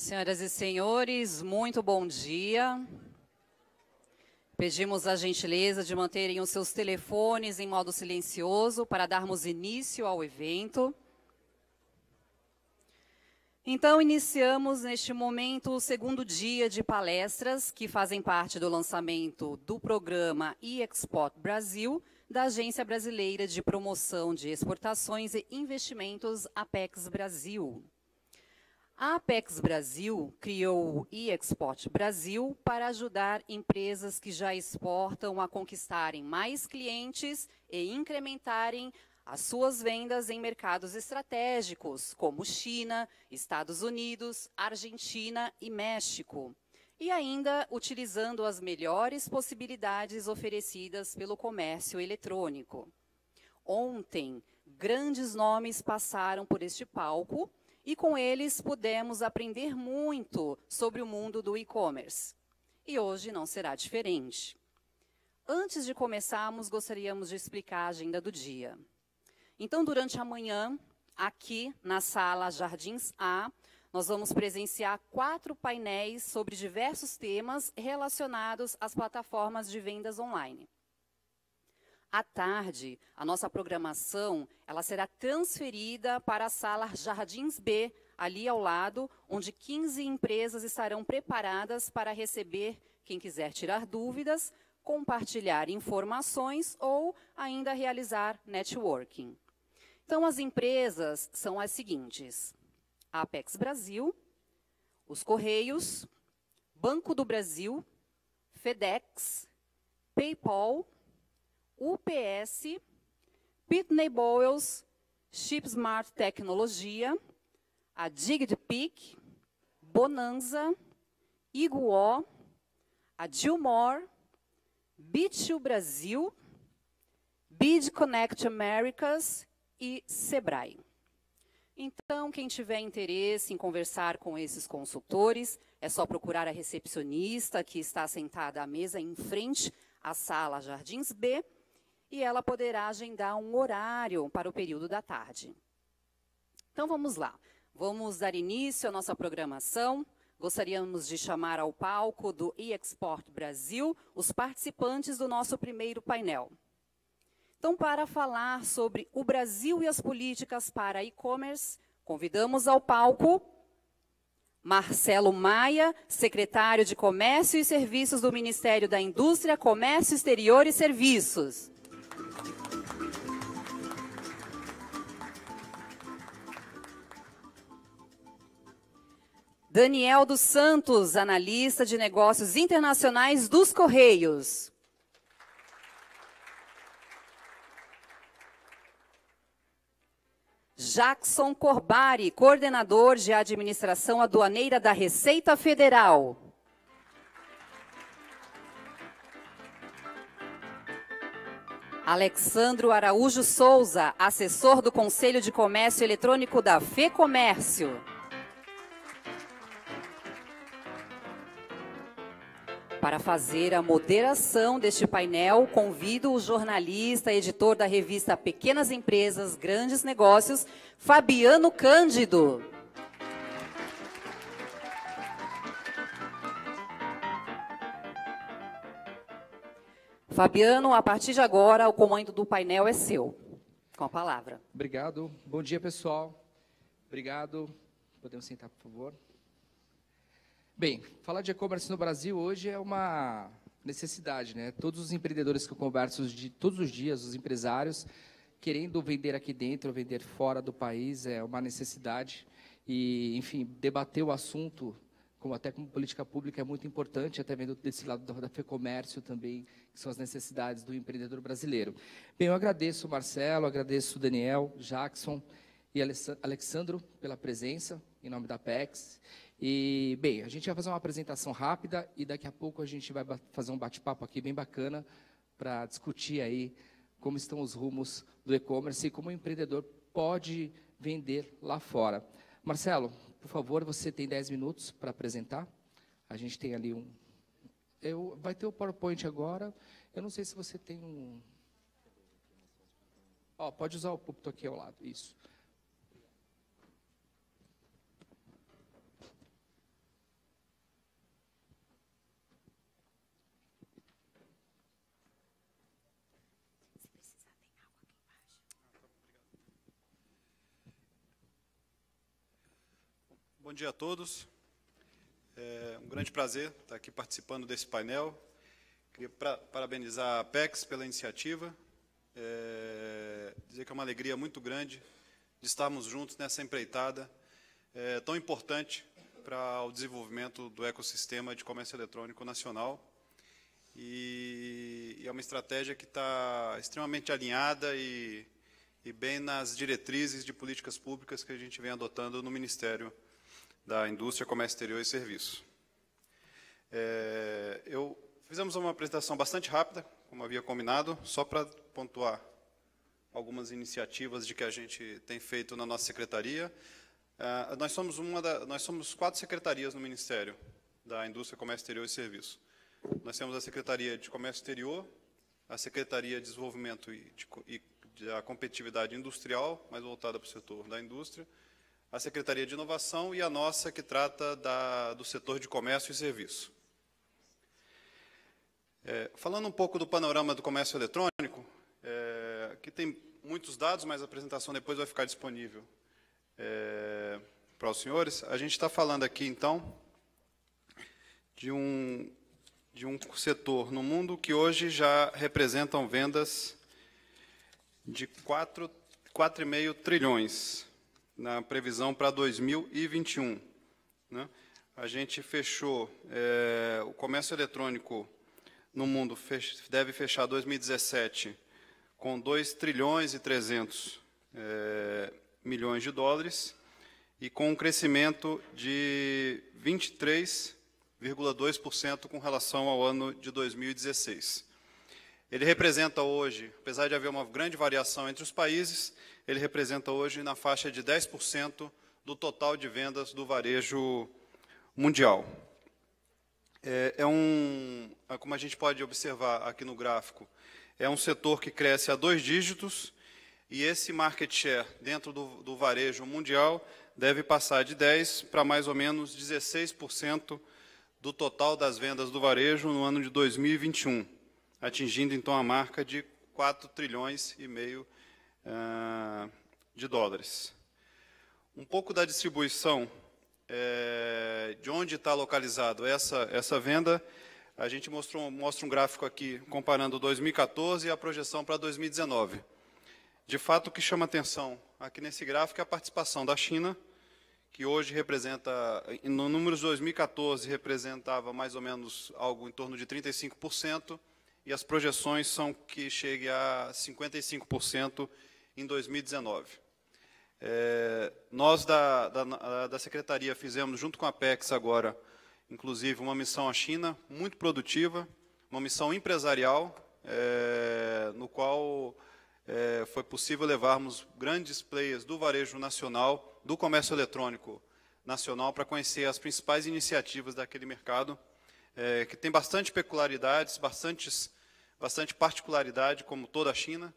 Senhoras e senhores, muito bom dia. Pedimos a gentileza de manterem os seus telefones em modo silencioso para darmos início ao evento. Então, iniciamos neste momento o segundo dia de palestras que fazem parte do lançamento do programa e-Export Brasil, da Agência Brasileira de Promoção de Exportações e Investimentos, Apex Brasil. A Apex Brasil criou o e-Export Brasil para ajudar empresas que já exportam a conquistarem mais clientes e incrementarem as suas vendas em mercados estratégicos, como China, Estados Unidos, Argentina e México. E ainda utilizando as melhores possibilidades oferecidas pelo comércio eletrônico. Ontem, grandes nomes passaram por este palco e com eles pudemos aprender muito sobre o mundo do e-commerce. E hoje não será diferente. Antes de começarmos, gostaríamos de explicar a agenda do dia. Então, durante a manhã, aqui na sala Jardins A, nós vamos presenciar quatro painéis sobre diversos temas relacionados às plataformas de vendas online. À tarde, a nossa programação ela será transferida para a sala Jardins B, ali ao lado, onde 15 empresas estarão preparadas para receber quem quiser tirar dúvidas, compartilhar informações ou ainda realizar networking. Então, as empresas são as seguintes: a Apex Brasil, os Correios, Banco do Brasil, FedEx, PayPal, UPS, Pitney Bowes, Chipsmart Tecnologia, a DigDPIC, Bonanza, Iguó, a Gilmore, Bitu Brasil, Bid Connect Americas e Sebrae. Então, quem tiver interesse em conversar com esses consultores, é só procurar a recepcionista que está sentada à mesa em frente à sala Jardins B e ela poderá agendar um horário para o período da tarde. Então, vamos lá. Vamos dar início à nossa programação. Gostaríamos de chamar ao palco do eExport Brasil os participantes do nosso primeiro painel. Então, para falar sobre o Brasil e as políticas para e-commerce, convidamos ao palco Marcelo Maia, secretário de Comércio e Serviços do Ministério da Indústria, Comércio Exterior e Serviços. Daniel dos Santos, analista de negócios internacionais dos Correios. Jackson Corbari, coordenador de administração aduaneira da Receita Federal. Alexandro Araújo Souza, assessor do Conselho de Comércio Eletrônico da FEComércio. Para fazer a moderação deste painel, convido o jornalista, editor da revista Pequenas Empresas, Grandes Negócios, Fabiano Cândido. Fabiano, a partir de agora, o comando do painel é seu. Com a palavra. Obrigado. Bom dia, pessoal. Obrigado. Podemos sentar, por favor. Bem, falar de e-commerce no Brasil hoje é uma necessidade, né? Todos os empreendedores que eu converso de todos os dias, os empresários, querendo vender aqui dentro, vender fora do país, é uma necessidade. E, enfim, debater o assunto, como até como política pública, é muito importante, até vendo desse lado da FEComércio também, que são as necessidades do empreendedor brasileiro. Bem, eu agradeço o Marcelo, agradeço o Daniel, Jackson e Alexandro pela presença, em nome da PEX. E, bem, a gente vai fazer uma apresentação rápida e daqui a pouco a gente vai fazer um bate-papo aqui bem bacana para discutir aí como estão os rumos do e-commerce e como o empreendedor pode vender lá fora. Marcelo, por favor, você tem 10 minutos para apresentar. A gente tem ali um... Eu, vai ter o PowerPoint agora. Eu não sei se você tem um... Oh, pode usar o púlpito aqui ao lado, isso. Bom dia a todos. É um grande prazer estar aqui participando desse painel. Queria pra, parabenizar a Apex pela iniciativa. É, dizer que é uma alegria muito grande de estarmos juntos nessa empreitada é, tão importante para o desenvolvimento do ecossistema de comércio eletrônico nacional. E, e é uma estratégia que está extremamente alinhada e, e bem nas diretrizes de políticas públicas que a gente vem adotando no Ministério da Indústria, Comércio Exterior e Serviços. É, eu fizemos uma apresentação bastante rápida, como havia combinado, só para pontuar algumas iniciativas de que a gente tem feito na nossa secretaria. Uh, nós somos uma da, nós somos quatro secretarias no Ministério da Indústria, Comércio Exterior e Serviços. Nós temos a Secretaria de Comércio Exterior, a Secretaria de Desenvolvimento e, de, e da Competitividade Industrial, mais voltada para o setor da indústria, a Secretaria de Inovação e a nossa, que trata da, do setor de comércio e serviço. É, falando um pouco do panorama do comércio eletrônico, é, que tem muitos dados, mas a apresentação depois vai ficar disponível é, para os senhores. A gente está falando aqui, então, de um, de um setor no mundo que hoje já representam vendas de 4,5 trilhões na previsão para 2021. Né? A gente fechou, é, o comércio eletrônico no mundo fech, deve fechar 2017 com 2 trilhões e 300 é, milhões de dólares e com um crescimento de 23,2% com relação ao ano de 2016. Ele representa hoje, apesar de haver uma grande variação entre os países, ele representa hoje na faixa de 10% do total de vendas do varejo mundial. É, é, um, é como a gente pode observar aqui no gráfico, é um setor que cresce a dois dígitos e esse market share dentro do, do varejo mundial deve passar de 10% para mais ou menos 16% do total das vendas do varejo no ano de 2021 atingindo então a marca de 4 trilhões e meio uh, de dólares. Um pouco da distribuição, é, de onde está localizado essa, essa venda, a gente mostrou, mostra um gráfico aqui comparando 2014 e a projeção para 2019. De fato, o que chama atenção aqui nesse gráfico é a participação da China, que hoje representa, no número de 2014, representava mais ou menos algo em torno de 35%, e as projeções são que chegue a 55% em 2019. É, nós da, da, da, Secretaria fizemos, junto com a PEX agora, inclusive, uma missão à China, muito produtiva, uma missão empresarial, é, no qual é, foi possível levarmos grandes players do varejo nacional, do comércio eletrônico nacional, para conhecer as principais iniciativas daquele mercado, é, que tem bastante peculiaridades, bastantes, bastante particularidade, como toda a China,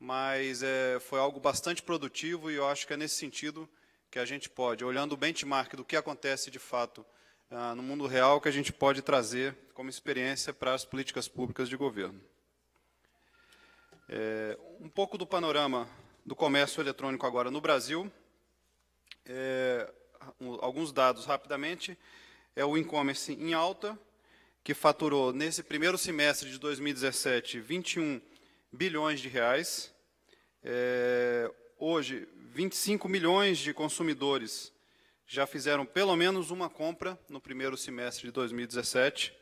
mas é, foi algo bastante produtivo e eu acho que é nesse sentido que a gente pode, olhando o benchmark do que acontece de fato ah, no mundo real, que a gente pode trazer como experiência para as políticas públicas de governo. É, um pouco do panorama do comércio eletrônico agora no Brasil. É, alguns dados rapidamente. É o e-commerce em alta, que faturou nesse primeiro semestre de 2017 21 bilhões de reais. É, hoje, 25 milhões de consumidores já fizeram pelo menos uma compra no primeiro semestre de 2017.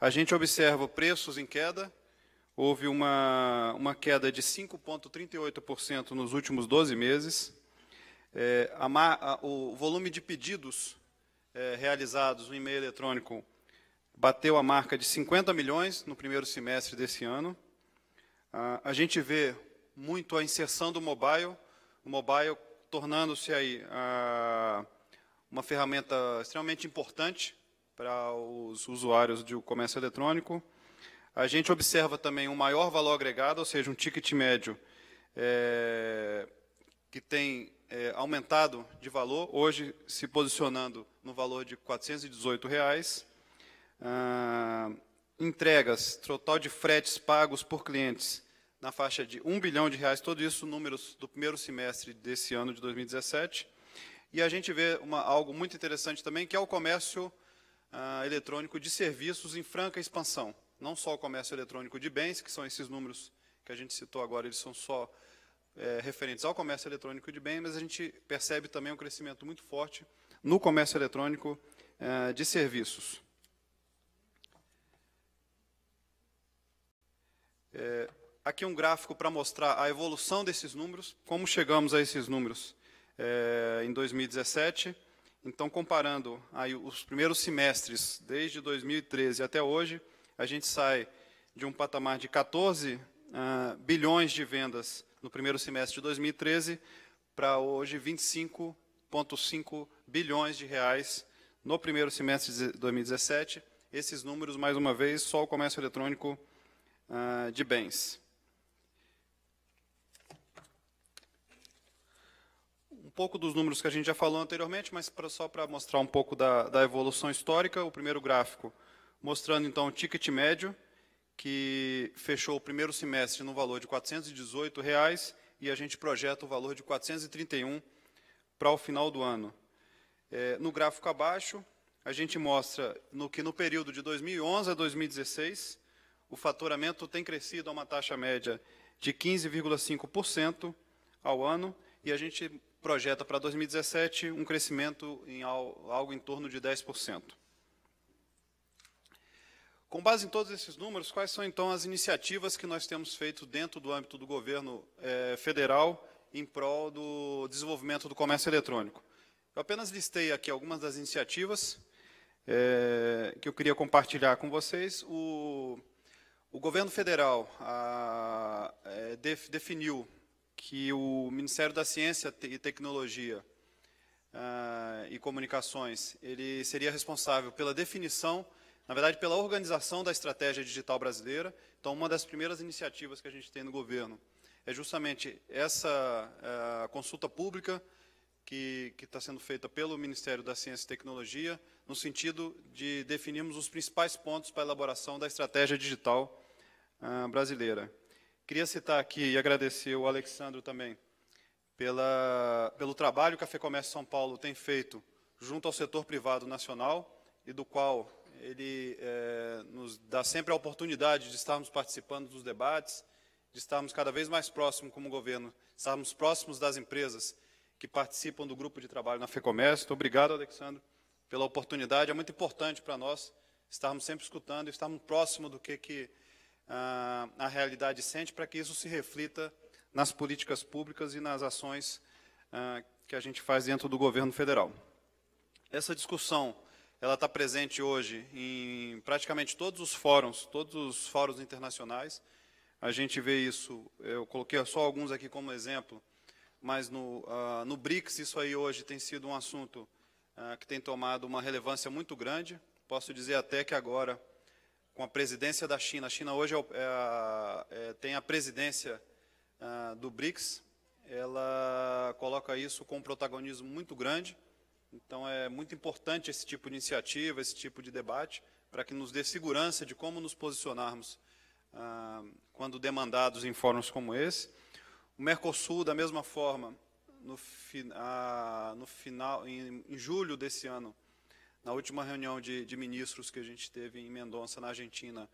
A gente observa preços em queda. Houve uma, uma queda de 5,38% nos últimos 12 meses. É, a, a, o volume de pedidos é, realizados no e-mail eletrônico bateu a marca de 50 milhões no primeiro semestre desse ano. Ah, a gente vê muito a inserção do mobile, o mobile tornando-se aí ah, uma ferramenta extremamente importante para os usuários de comércio eletrônico. A gente observa também um maior valor agregado, ou seja, um ticket médio é, que tem é, aumentado de valor, hoje se posicionando no valor de 418 reais. Ah, entregas, total de fretes pagos por clientes na faixa de 1 bilhão de reais, tudo isso números do primeiro semestre desse ano de 2017. E a gente vê uma, algo muito interessante também, que é o comércio ah, eletrônico de serviços em franca expansão. Não só o comércio eletrônico de bens, que são esses números que a gente citou agora, eles são só é, referentes ao comércio eletrônico de bens, mas a gente percebe também um crescimento muito forte no comércio eletrônico é, de serviços. É, aqui um gráfico para mostrar a evolução desses números, como chegamos a esses números é, em 2017. Então, comparando aí os primeiros semestres, desde 2013 até hoje, a gente sai de um patamar de 14 uh, ah, bilhões de vendas no primeiro semestre de 2013 para hoje 25,5 bilhões de reais no primeiro semestre de 2017. Esses números, mais uma vez, só o comércio eletrônico uh, de bens. Pouco dos números que a gente já falou anteriormente, mas pra, só para mostrar um pouco da, da, evolução histórica, o primeiro gráfico mostrando então o ticket médio, que fechou o primeiro semestre no valor de 418 reais, e a gente projeta o valor de 431 para o final do ano. É, no gráfico abaixo, a gente mostra no que no período de 2011 a 2016, o faturamento tem crescido a uma taxa média de 15,5% ao ano e a gente projeta para 2017 um crescimento em algo em torno de 10%. Com base em todos esses números, quais são então as iniciativas que nós temos feito dentro do âmbito do governo eh, federal em prol do desenvolvimento do comércio eletrônico? Eu apenas listei aqui algumas das iniciativas eh, que eu queria compartilhar com vocês. O, o governo federal a, é, def, definiu que o Ministério da Ciência e Tecnologia a, e Comunicações ele seria responsável pela definição, na verdade, pela organização da estratégia digital brasileira. Então, uma das primeiras iniciativas que a gente tem no governo é justamente essa a, consulta pública que está sendo feita pelo Ministério da Ciência e Tecnologia, no sentido de definirmos os principais pontos para a elaboração da estratégia digital uh, brasileira. Queria citar aqui e agradecer o Alexandre também pela, pelo trabalho que a FEComércio São Paulo tem feito junto ao setor privado nacional e do qual ele é, nos dá sempre a oportunidade de estarmos participando dos debates, de estarmos cada vez mais próximos como governo, estarmos próximos das empresas que participam do grupo de trabalho na FEComércio. Muito obrigado, Alexandre, pela oportunidade. É muito importante para nós estarmos sempre escutando e estarmos próximos do que, que ah, a realidade sente, para que isso se reflita nas políticas públicas e nas ações ah, que a gente faz dentro do governo federal. Essa discussão ela está presente hoje em praticamente todos os fóruns, todos os fóruns internacionais. A gente vê isso, eu coloquei só alguns aqui como exemplo, mas no, uh, no BRICS isso aí hoje tem sido um assunto uh, que tem tomado uma relevância muito grande. Posso dizer até que agora com a presidência da China. A China hoje é, é, é, tem a presidência ah, do BRICS. Ela coloca isso com um protagonismo muito grande. Então é muito importante esse tipo de iniciativa, esse tipo de debate, para que nos dê segurança de como nos posicionarmos ah, quando demandados em fóruns como esse. O Mercosul, da mesma forma, no, ah, no final, em, em julho desse ano, na última reunião de, de ministros que a gente teve em Mendonça, na Argentina,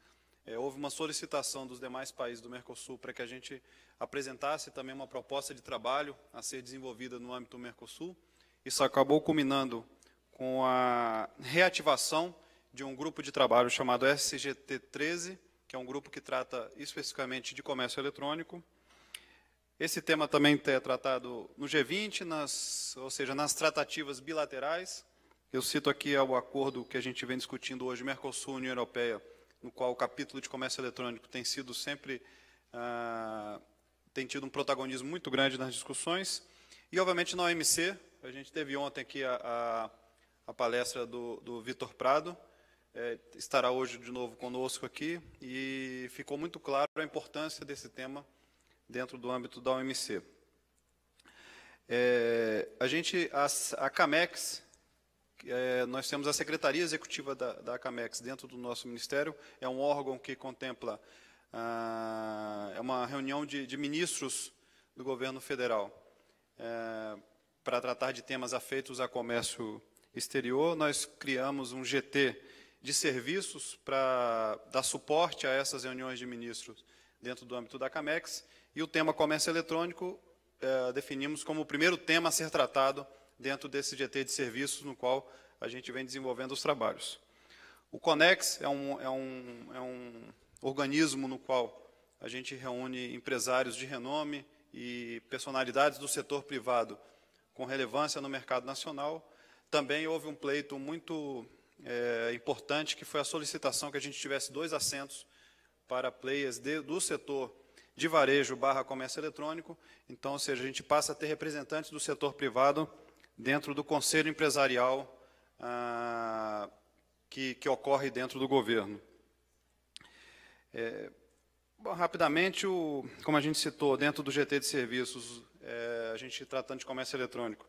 é, houve uma solicitação dos demais países do Mercosul para que a gente apresentasse também uma proposta de trabalho a ser desenvolvida no âmbito do Mercosul. Isso acabou culminando com a reativação de um grupo de trabalho chamado SGT13, que é um grupo que trata especificamente de comércio eletrônico. Esse tema também é tratado no G20, nas, ou seja, nas tratativas bilaterais, eu cito aqui o acordo que a gente vem discutindo hoje, Mercosul-União Europeia, no qual o capítulo de comércio eletrônico tem sido sempre, ah, tem tido um protagonismo muito grande nas discussões. E, obviamente, na OMC, a gente teve ontem aqui a, a, a palestra do, do Vitor Prado, é, estará hoje de novo conosco aqui, e ficou muito claro a importância desse tema dentro do âmbito da OMC. É, a gente, a, a CAMEX, é, nós temos a Secretaria Executiva da, da Camex dentro do nosso ministério, é um órgão que contempla, ah, é uma reunião de, de, ministros do governo federal. É, para tratar de temas afeitos a comércio exterior, nós criamos um GT de serviços para dar suporte a essas reuniões de ministros dentro do âmbito da CAMEX, e o tema comércio eletrônico eh, definimos como o primeiro tema a ser tratado dentro desse GT de serviços no qual a gente vem desenvolvendo os trabalhos. O CONEX é um, é um, é um organismo no qual a gente reúne empresários de renome e personalidades do setor privado com relevância no mercado nacional. Também houve um pleito muito é, importante, que foi a solicitação que a gente tivesse dois assentos para players de, do setor de varejo barra comércio eletrônico. Então, ou seja, a gente passa a ter representantes do setor privado dentro do conselho empresarial ah, que, que, ocorre dentro do governo. É, bom, rapidamente, o, como a gente citou, dentro do GT de serviços, é, a gente tratando de comércio eletrônico,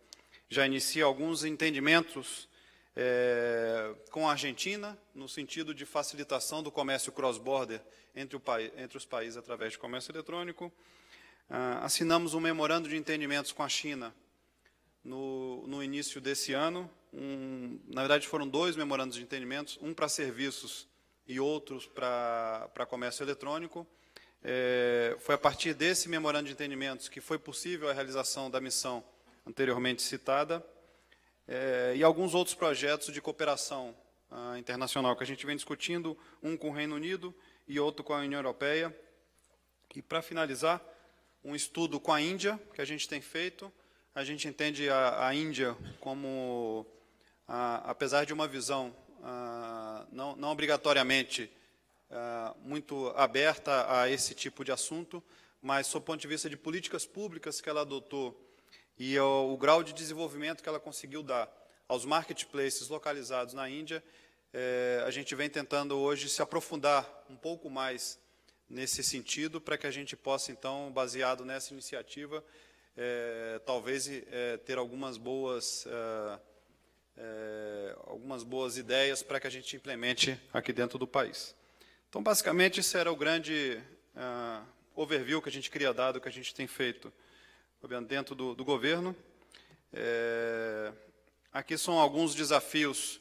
já inicia alguns entendimentos é, com a Argentina, no sentido de facilitação do comércio cross-border entre, entre, os países através de comércio eletrônico. Ah, assinamos um memorando de entendimentos com a China no, no início desse ano. Um, na verdade, foram dois memorandos de entendimentos, um para serviços e outros para, comércio eletrônico. É, foi a partir desse memorando de entendimentos que foi possível a realização da missão anteriormente citada é, e alguns outros projetos de cooperação ah, internacional que a gente vem discutindo, um com o Reino Unido e outro com a União Europeia. E, para finalizar, um estudo com a Índia, que a gente tem feito. A gente entende a, a Índia como, a, apesar de uma visão a, não, não, obrigatoriamente muito aberta a esse tipo de assunto, mas, sob o ponto de vista de políticas públicas que ela adotou e o, o grau de desenvolvimento que ela conseguiu dar aos marketplaces localizados na Índia, é, a gente vem tentando hoje se aprofundar um pouco mais nesse sentido, para que a gente possa, então, baseado nessa iniciativa, é, talvez é, ter algumas boas, é, é, algumas boas ideias para que a gente implemente aqui dentro do país. Então, basicamente, esse era o grande é, overview que a gente queria dar do que a gente tem feito dentro do, do governo. aqui são alguns desafios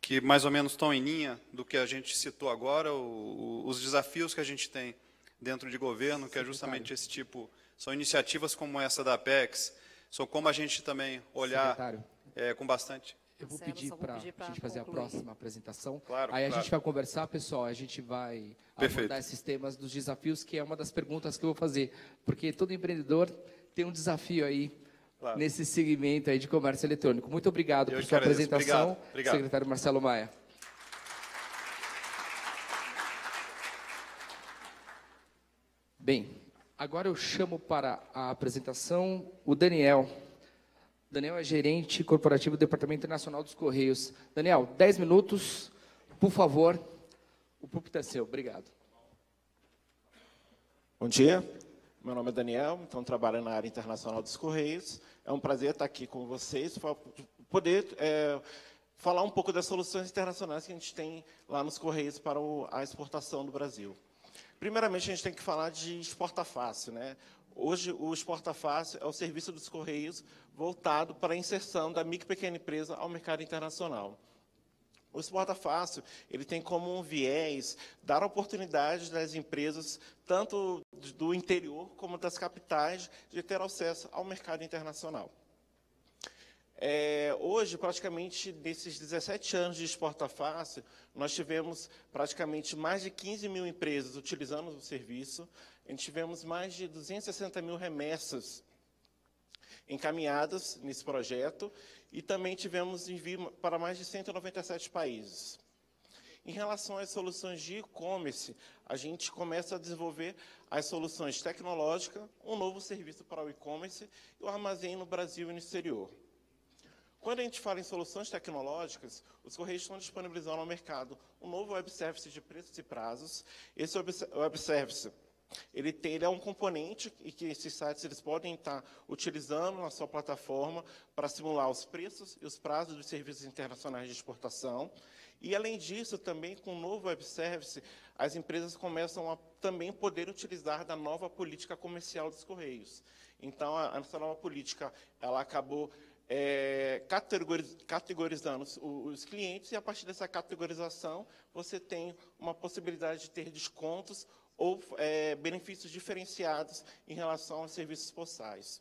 que mais ou menos estão em linha do que a gente citou agora, o, o, os desafios que a gente tem dentro de governo, que é justamente esse tipo, são iniciativas como essa da Apex, são como a gente também olhar é, com bastante... Eu vou pedir para a gente fazer concluir. a próxima apresentação. Claro, Aí claro. a gente vai conversar, pessoal, a gente vai Perfeito. abordar esses temas dos desafios, que é uma das perguntas que eu vou fazer. Porque todo empreendedor tem um desafio aí claro. nesse segmento aí de comércio eletrônico. Muito obrigado Eu por sua apresentação, obrigado. Obrigado. secretário Marcelo Maia. Bem, agora eu chamo para a apresentação o Daniel. Daniel é gerente corporativo do Departamento Internacional dos Correios. Daniel, 10 minutos, por favor. O púlpito é seu. Obrigado. Bom dia. Meu nome é Daniel, então trabalho na área internacional dos Correios. É um prazer estar aqui com vocês, poder é, falar um pouco das soluções internacionais que a gente tem lá nos Correios para a exportação do Brasil. Primeiramente, a gente tem que falar de Exporta Fácil. Né? Hoje, o Exporta Fácil é o serviço dos Correios voltado para a inserção da micro e pequena empresa ao mercado internacional. O Exporta Fácil ele tem como um viés dar oportunidades das empresas, tanto do interior como das capitais, de ter acesso ao mercado internacional. É, hoje, praticamente, nesses 17 anos de Exporta Fácil, nós tivemos praticamente mais de 15 mil empresas utilizando o serviço, a gente tivemos mais de 260 mil remessas encaminhadas nesse projeto e também tivemos envio para mais de 197 países. Em relação às soluções de e-commerce, a gente começa a desenvolver as soluções tecnológicas, um novo serviço para o e-commerce e o armazém no Brasil e no exterior. Quando a gente fala em soluções tecnológicas, os Correios estão disponibilizando ao mercado um novo web service de preços e prazos. Esse web service Ele, tem, ele é um componente e que esses sites eles podem estar utilizando na sua plataforma para simular os preços e os prazos dos serviços internacionais de exportação. E, além disso, também com o novo web service, as empresas começam a também poder utilizar da nova política comercial dos Correios. Então, a, essa nova política ela acabou é, categorizando os, os, clientes, e a partir dessa categorização, você tem uma possibilidade de ter descontos ou é, benefícios diferenciados em relação aos serviços postais.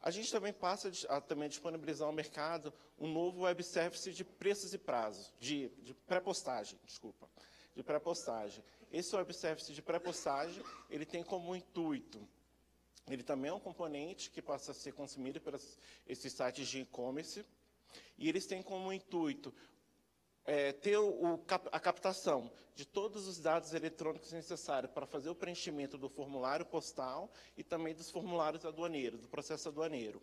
A gente também passa a também disponibilizar ao mercado um novo web service de preços e prazos, de, de pré-postagem, desculpa, de pré-postagem. Esse web service de pré-postagem, ele tem como intuito, ele também é um componente que passa a ser consumido por esses sites de e-commerce, e eles têm como intuito é, ter o, a captação de todos os dados eletrônicos necessários para fazer o preenchimento do formulário postal e também dos formulários aduaneiros, do processo aduaneiro.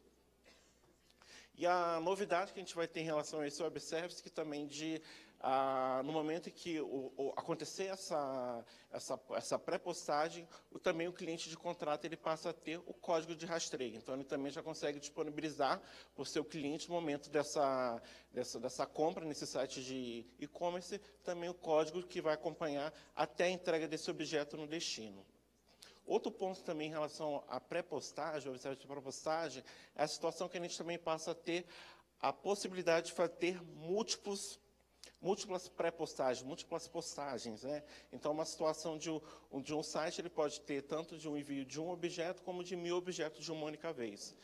E a novidade que a gente vai ter em relação a esse web service, que também de ah, no momento em que o, o, acontecer essa, essa, essa pré-postagem, também o cliente de contrato ele passa a ter o código de rastreio. Então, ele também já consegue disponibilizar para o seu cliente, no momento dessa, dessa, dessa compra nesse site de e-commerce, também o código que vai acompanhar até a entrega desse objeto no destino. Outro ponto também em relação à pré-postagem, ao serviço de pré-postagem, é a situação que a gente também passa a ter a possibilidade de ter múltiplos múltiplas pré-postagens, múltiplas postagens. Né? Então, uma situação de um, de um site ele pode ter tanto de um envio de um objeto como de mil objetos de uma única vez.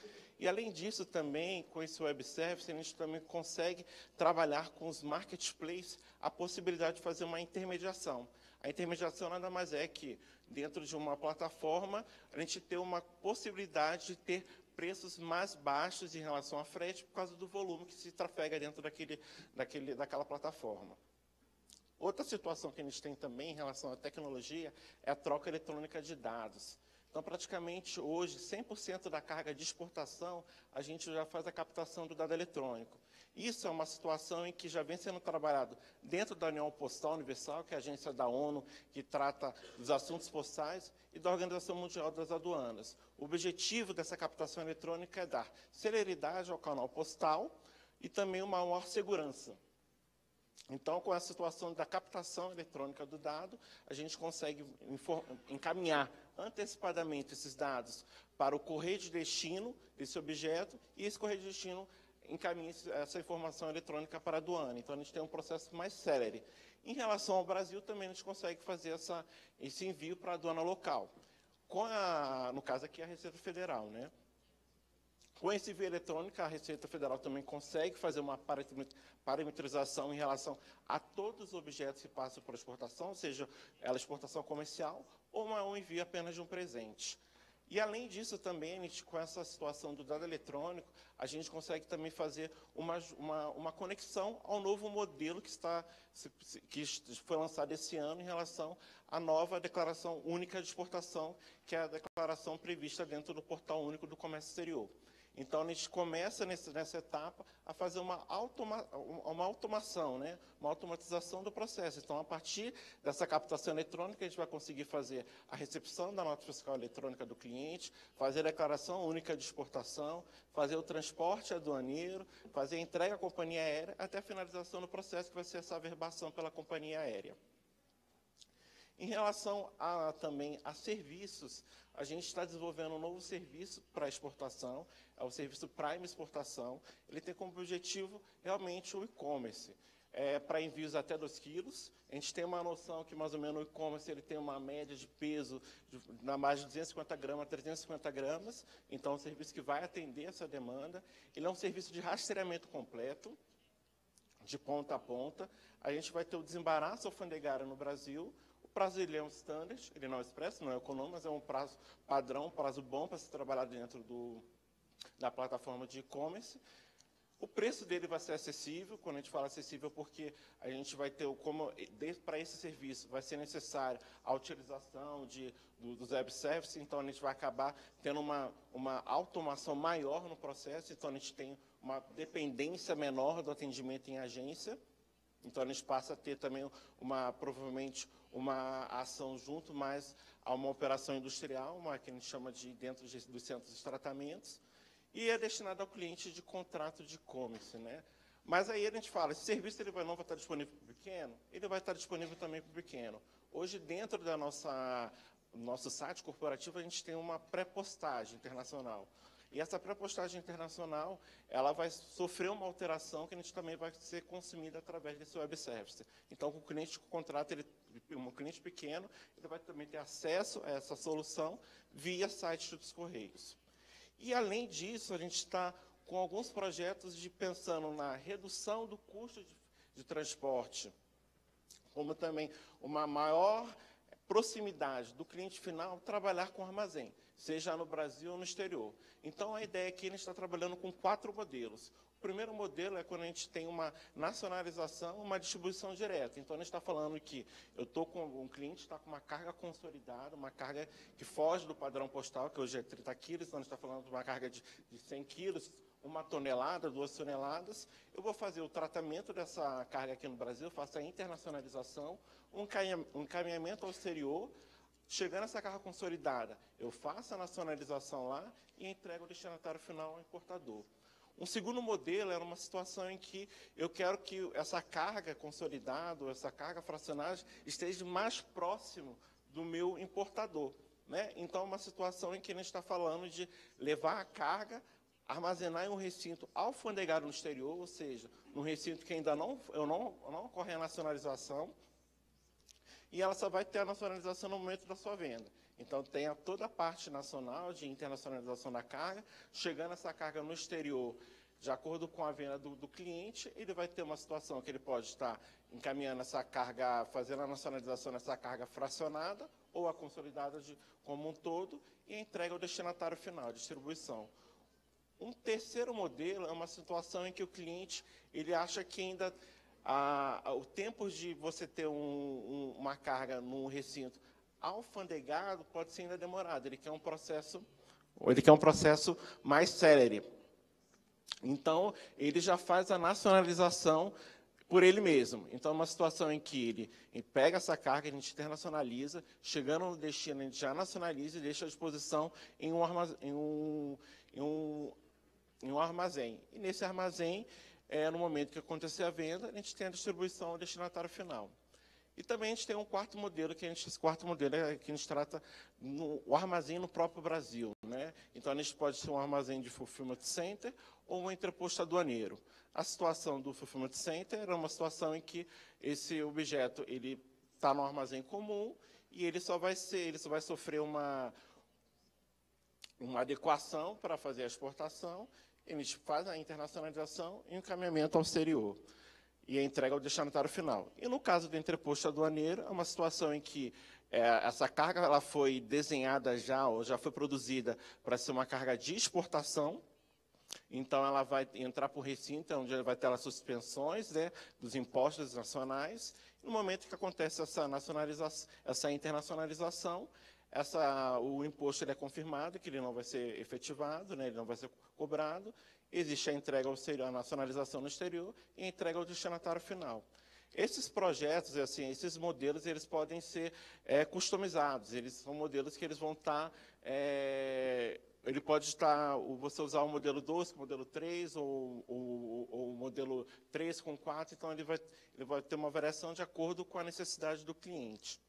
E, além disso, também, com esse web service, a gente também consegue trabalhar com os marketplaces a possibilidade de fazer uma intermediação. A intermediação nada mais é que, dentro de uma plataforma, a gente ter uma possibilidade de ter preços mais baixos em relação à frete por causa do volume que se trafega dentro daquele, daquele, daquela plataforma. Outra situação que a gente tem também em relação à tecnologia é a troca eletrônica de dados. Então, praticamente hoje, 100% da carga de exportação, a gente já faz a captação do dado eletrônico. Isso é uma situação em que já vem sendo trabalhado dentro da União Postal Universal, que é a agência da ONU que trata dos assuntos postais, e da Organização Mundial das Aduanas. O objetivo dessa captação eletrônica é dar celeridade ao canal postal e também uma maior segurança. Então, com a situação da captação eletrônica do dado, a gente consegue encaminhar antecipadamente esses dados para o correio de destino desse objeto e esse correio de destino encaminha essa informação eletrônica para a aduana. Então, a gente tem um processo mais célere. Em relação ao Brasil, também a gente consegue fazer essa, esse envio para a aduana local. A, no caso aqui, a Receita Federal. Né? Com esse envio eletrônico, a Receita Federal também consegue fazer uma parametrização em relação a todos os objetos que passam por exportação, seja, ela exportação comercial ou um envio apenas de um presente. E, além disso, também, gente, com essa situação do dado eletrônico, a gente consegue também fazer uma, uma, uma conexão ao novo modelo que, está, que foi lançado esse ano em relação à nova Declaração Única de Exportação, que é a declaração prevista dentro do Portal Único do Comércio Exterior. Então, a gente começa nessa, nessa etapa a fazer uma, automa, uma automação, né? uma automatização do processo. Então, a partir dessa captação eletrônica, a gente vai conseguir fazer a recepção da nota fiscal eletrônica do cliente, fazer a declaração única de exportação, fazer o transporte aduaneiro, fazer a entrega à companhia aérea, até a finalização do processo, que vai ser essa averbação pela companhia aérea. Em relação a, também a serviços, a gente está desenvolvendo um novo serviço para exportação, é o serviço Prime Exportação. Ele tem como objetivo realmente o e-commerce. É, para envios até 2 quilos. A gente tem uma noção que mais ou menos o e-commerce ele tem uma média de peso de, na mais de 250 gramas a 350 gramas. Então, é um serviço que vai atender essa demanda. Ele é um serviço de rastreamento completo, de ponta a ponta. A gente vai ter o desembaraço alfandegário no Brasil, um standard, ele não é expresso, não é econômico, mas é um prazo padrão, um prazo bom para se trabalhar dentro do, da plataforma de e-commerce. O preço dele vai ser acessível, quando a gente fala acessível, porque a gente vai ter, como para esse serviço, vai ser necessário a utilização de, do, dos web services, então a gente vai acabar tendo uma, uma automação maior no processo, então a gente tem uma dependência menor do atendimento em agência, então a gente passa a ter também uma, provavelmente, uma ação junto mais a uma operação industrial, uma que a gente chama de dentro dos centros de tratamentos, e é destinado ao cliente de contrato de e-commerce. Né? Mas aí a gente fala, esse serviço ele vai, não vai estar disponível para o pequeno? Ele vai estar disponível também para o pequeno. Hoje, dentro da nossa nosso site corporativo, a gente tem uma pré-postagem internacional. E essa pré-postagem internacional, ela vai sofrer uma alteração que a gente também vai ser consumida através desse web service. Então, o cliente que contrata, ele, um cliente pequeno, ele vai também ter acesso a essa solução via site dos Correios. E, além disso, a gente está com alguns projetos de pensando na redução do custo de, de transporte, como também uma maior proximidade do cliente final trabalhar com armazém, seja no Brasil ou no exterior. Então, a ideia é que ele está trabalhando com quatro modelos. O primeiro modelo é quando a gente tem uma nacionalização, uma distribuição direta. Então, a gente está falando que eu estou com um cliente está com uma carga consolidada, uma carga que foge do padrão postal, que hoje é 30 quilos, então a gente está falando de uma carga de, de 100 quilos, uma tonelada, duas toneladas. Eu vou fazer o tratamento dessa carga aqui no Brasil, faço a internacionalização, um encaminhamento ao exterior, chegando essa carga consolidada, eu faço a nacionalização lá e entrego ao destinatário final ao importador. Um segundo modelo era uma situação em que eu quero que essa carga consolidada, essa carga fracionada, esteja mais próximo do meu importador. Né? Então, é uma situação em que a gente está falando de levar a carga armazenar em um recinto alfandegado no exterior, ou seja, num recinto que ainda não, eu não, não ocorre a nacionalização, e ela só vai ter a nacionalização no momento da sua venda. Então, tem a toda a parte nacional de internacionalização da carga, chegando essa carga no exterior, de acordo com a venda do, do, cliente, ele vai ter uma situação que ele pode estar encaminhando essa carga, fazendo a nacionalização dessa carga fracionada, ou a consolidada de, como um todo, e entrega ao destinatário final, distribuição. Um terceiro modelo é uma situação em que o cliente ele acha que ainda a, a, o tempo de você ter um, um, uma carga num recinto alfandegado pode ser ainda demorado. Ele quer um processo, ele quer um processo mais célere. Então, ele já faz a nacionalização por ele mesmo. Então, é uma situação em que ele, pega essa carga, a gente internacionaliza, chegando no destino, a gente já nacionaliza e deixa à disposição em um, um, em um em um armazém. E nesse armazém, é, no momento que acontecer a venda, a gente tem a distribuição ao destinatário final. E também a gente tem um quarto modelo, que a gente, esse quarto modelo é que a gente trata no, o armazém no próprio Brasil. Né? Então, a gente pode ser um armazém de fulfillment center ou um entreposto aduaneiro. A situação do fulfillment center é uma situação em que esse objeto ele está no armazém comum e ele só vai ser, ele só vai sofrer uma, uma adequação para fazer a exportação eles fazem a internacionalização e encaminhamento ao exterior e a entrega ao destinatário final. E no caso do entreposto aduaneiro, é uma situação em que é, essa carga ela foi desenhada já, ou já foi produzida para ser uma carga de exportação, então ela vai entrar o recinto, onde vai ter as suspensões né, dos impostos nacionais. E no momento que acontece essa, nacionalização, essa internacionalização, essa, o imposto é confirmado, que ele não vai ser efetivado, né, ele não vai ser cobrado, existe a entrega ao exterior, a nacionalização no exterior e a entrega ao destinatário final. Esses projetos, assim, esses modelos, eles podem ser é, customizados, eles são modelos que eles vão estar, é, ele pode estar, você usar o modelo 2 com o modelo 3, ou, ou, ou, o modelo 3 com 4, então ele vai, ele vai ter uma variação de acordo com a necessidade do cliente.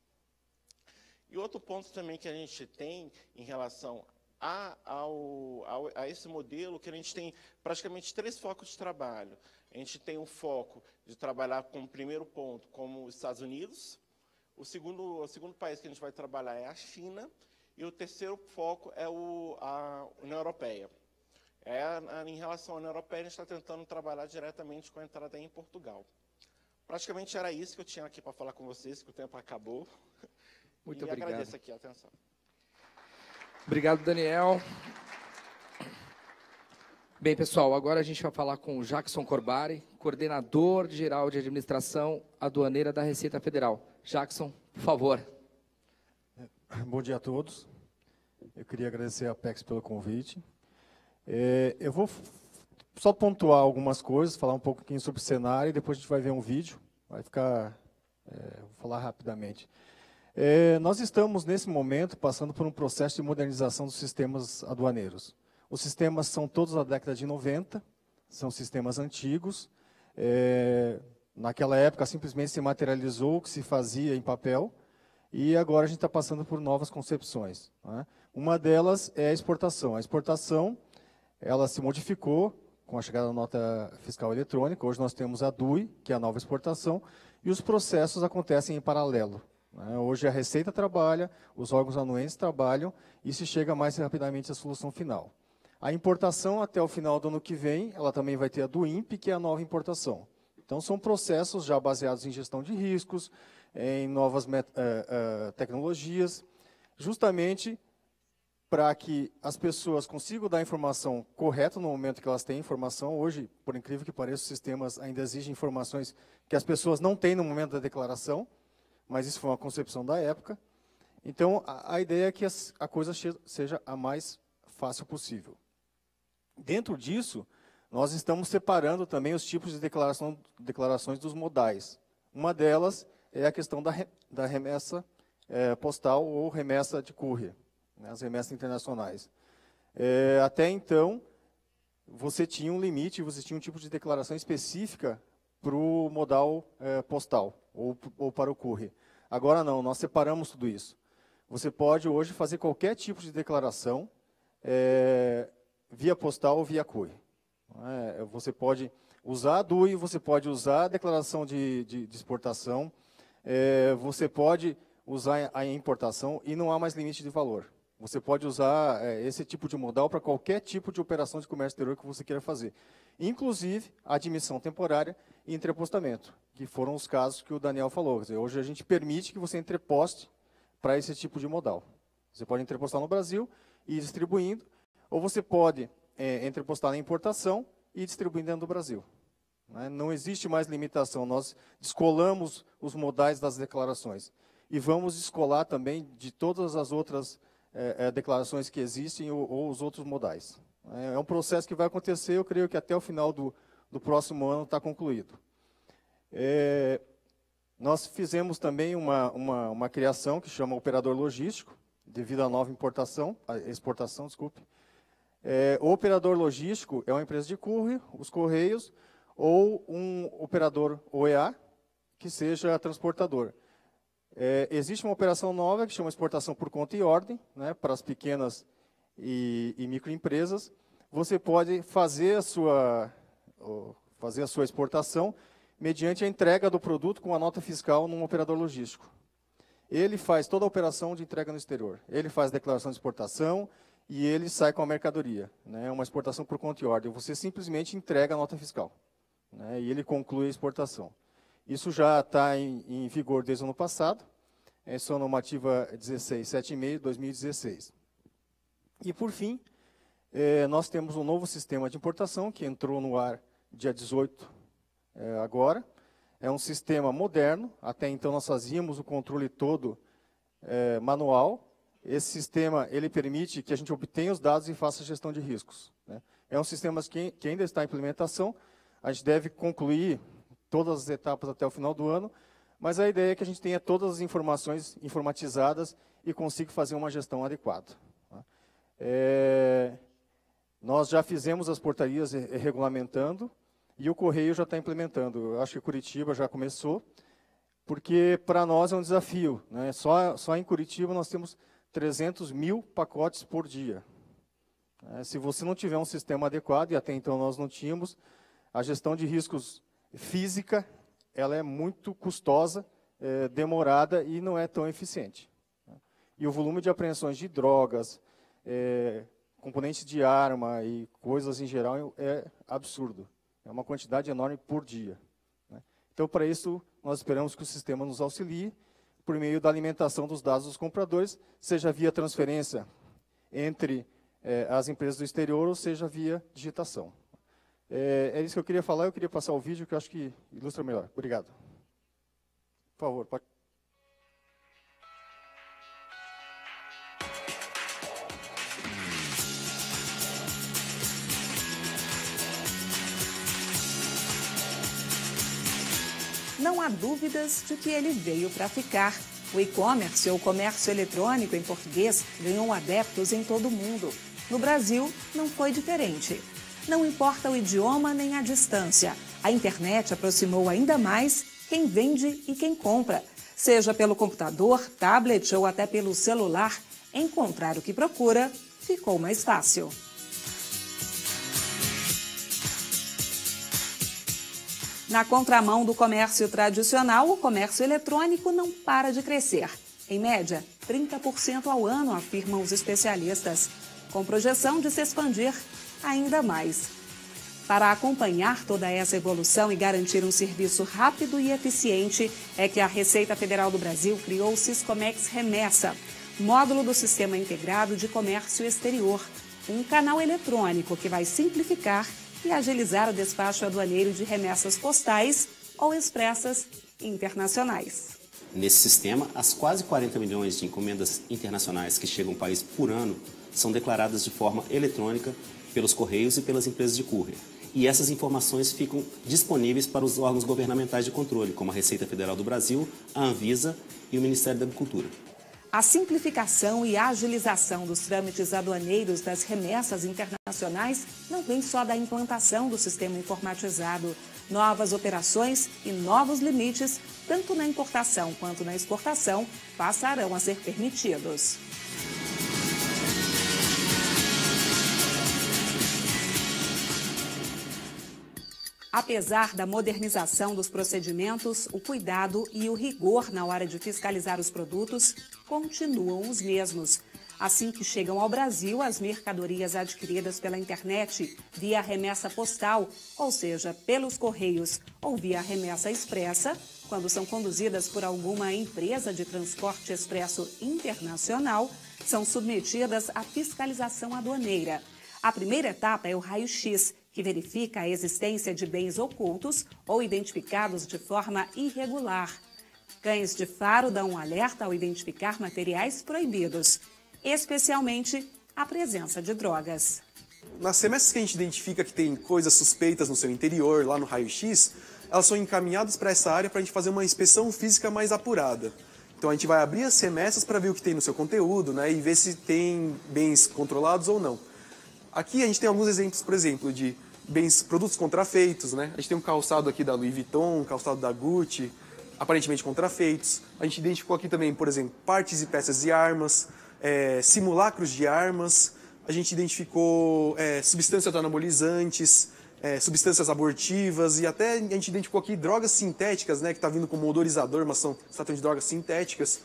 E outro ponto também que a gente tem em relação a, ao, ao, a esse modelo, que a gente tem praticamente três focos de trabalho. A gente tem um foco de trabalhar com o primeiro ponto, como os Estados Unidos. O segundo, o segundo país que a gente vai trabalhar é a China. E o terceiro foco é o, a União Europeia. É, em relação à União Europeia, a gente está tentando trabalhar diretamente com a entrada em Portugal. Praticamente era isso que eu tinha aqui para falar com vocês, que o tempo acabou. Muito e obrigado. agradeço aqui a atenção. Obrigado, Daniel. Bem, pessoal, agora a gente vai falar com o Jackson Corbari, coordenador geral de administração aduaneira da Receita Federal. Jackson, por favor. Bom dia a todos. Eu queria agradecer a Apex pelo convite. É, eu vou só pontuar algumas coisas, falar um pouquinho sobre o cenário e depois a gente vai ver um vídeo. Vai ficar, é, vou falar rapidamente. É, nós estamos, nesse momento, passando por um processo de modernização dos sistemas aduaneiros. Os sistemas são todos da década de 90, são sistemas antigos. É, naquela época, simplesmente se materializou o que se fazia em papel, e agora a gente está passando por novas concepções. Né? Uma delas é a exportação. A exportação, ela se modificou com a chegada da nota fiscal eletrônica. Hoje nós temos a DUI, que é a nova exportação, e os processos acontecem em paralelo. Né? Hoje a Receita trabalha, os órgãos anuentes trabalham e se chega mais rapidamente à solução final. A importação até o final do ano que vem, ela também vai ter a do INPE, que é a nova importação. Então são processos já baseados em gestão de riscos, em novas uh, uh, tecnologias, justamente para que as pessoas consigam dar a informação correta no momento que elas têm informação. Hoje, por incrível que pareça, os sistemas ainda exigem informações que as pessoas não têm no momento da declaração mas isso foi uma concepção da época. Então, a, a ideia é que a coisa seja a mais fácil possível. Dentro disso, nós estamos separando também os tipos de declaração, declarações dos modais. Uma delas é a questão da, re, da remessa é, postal ou remessa de courier, né, as remessas internacionais. É, até então, você tinha um limite, você tinha um tipo de declaração específica para o modal é, postal ou, ou para o courier. Agora não, nós separamos tudo isso. Você pode hoje fazer qualquer tipo de declaração é, via postal ou via CUI. É, você pode usar a DUI, você pode usar a declaração de, de, de exportação, é, você pode usar a importação e não há mais limite de valor. Você pode usar é, esse tipo de modal para qualquer tipo de operação de comércio exterior que você queira fazer. Inclusive, admissão temporária e entrepostamento que foram os casos que o Daniel falou. Dizer, hoje a gente permite que você entreposte para esse tipo de modal. Você pode entrepostar no Brasil e ir distribuindo, ou você pode é, entrepostar na importação e ir distribuindo dentro do Brasil. Né? Não existe mais limitação. Nós descolamos os modais das declarações. E vamos descolar também de todas as outras é, é, declarações que existem ou, ou, os outros modais. É, é um processo que vai acontecer, eu creio que até o final do, do próximo ano está concluído. É, nós fizemos também uma, uma, uma, criação que chama operador logístico, devido à nova importação, exportação, desculpe. É, o operador logístico é uma empresa de courier, os Correios, ou um operador OEA, que seja transportador. É, existe uma operação nova que chama exportação por conta e ordem, né, para as pequenas e, e microempresas. Você pode fazer a sua, fazer a sua exportação mediante a entrega do produto com a nota fiscal num operador logístico. Ele faz toda a operação de entrega no exterior. Ele faz a declaração de exportação e ele sai com a mercadoria. Né? Uma exportação por conta e ordem. Você simplesmente entrega a nota fiscal. Né? E ele conclui a exportação. Isso já está em, em, vigor desde o ano passado. É a normativa 1675, 2016. E, por fim, eh, nós temos um novo sistema de importação que entrou no ar dia 18 é, agora. É um sistema moderno, até então nós fazíamos o controle todo é, manual. Esse sistema ele permite que a gente obtenha os dados e faça a gestão de riscos. Né? É um sistema que, que ainda está em implementação, a gente deve concluir todas as etapas até o final do ano, mas a ideia é que a gente tenha todas as informações informatizadas e consiga fazer uma gestão adequada. Tá? É, nós já fizemos as portarias regulamentando, e o Correio já está implementando. Eu acho que Curitiba já começou, porque para nós é um desafio. Né? Só, só em Curitiba nós temos 300 mil pacotes por dia. É, se você não tiver um sistema adequado, e até então nós não tínhamos, a gestão de riscos física ela é muito custosa, é, demorada e não é tão eficiente. E o volume de apreensões de drogas, é, componentes de arma e coisas em geral é absurdo. É uma quantidade enorme por dia. Né? Então, para isso, nós esperamos que o sistema nos auxilie por meio da alimentação dos dados dos compradores, seja via transferência entre eh, as empresas do exterior ou seja via digitação. É, é, isso que eu queria falar, eu queria passar o vídeo que eu acho que ilustra melhor. Obrigado. Por favor, pode. Não há dúvidas de que ele veio para ficar. O e-commerce, ou comércio eletrônico em português, ganhou adeptos em todo o mundo. No Brasil, não foi diferente. Não importa o idioma nem a distância, a internet aproximou ainda mais quem vende e quem compra. Seja pelo computador, tablet ou até pelo celular, encontrar o que procura ficou mais fácil. Na contramão do comércio tradicional, o comércio eletrônico não para de crescer. Em média, 30% ao ano, afirmam os especialistas, com projeção de se expandir ainda mais. Para acompanhar toda essa evolução e garantir um serviço rápido e eficiente, é que a Receita Federal do Brasil criou o Siscomex Remessa, módulo do Sistema Integrado de Comércio Exterior, um canal eletrônico que vai simplificar e agilizar o despacho aduaneiro de remessas postais ou expressas internacionais. Nesse sistema, as quase 40 milhões de encomendas internacionais que chegam ao país por ano são declaradas de forma eletrônica pelos Correios e pelas empresas de courier. E essas informações ficam disponíveis para os órgãos governamentais de controle, como a Receita Federal do Brasil, a Anvisa e o Ministério da Agricultura. A simplificação e agilização dos trâmites aduaneiros das remessas internacionais não vem só da implantação do sistema informatizado. Novas operações e novos limites, tanto na importação quanto na exportação, passarão a ser permitidos. Apesar da modernização dos procedimentos, o cuidado e o rigor na hora de fiscalizar os produtos continuam os mesmos. Assim que chegam ao Brasil, as mercadorias adquiridas pela internet via remessa postal, ou seja, pelos correios, ou via remessa expressa, quando são conduzidas por alguma empresa de transporte expresso internacional, são submetidas à fiscalização aduaneira. A primeira etapa é o raio-x, que verifica a existência de bens ocultos ou identificados de forma irregular. Cães de faro dão um alerta ao identificar materiais proibidos, especialmente a presença de drogas. Nas semestres que a gente identifica que tem coisas suspeitas no seu interior, lá no raio-x, elas são encaminhadas para essa área para a gente fazer uma inspeção física mais apurada. Então a gente vai abrir as semestras para ver o que tem no seu conteúdo né, e ver se tem bens controlados ou não. Aqui a gente tem alguns exemplos, por exemplo, de bens, produtos contrafeitos, né? A gente tem um calçado aqui da Louis Vuitton, um calçado da Gucci, aparentemente contrafeitos. A gente identificou aqui também, por exemplo, partes e peças de armas, é, simulacros de armas. A gente identificou é, substâncias anabolizantes, é, substâncias abortivas e até a gente identificou aqui drogas sintéticas, né? Que está vindo como odorizador, mas são, tratando de drogas sintéticas.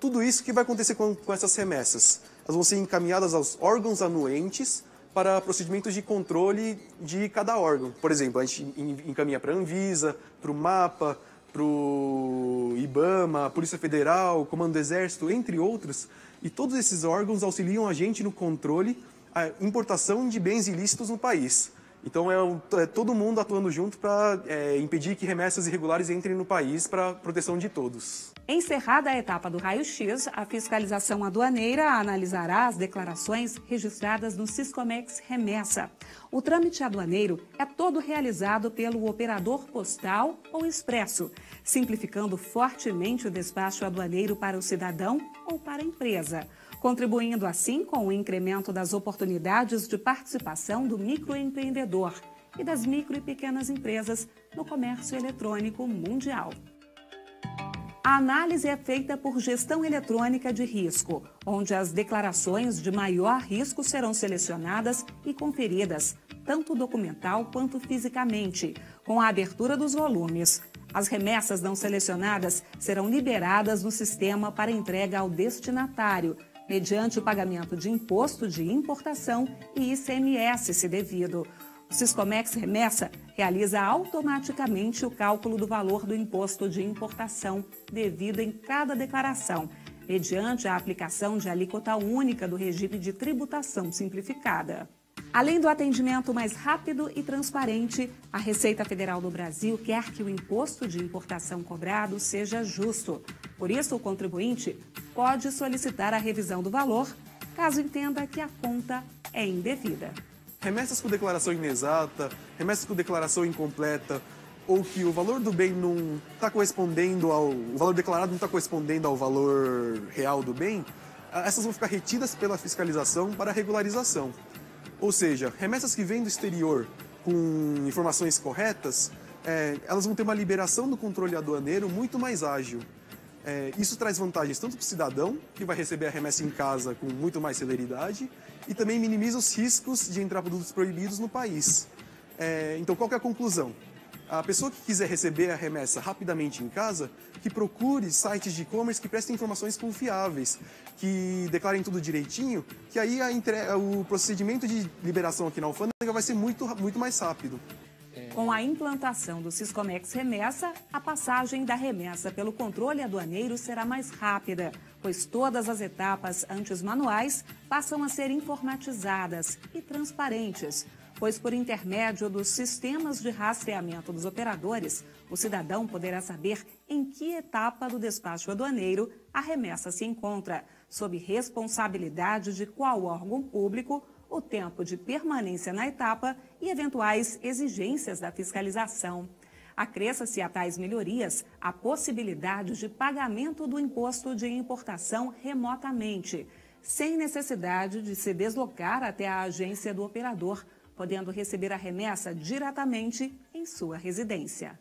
Tudo isso que vai acontecer com, com essas remessas. Elas vão ser encaminhadas aos órgãos anuentes para procedimentos de controle de cada órgão. Por exemplo, a gente encaminha para a Anvisa, para o MAPA, para o IBAMA, Polícia Federal, Comando do Exército, entre outros. E todos esses órgãos auxiliam a gente no controle, a importação de bens ilícitos no país. Então é, é todo mundo atuando junto para é, impedir que remessas irregulares entrem no país para proteção de todos. Encerrada a etapa do raio-x, a fiscalização aduaneira analisará as declarações registradas no Siscomex Remessa. O trâmite aduaneiro é todo realizado pelo operador postal ou expresso, simplificando fortemente o despacho aduaneiro para o cidadão ou para a empresa contribuindo assim com o incremento das oportunidades de participação do microempreendedor e das micro e pequenas empresas no comércio eletrônico mundial. A análise é feita por gestão eletrônica de risco, onde as declarações de maior risco serão selecionadas e conferidas, tanto documental quanto fisicamente, com a abertura dos volumes. As remessas não selecionadas serão liberadas no sistema para entrega ao destinatário, mediante o pagamento de imposto de importação e ICMS, se devido. O Siscomex Remessa realiza automaticamente o cálculo do valor do imposto de importação devido em cada declaração, mediante a aplicação de alíquota única do regime de tributação simplificada. Além do atendimento mais rápido e transparente, a Receita Federal do Brasil quer que o imposto de importação cobrado seja justo. Por isso, o contribuinte pode solicitar a revisão do valor caso entenda que a conta é indevida. Remessas com declaração inexata, remessas com declaração incompleta, ou que o valor do bem não está correspondendo ao. o valor declarado não está correspondendo ao valor real do bem, essas vão ficar retidas pela fiscalização para regularização. Ou seja, remessas que vêm do exterior com informações corretas, é, elas vão ter uma liberação do controle aduaneiro muito mais ágil. É, isso traz vantagens tanto para o cidadão, que vai receber a remessa em casa com muito mais celeridade, e também minimiza os riscos de entrar produtos proibidos no país. É, então, qual é a conclusão? A pessoa que quiser receber a remessa rapidamente em casa, que procure sites de e-commerce que prestem informações confiáveis, que declarem tudo direitinho, que aí o procedimento de liberação aqui na alfândega vai ser muito, muito mais rápido. Com a implantação do Siscomex Remessa, a passagem da remessa pelo controle aduaneiro será mais rápida, pois todas as etapas antes manuais passam a ser informatizadas e transparentes, pois por intermédio dos sistemas de rastreamento dos operadores, o cidadão poderá saber em que etapa do despacho aduaneiro a remessa se encontra, sob responsabilidade de qual órgão público, o tempo de permanência na etapa e eventuais exigências da fiscalização. Acresça-se a tais melhorias a possibilidade de pagamento do imposto de importação remotamente, sem necessidade de se deslocar até a agência do operador, podendo receber a remessa diretamente em sua residência.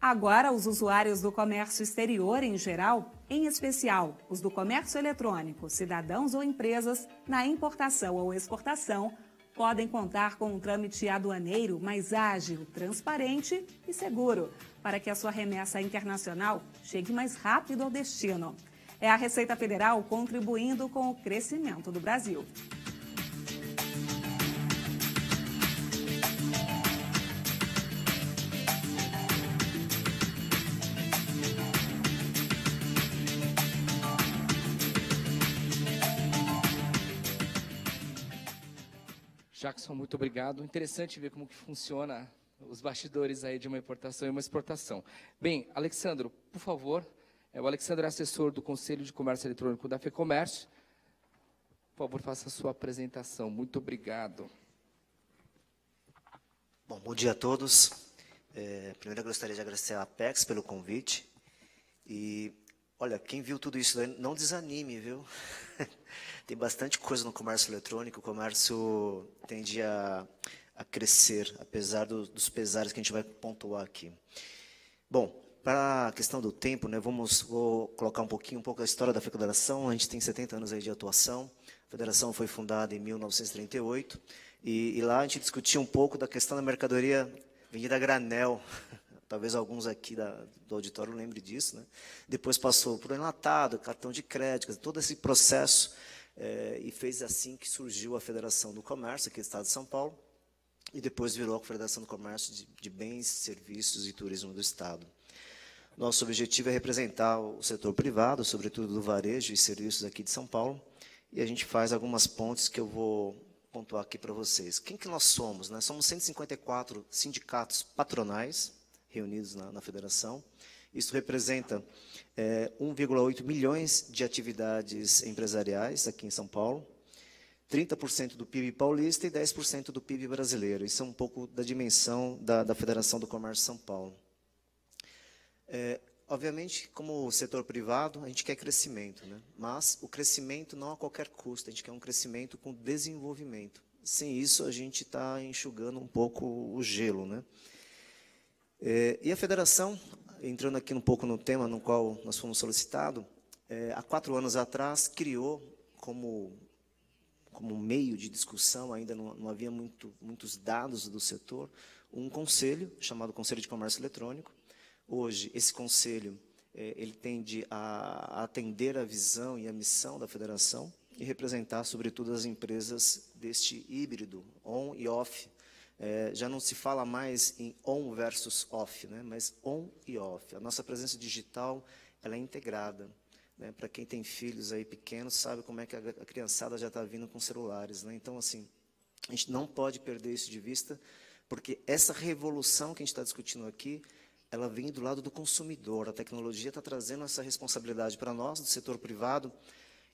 Agora, os usuários do comércio exterior em geral, em especial os do comércio eletrônico, cidadãos ou empresas, na importação ou exportação, podem contar com um trâmite aduaneiro mais ágil, transparente e seguro, para que a sua remessa internacional chegue mais rápido ao destino. É a Receita Federal contribuindo com o crescimento do Brasil. Jackson, muito obrigado. Interessante ver como que funciona os bastidores aí de uma importação e uma exportação. Bem, Alexandro, por favor, é, o Alexandre é assessor do Conselho de Comércio Eletrônico da FEComércio. Por favor, faça a sua apresentação. Muito obrigado. Bom, bom dia a todos. É, primeiro eu gostaria de agradecer à Apex pelo convite. E, olha, quem viu tudo isso não desanime, viu? Tem bastante coisa no comércio eletrônico, o comércio tende a, a crescer, apesar do, dos pesares que a gente vai pontuar aqui. Bom, para a questão do tempo, né, vamos vou colocar um pouquinho um pouco a história da federação. A gente tem 70 anos aí de atuação. A federação foi fundada em 1938 e, e lá a gente discutia um pouco da questão da mercadoria vendida a granel. Talvez alguns aqui da, do auditório lembrem disso. Né? Depois passou por enlatado, cartão de crédito, todo esse processo é, e fez assim que surgiu a Federação do Comércio, aqui do Estado de São Paulo, e depois virou a Federação do Comércio de, de Bens, Serviços e Turismo do Estado. Nosso objetivo é representar o setor privado, sobretudo do varejo e serviços aqui de São Paulo, e a gente faz algumas pontes que eu vou pontuar aqui para vocês. Quem que nós somos? Nós somos 154 sindicatos patronais reunidos na, na federação. Isso representa é, 1,8 milhões de atividades empresariais aqui em São Paulo, 30% do PIB paulista e 10% do PIB brasileiro. Isso é um pouco da dimensão da, da Federação do Comércio de São Paulo. É, obviamente, como setor privado, a gente quer crescimento, né? mas o crescimento não a qualquer custo, a gente quer um crescimento com desenvolvimento. Sem isso, a gente está enxugando um pouco o gelo. Né? É, e a federação, entrando aqui um pouco no tema no qual nós fomos solicitados, é, há quatro anos atrás criou como como meio de discussão, ainda não, não havia muito, muitos dados do setor, um conselho chamado Conselho de Comércio Eletrônico. Hoje, esse conselho é, ele tende a, a atender a visão e a missão da federação e representar, sobretudo, as empresas deste híbrido, on e off, é, já não se fala mais em on versus off, né, mas on e off. A nossa presença digital ela é integrada. Né, Para quem tem filhos aí pequenos, sabe como é que a, criançada já está vindo com celulares. Né? Então, assim, a gente não pode perder isso de vista, porque essa revolução que a gente está discutindo aqui, ela vem do lado do consumidor. A tecnologia está trazendo essa responsabilidade para nós, do setor privado,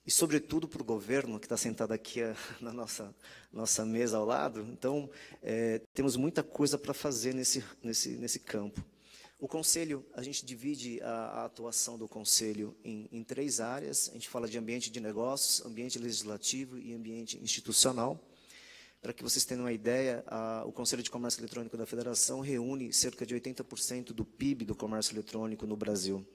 e, sobretudo, para o governo, que está sentado aqui eh, na nossa, nossa mesa ao lado. Então, é, temos muita coisa para fazer nesse, nesse, nesse campo. O Conselho, a gente divide a, a atuação do Conselho em, em, três áreas. A gente fala de ambiente de negócios, ambiente legislativo e ambiente institucional. Para que vocês tenham uma ideia, a, o Conselho de Comércio Eletrônico da Federação reúne cerca de 80% do PIB do comércio eletrônico no Brasil.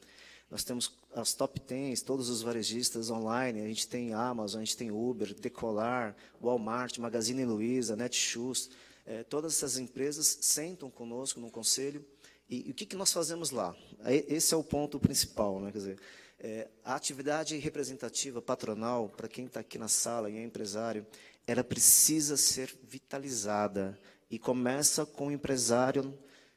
Nós temos as top 10, todos os varejistas online. A gente tem Amazon, a gente tem Uber, Decolar, Walmart, Magazine Luiza, Netshoes. É, todas essas empresas sentam conosco no conselho. E, e o que, que, nós fazemos lá? Esse é o ponto principal. Né? Quer dizer, é, a atividade representativa patronal, para quem está aqui na sala e é empresário, ela precisa ser vitalizada. E começa com o empresário,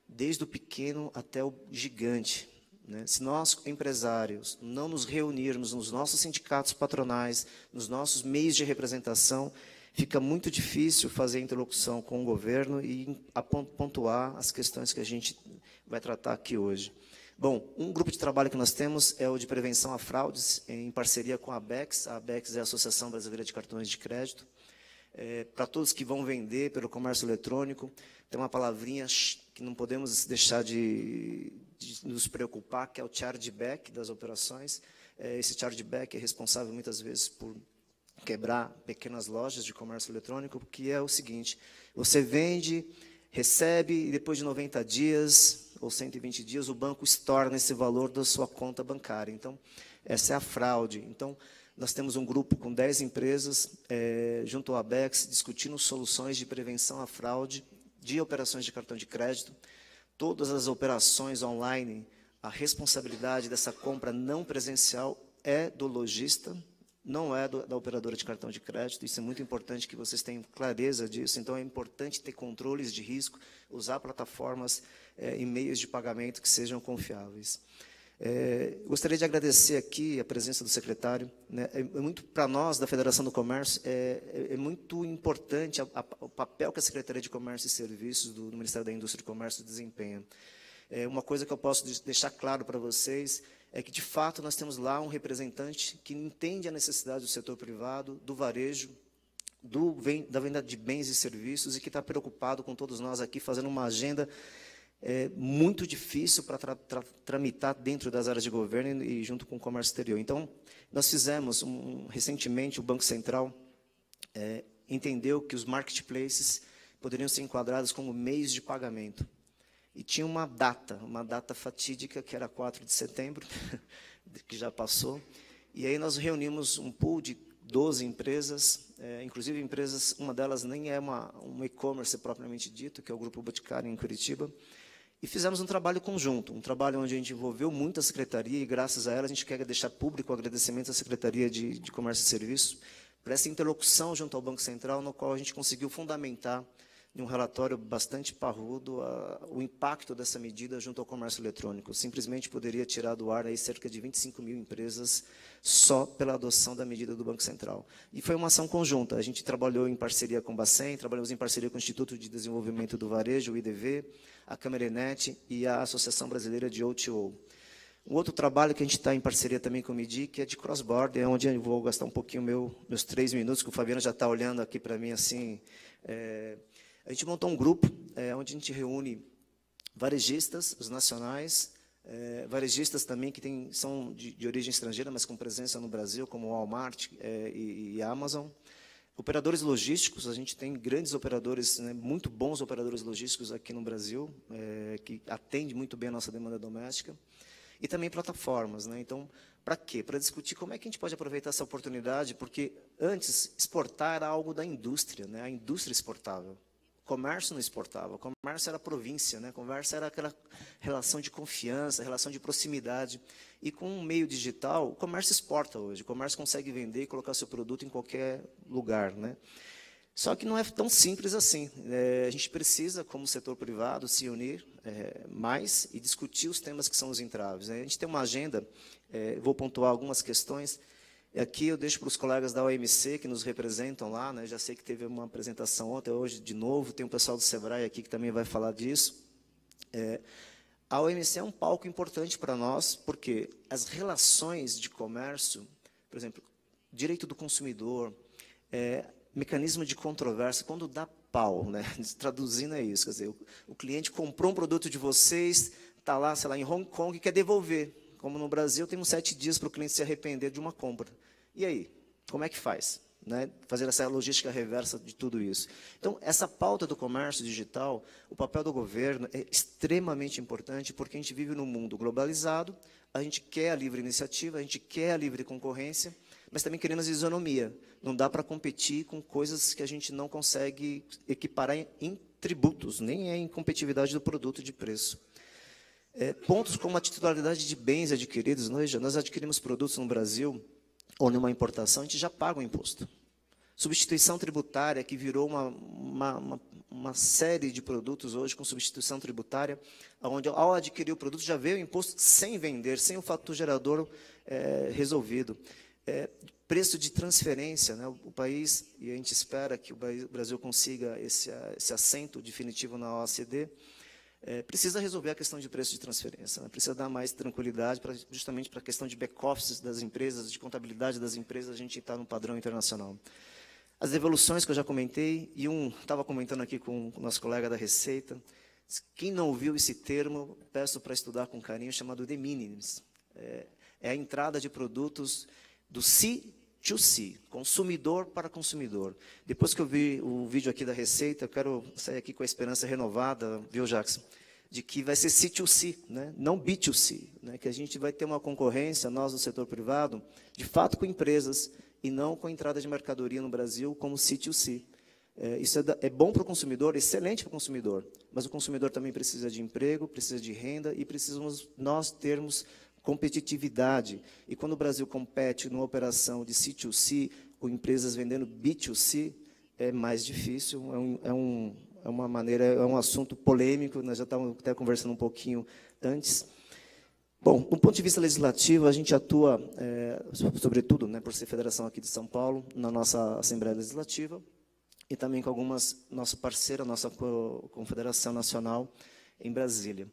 desde o pequeno até o gigante. Né? Se nós, empresários, não nos reunirmos nos nossos sindicatos patronais, nos nossos meios de representação, fica muito difícil fazer interlocução com o governo e pontuar as questões que a gente vai tratar aqui hoje. Bom, um grupo de trabalho que nós temos é o de prevenção a fraudes, em parceria com a ABEX. A ABEX é a Associação Brasileira de Cartões de Crédito. É, para todos que vão vender pelo comércio eletrônico, tem uma palavrinha que não podemos deixar de, de nos preocupar, que é o chargeback das operações. É, esse chargeback é responsável muitas vezes por quebrar pequenas lojas de comércio eletrônico, que é o seguinte: você vende, recebe e depois de 90 dias ou 120 dias o banco estorna esse valor da sua conta bancária. Então, essa é a fraude. Então, nós temos um grupo com 10 empresas, é, junto ao ABEX, discutindo soluções de prevenção à fraude de operações de cartão de crédito todas as operações online, a responsabilidade dessa compra não presencial é do lojista, não é do, da operadora de cartão de crédito. Isso é muito importante que vocês tenham clareza disso. Então, é importante ter controles de risco, usar plataformas é, e meios de pagamento que sejam confiáveis. É, gostaria de agradecer aqui a presença do secretário. Né? É, é muito para nós da Federação do Comércio é, é, é muito importante a, a, o papel que a Secretaria de Comércio e Serviços do, do, Ministério da Indústria e Comércio desempenha. É, uma coisa que eu posso deixar claro para vocês é que de fato nós temos lá um representante que entende a necessidade do setor privado, do varejo, do, da venda de bens e serviços e que está preocupado com todos nós aqui fazendo uma agenda é muito difícil para tra tra tramitar dentro das áreas de governo e junto com o comércio exterior. Então, nós fizemos um, recentemente o Banco Central é, entendeu que os marketplaces poderiam ser enquadrados como meios de pagamento. E tinha uma data, uma data fatídica, que era 4 de setembro, que já passou. E aí nós reunimos um pool de 12 empresas, é, inclusive empresas, uma delas nem é uma, um e-commerce propriamente dito, que é o Grupo Boticário em Curitiba, e fizemos um trabalho conjunto, um trabalho onde a gente envolveu muito a Secretaria, e graças a ela a gente quer deixar público o agradecimento à Secretaria de, de Comércio e Serviços por essa interlocução junto ao Banco Central, no qual a gente conseguiu fundamentar em um relatório bastante parrudo a, o impacto dessa medida junto ao comércio eletrônico. Simplesmente poderia tirar do ar aí cerca de 25 mil empresas só pela adoção da medida do Banco Central. E foi uma ação conjunta. A gente trabalhou em parceria com o Bacen, trabalhamos em parceria com o Instituto de Desenvolvimento do Varejo, o IDV, a Câmara e a Associação Brasileira de O2O. Um outro trabalho que a gente está em parceria também com o MIDI, que é de cross-border, é onde eu vou gastar um pouquinho meu, meus três minutos, que o Fabiano já está olhando aqui para mim assim, é, a gente montou um grupo é, onde a gente reúne varejistas, os nacionais, é, varejistas também que tem, são de, de, origem estrangeira, mas com presença no Brasil, como Walmart é, e, e, Amazon. Operadores logísticos, a gente tem grandes operadores, né, muito bons operadores logísticos aqui no Brasil, é, que atendem muito bem a nossa demanda doméstica. E também plataformas. Né? Então, para quê? Para discutir como é que a gente pode aproveitar essa oportunidade, porque antes exportar era algo da indústria, né? a indústria exportável comércio não exportava, comércio era província, né? comércio era aquela relação de confiança, relação de proximidade. E com o meio digital, o comércio exporta hoje, o comércio consegue vender e colocar seu produto em qualquer lugar. Né? Só que não é tão simples assim. É, a gente precisa, como setor privado, se unir é, mais e discutir os temas que são os entraves. Né? A gente tem uma agenda, é, vou pontuar algumas questões, e aqui eu deixo para os colegas da OMC que nos representam lá, né? já sei que teve uma apresentação ontem, hoje de novo, tem o um pessoal do SEBRAE aqui que também vai falar disso. É, a OMC é um palco importante para nós, porque as relações de comércio, por exemplo, direito do consumidor, é, mecanismo de controvérsia, quando dá pau, né? traduzindo é isso, quer dizer, o, o cliente comprou um produto de vocês, está lá, sei lá, em Hong Kong e quer devolver. Como no Brasil, temos sete dias para o cliente se arrepender de uma compra. E aí, como é que faz? Né, fazer essa logística reversa de tudo isso. Então, essa pauta do comércio digital, o papel do governo é extremamente importante, porque a gente vive num mundo globalizado, a gente quer a livre iniciativa, a gente quer a livre concorrência, mas também queremos isonomia. Não dá para competir com coisas que a gente não consegue equiparar em, tributos, nem é em competitividade do produto de preço. É, pontos como a titularidade de bens adquiridos, nós, nós adquirimos produtos no Brasil ou numa importação, a gente já paga o imposto. Substituição tributária, que virou uma, uma, uma, uma série de produtos hoje com substituição tributária, onde ao adquirir o produto já veio o imposto sem vender, sem o fator gerador é, resolvido. É, preço de transferência, né, o país, e a gente espera que o Brasil consiga esse, esse assento definitivo na OCDE, é, precisa resolver a questão de preço de transferência, né? precisa dar mais tranquilidade pra, justamente para a questão de back-office das empresas, de contabilidade das empresas, a gente está no padrão internacional. As devoluções que eu já comentei, e um estava comentando aqui com o nosso colega da Receita, quem não ouviu esse termo, peço para estudar com carinho, chamado de minimis. É, é a entrada de produtos do C to C, consumidor para consumidor. Depois que eu vi o vídeo aqui da Receita, eu quero sair aqui com a esperança renovada, viu, Jackson? De que vai ser C2C, né? não B2C. Né? Que a gente vai ter uma concorrência, nós do setor privado, de fato com empresas, e não com entrada de mercadoria no Brasil como C2C. É, isso é, é bom para o consumidor, excelente para o consumidor, mas o consumidor também precisa de emprego, precisa de renda e precisamos nós termos competitividade. E quando o Brasil compete numa operação de C2C, com empresas vendendo B2C, é mais difícil, é, um, é, um, é uma maneira, é um assunto polêmico, nós já estávamos até conversando um pouquinho antes. Bom, do ponto de vista legislativo, a gente atua, é, sobretudo, né, por ser federação aqui de São Paulo, na nossa Assembleia Legislativa, e também com algumas, nossa parceira, nossa Confederação Nacional, em Brasília.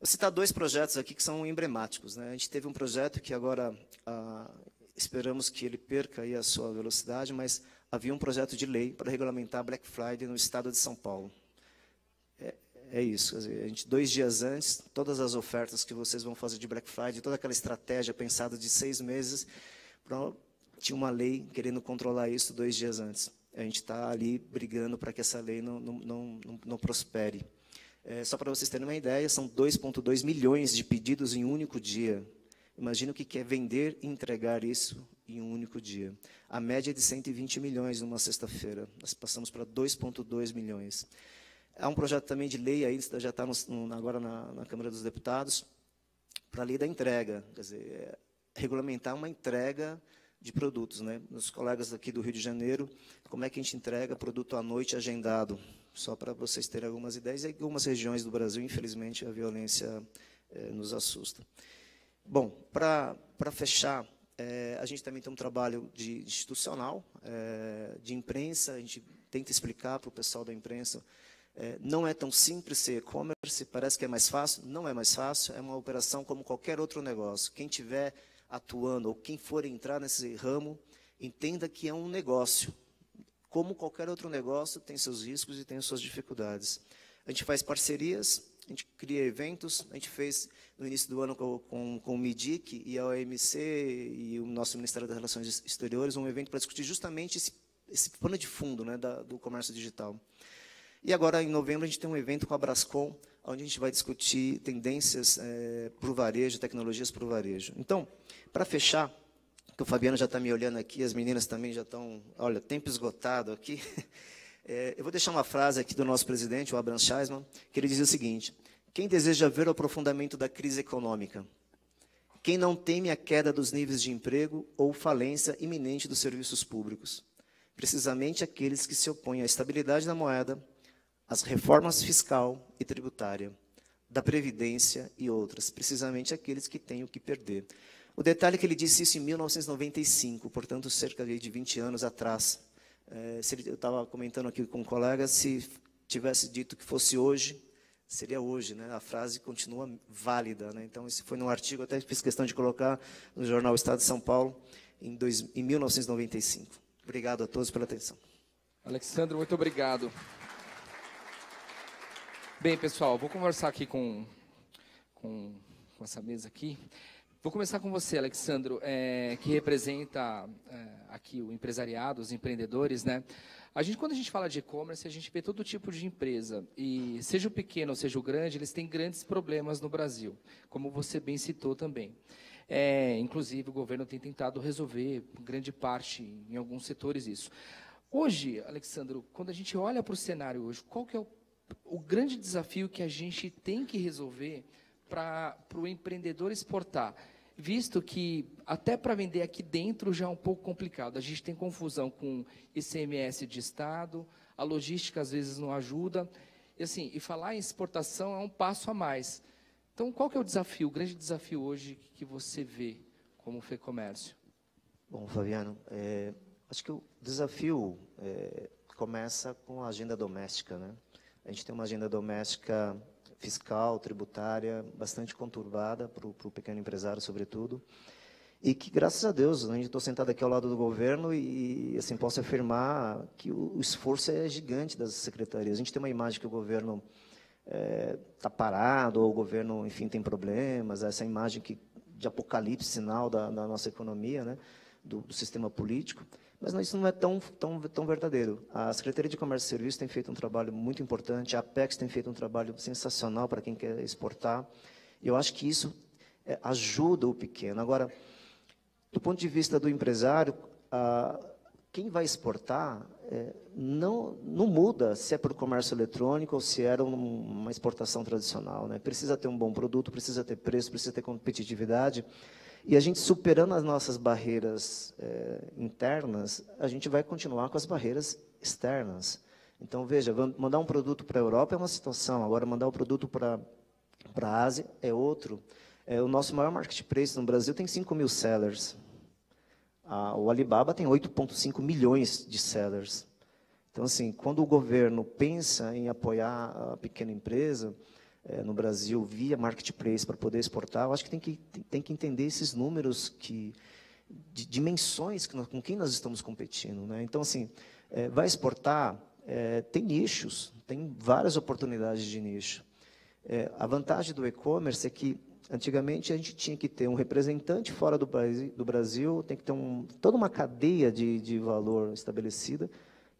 Vou citar dois projetos aqui que são emblemáticos. Né? A gente teve um projeto que agora ah, esperamos que ele perca aí a sua velocidade, mas havia um projeto de lei para regulamentar Black Friday no estado de São Paulo. É, é isso. A gente, dois dias antes, todas as ofertas que vocês vão fazer de Black Friday, toda aquela estratégia pensada de seis meses, tinha uma lei querendo controlar isso dois dias antes. A gente está ali brigando para que essa lei não, não, não, não prospere. É, só para vocês terem uma ideia, são 2,2 milhões de pedidos em um único dia. Imagina o que é vender e entregar isso em um único dia. A média é de 120 milhões numa sexta-feira. Nós passamos para 2,2 milhões. Há um projeto também de lei, aí já está agora na, na, Câmara dos Deputados, para a lei da entrega. Quer dizer, é, regulamentar uma entrega de produtos. Né? Os colegas aqui do Rio de Janeiro, como é que a gente entrega produto à noite agendado? Só para vocês terem algumas ideias. E algumas regiões do Brasil, infelizmente, a violência é, nos assusta. Bom, para fechar, é, a gente também tem um trabalho de institucional, é, de imprensa. A gente tenta explicar para o pessoal da imprensa. não é tão simples ser e-commerce, parece que é mais fácil. Não é mais fácil, é uma operação como qualquer outro negócio. Quem tiver atuando ou quem for entrar nesse ramo, entenda que é um negócio como qualquer outro negócio, tem seus riscos e tem suas dificuldades. A gente faz parcerias, a gente cria eventos, a gente fez no início do ano com, com, com o MIDIC e a OMC e o nosso Ministério das Relações Exteriores um evento para discutir justamente esse, esse pano de fundo né, da, do comércio digital. E agora, em novembro, a gente tem um evento com a Brascom, onde a gente vai discutir tendências é, para o varejo, tecnologias para o varejo. Então, para fechar, que o Fabiano já está me olhando aqui, as meninas também já estão, olha, tempo esgotado aqui. É, eu vou deixar uma frase aqui do nosso presidente, o Abraham Scheisman, que ele dizia o seguinte: quem deseja ver o aprofundamento da crise econômica? Quem não teme a queda dos níveis de emprego ou falência iminente dos serviços públicos? Precisamente aqueles que se opõem à estabilidade da moeda, às reformas fiscal e tributária, da previdência e outras, precisamente aqueles que têm o que perder. O detalhe é que ele disse isso em 1995, portanto, cerca de 20 anos atrás. É, se ele, eu estava comentando aqui com um colega, se tivesse dito que fosse hoje, seria hoje, né? A frase continua válida, né? Então, esse foi num artigo, até fiz questão de colocar no jornal Estado de São Paulo, em, dois, em 1995. Obrigado a todos pela atenção. Alexandre, muito obrigado. Bem, pessoal, vou conversar aqui com, com, com essa mesa aqui. Vou começar com você, Alexandro, é, que representa é, aqui o empresariado, os empreendedores, né? A gente, quando a gente fala de e-commerce, a gente vê todo tipo de empresa. E seja o pequeno ou seja o grande, eles têm grandes problemas no Brasil, como você bem citou também. É, inclusive, o governo tem tentado resolver grande parte, em alguns setores, isso. Hoje, Alexandro, quando a gente olha para o cenário hoje, qual que é o, o grande desafio que a gente tem que resolver para o empreendedor exportar? visto que até para vender aqui dentro já é um pouco complicado. A gente tem confusão com ICMS de Estado, a logística às vezes não ajuda. E, assim, e falar em exportação é um passo a mais. Então, qual que é o desafio, o grande desafio hoje que você vê como FEComércio? Bom, Fabiano, é, acho que o desafio é, começa com a agenda doméstica. Né? A gente tem uma agenda doméstica fiscal, tributária, bastante conturbada para o pequeno empresário, sobretudo. E que, graças a Deus, a gente estou sentado aqui ao lado do governo e, assim, posso afirmar que o, o esforço é gigante das secretarias. A gente tem uma imagem que o governo está é, tá parado, ou o governo, enfim, tem problemas, essa imagem que, de apocalipse sinal da, da nossa economia, né, do, do sistema político. Mas não, isso não é tão, tão, tão verdadeiro. A Secretaria de Comércio e Serviços tem feito um trabalho muito importante, a Apex tem feito um trabalho sensacional para quem quer exportar. Eu acho que isso é, ajuda o pequeno. Agora, do ponto de vista do empresário, quem vai exportar é, não, não muda se é para o comércio eletrônico ou se era um, uma exportação tradicional. Né? Precisa ter um bom produto, precisa ter preço, precisa ter competitividade. E a gente superando as nossas barreiras é, internas, a gente vai continuar com as barreiras externas. Então, veja, mandar um produto para a Europa é uma situação, agora mandar o um produto para a Ásia é outro. É, o nosso maior marketplace no Brasil tem 5 mil sellers. A, o Alibaba tem 8,5 milhões de sellers. Então, assim, quando o governo pensa em apoiar a pequena empresa, é, no Brasil via marketplace para poder exportar, eu acho que tem que, tem que entender esses números que, de dimensões que nós, com quem nós estamos competindo. Né? Então, assim, é, vai exportar, é, tem nichos, tem várias oportunidades de nicho. É, a vantagem do e-commerce é que, antigamente, a gente tinha que ter um representante fora do, do Brasil, tem que ter um, toda uma cadeia de, de valor estabelecida,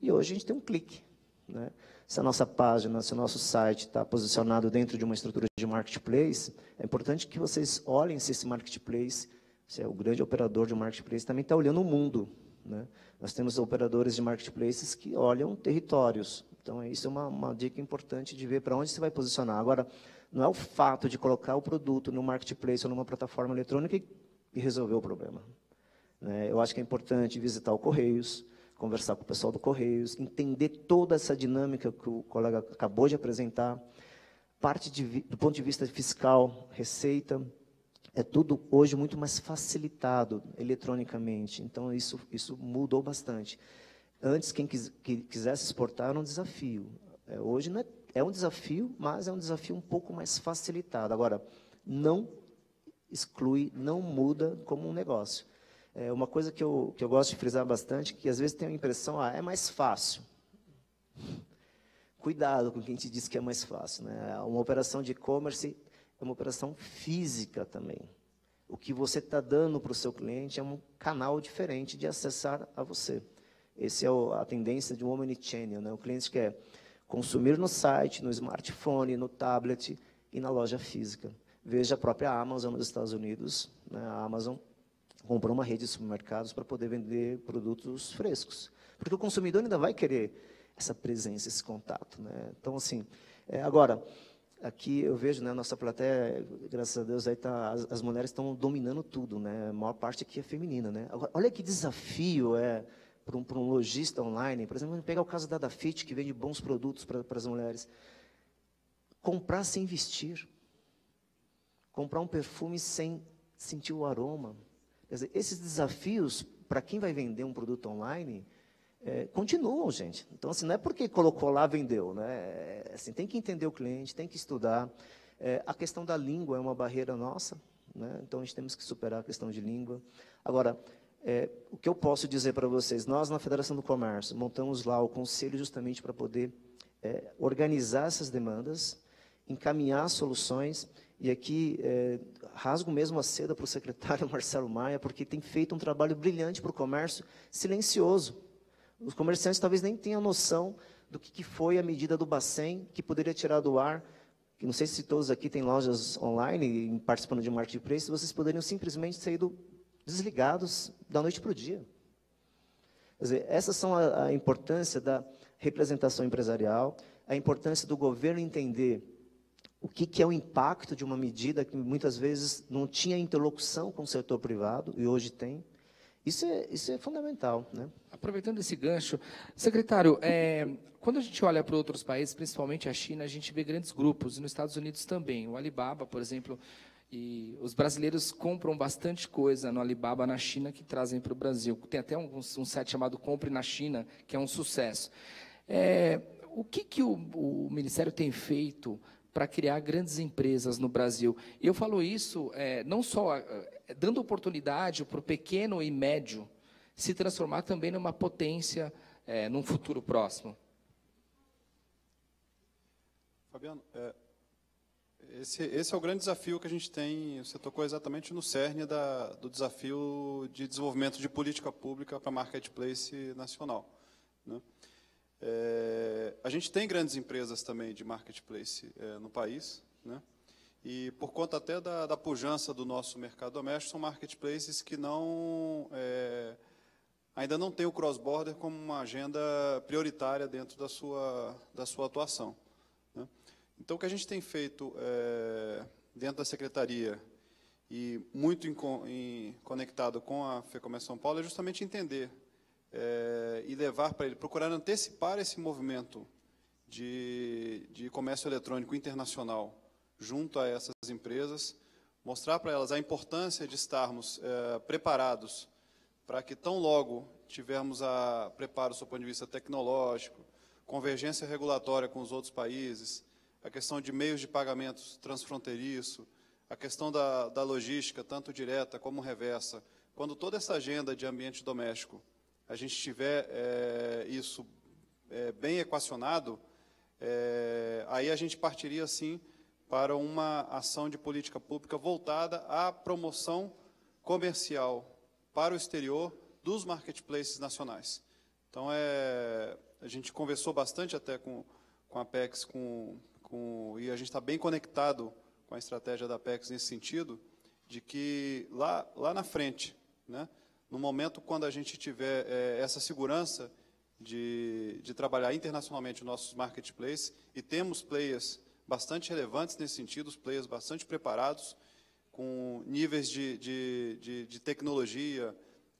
e hoje a gente tem um clique. Né? Se a nossa página, se o nosso site está posicionado dentro de uma estrutura de marketplace, é importante que vocês olhem se esse marketplace, se é o grande operador de marketplace, também está olhando o mundo. Né? Nós temos operadores de marketplaces que olham territórios. Então, isso é uma, uma dica importante de ver para onde você vai posicionar. Agora, não é o fato de colocar o produto no marketplace ou numa plataforma eletrônica e, e resolver o problema. Né? Eu acho que é importante visitar o Correios, conversar com o pessoal do Correios, entender toda essa dinâmica que o colega acabou de apresentar, parte de, do ponto de vista fiscal, receita, é tudo hoje muito mais facilitado eletronicamente. Então, isso, isso mudou bastante. Antes, quem quis, que quisesse exportar era um desafio. É, hoje é, é um desafio, mas é um desafio um pouco mais facilitado. Agora, não exclui, não muda como um negócio. É uma coisa que eu, que eu gosto de frisar bastante, que às vezes tem a impressão, ah, é mais fácil. Cuidado com quem te diz que é mais fácil. Né? Uma operação de e-commerce é uma operação física também. O que você está dando para o seu cliente é um canal diferente de acessar a você. Essa é a tendência de um omnichannel. Né? O cliente quer consumir no site, no smartphone, no tablet e na loja física. Veja a própria Amazon nos Estados Unidos. Né? A Amazon comprou uma rede de supermercados para poder vender produtos frescos. Porque o consumidor ainda vai querer essa presença, esse contato. Né? Então, assim, é, agora, aqui eu vejo, né, nossa plateia, graças a Deus, aí tá, as, as mulheres estão dominando tudo, né? A maior parte aqui é feminina, né? Agora, olha que desafio é para um, um lojista online, por exemplo, pegar o caso da Dafit, que vende bons produtos para as mulheres. Comprar sem vestir. Comprar um perfume sem sentir o aroma. Dizer, esses desafios, para quem vai vender um produto online, é, continuam, gente. Então, assim, não é porque colocou lá, vendeu. Né? É, assim, tem que entender o cliente, tem que estudar. É, a questão da língua é uma barreira nossa, né? então a gente temos que superar a questão de língua. Agora, É, o que eu posso dizer para vocês? Nós, na Federação do Comércio, montamos lá o conselho justamente para poder é, organizar essas demandas, encaminhar soluções, e aqui é, rasgo mesmo a seda para o secretário Marcelo Maia, porque tem feito um trabalho brilhante para o comércio, silencioso. Os comerciantes talvez nem tenham noção do que, que foi a medida do Bacen, que poderia tirar do ar, não sei se todos aqui têm lojas online participando de marketplace, vocês poderiam simplesmente ser desligados da noite para o dia. Quer dizer, essas são a, a importância da representação empresarial, a importância do governo entender o que, que, é o impacto de uma medida que muitas vezes não tinha interlocução com o setor privado e hoje tem. Isso é, isso é fundamental. Né? Aproveitando esse gancho, secretário, é, quando a gente olha para outros países, principalmente a China, a gente vê grandes grupos, e nos Estados Unidos também. O Alibaba, por exemplo, e os brasileiros compram bastante coisa no Alibaba na China que trazem para o Brasil. Tem até um, um, site chamado Compre na China, que é um sucesso. É, o que, que o, o Ministério tem feito para criar grandes empresas no Brasil. E eu falo isso é, não só é, dando oportunidade para o pequeno e médio se transformar também numa potência é, num futuro próximo. Fabiano, é, esse, esse, é o grande desafio que a gente tem. Você tocou exatamente no cerne da, do desafio de desenvolvimento de política pública para marketplace nacional. Né? É, a gente tem grandes empresas também de marketplace é, no país, né? e por conta até da, da, pujança do nosso mercado doméstico, são marketplaces que não é, ainda não têm o cross-border como uma agenda prioritária dentro da sua, da sua atuação. Né? Então, o que a gente tem feito é, dentro da Secretaria e muito em, em, conectado com a FEComércio São Paulo é justamente entender é, e levar para ele, procurar antecipar esse movimento de, de comércio eletrônico internacional junto a essas empresas, mostrar para elas a importância de estarmos é, preparados para que tão logo tivermos a preparo do ponto de vista tecnológico, convergência regulatória com os outros países, a questão de meios de pagamentos transfronteiriço, a questão da, da logística, tanto direta como reversa, quando toda essa agenda de ambiente doméstico a gente tiver é, isso é, bem equacionado, é, aí a gente partiria, sim, para uma ação de política pública voltada à promoção comercial para o exterior dos marketplaces nacionais. Então, é, a gente conversou bastante até com, com a Apex, com, com, e a gente está bem conectado com a estratégia da Apex nesse sentido, de que lá, lá na frente, né, no momento quando a gente tiver é, essa segurança de, de trabalhar internacionalmente os nossos marketplaces, e temos players bastante relevantes nesse sentido, os players bastante preparados, com níveis de, de, de, de tecnologia,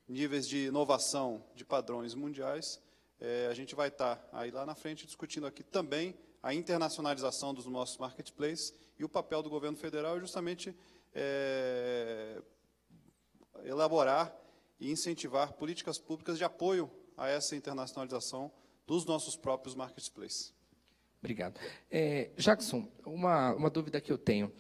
níveis de inovação de padrões mundiais, é, a gente vai estar aí lá na frente discutindo aqui também a internacionalização dos nossos marketplaces e o papel do governo federal é justamente é, elaborar e incentivar políticas públicas de apoio a essa internacionalização dos nossos próprios marketplaces. Obrigado. É, Jackson, uma, uma dúvida que eu tenho.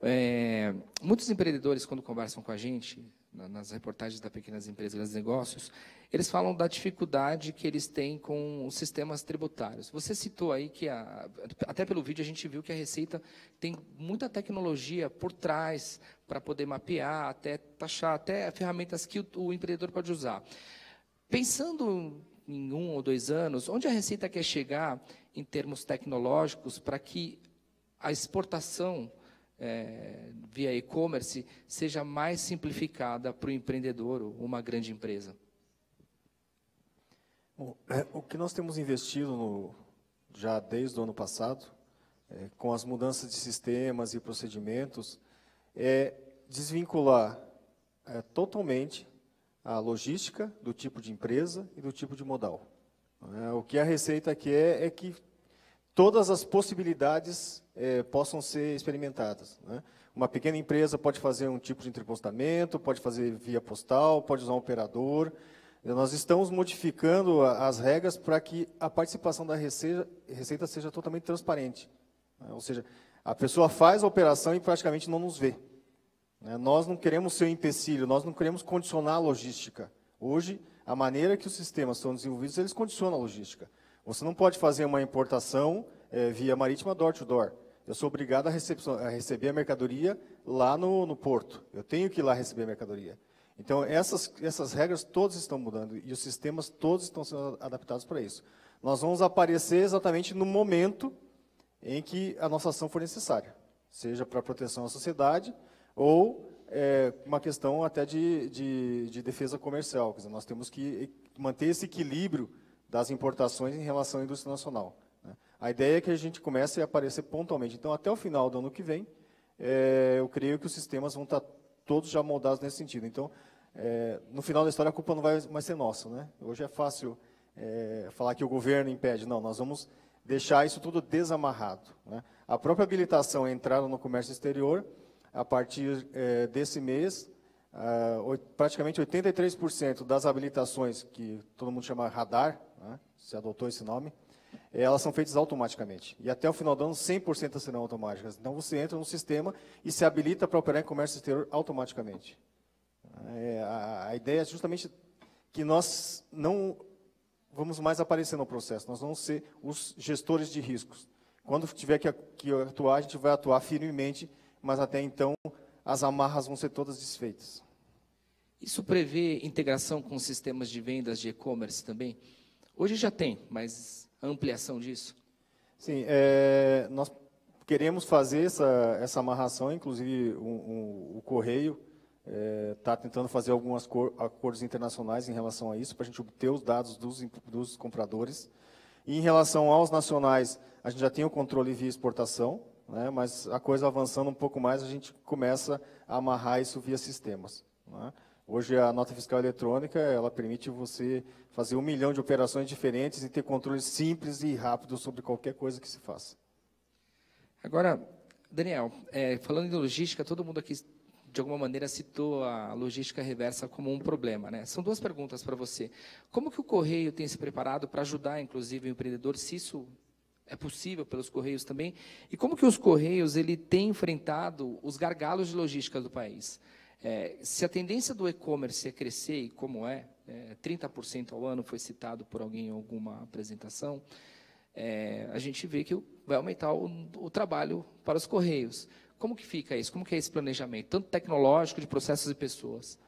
É, muitos empreendedores, quando conversam com a gente, nas reportagens da Pequenas Empresas Grandes Negócios, eles falam da dificuldade que eles têm com os sistemas tributários. Você citou aí que, a, até pelo vídeo, a gente viu que a Receita tem muita tecnologia por trás para poder mapear, até taxar, até ferramentas que o, o empreendedor pode usar. Pensando em um ou dois anos, onde a Receita quer chegar em termos tecnológicos para que a exportação é, via e-commerce seja mais simplificada para o empreendedor ou uma grande empresa? Bom, é, o que nós temos investido no, já desde o ano passado, é, com as mudanças de sistemas e procedimentos, é desvincular é, totalmente a logística do tipo de empresa e do tipo de modal. É, o que a Receita quer é que todas as possibilidades é, possam ser experimentadas. Né? Uma pequena empresa pode fazer um tipo de entrepostamento, pode fazer via postal, pode usar um operador. Nós estamos modificando as regras para que a participação da receita, seja totalmente transparente. Né? Ou seja, a pessoa faz a operação e praticamente não nos vê. Né? Nós não queremos ser um empecilho, nós não queremos condicionar a logística. Hoje, a maneira que os sistemas são desenvolvidos, eles condicionam a logística. Você não pode fazer uma importação é, via marítima door-to-door. Eu sou obrigado a, a, receber a mercadoria lá no, no porto. Eu tenho que ir lá receber a mercadoria. Então, essas, essas regras todas estão mudando e os sistemas todos estão sendo adaptados para isso. Nós vamos aparecer exatamente no momento em que a nossa ação for necessária, seja para proteção à sociedade ou é, uma questão até de, de, de defesa comercial. Quer dizer, nós temos que manter esse equilíbrio das importações em relação à indústria nacional. Né? A ideia é que a gente comece a aparecer pontualmente. Então, até o final do ano que vem, é, eu creio que os sistemas vão estar todos já moldados nesse sentido. Então, é, no final da história, a culpa não vai mais ser nossa. Né? Hoje é fácil é, falar que o governo impede. Não, nós vamos deixar isso tudo desamarrado. Né? A própria habilitação a entrar no comércio exterior, a partir desse mês, ah, praticamente 83% das habilitações, que todo mundo chama radar, né? se adotou esse nome, elas são feitas automaticamente. E até o final do ano, 100% serão automáticas. Então, você entra no sistema e se habilita para operar em comércio exterior automaticamente. É, a, a, ideia é justamente que nós não vamos mais aparecer no processo, nós vamos ser os gestores de riscos. Quando tiver que, que atuar, a gente vai atuar firmemente, mas até então as amarras vão ser todas desfeitas. Isso prevê integração com sistemas de vendas de e-commerce também? Hoje já tem, mas a ampliação disso? Sim, é, nós queremos fazer essa, essa amarração, inclusive um, um, o Correio está é, tentando fazer alguns acordos internacionais em relação a isso, para a gente obter os dados dos, dos compradores. E em relação aos nacionais, a gente já tem o controle via exportação, né, mas a coisa avançando um pouco mais, a gente começa a amarrar isso via sistemas. Né. Hoje, a nota fiscal eletrônica, ela permite você fazer um milhão de operações diferentes e ter controle simples e rápido sobre qualquer coisa que se faça. Agora, Daniel, é, falando em logística, todo mundo aqui de alguma maneira citou a logística reversa como um problema, né? São duas perguntas para você. Como que o correio tem se preparado para ajudar, inclusive, o empreendedor, se isso é possível pelos correios também? E como que os correios ele tem enfrentado os gargalos de logística do país? É, se a tendência do e-commerce é crescer, e como é, é 30% ao ano foi citado por alguém em alguma apresentação, é, a gente vê que vai aumentar o, o trabalho para os correios. Como que fica isso? Como que é esse planejamento, tanto tecnológico, de processos e pessoas?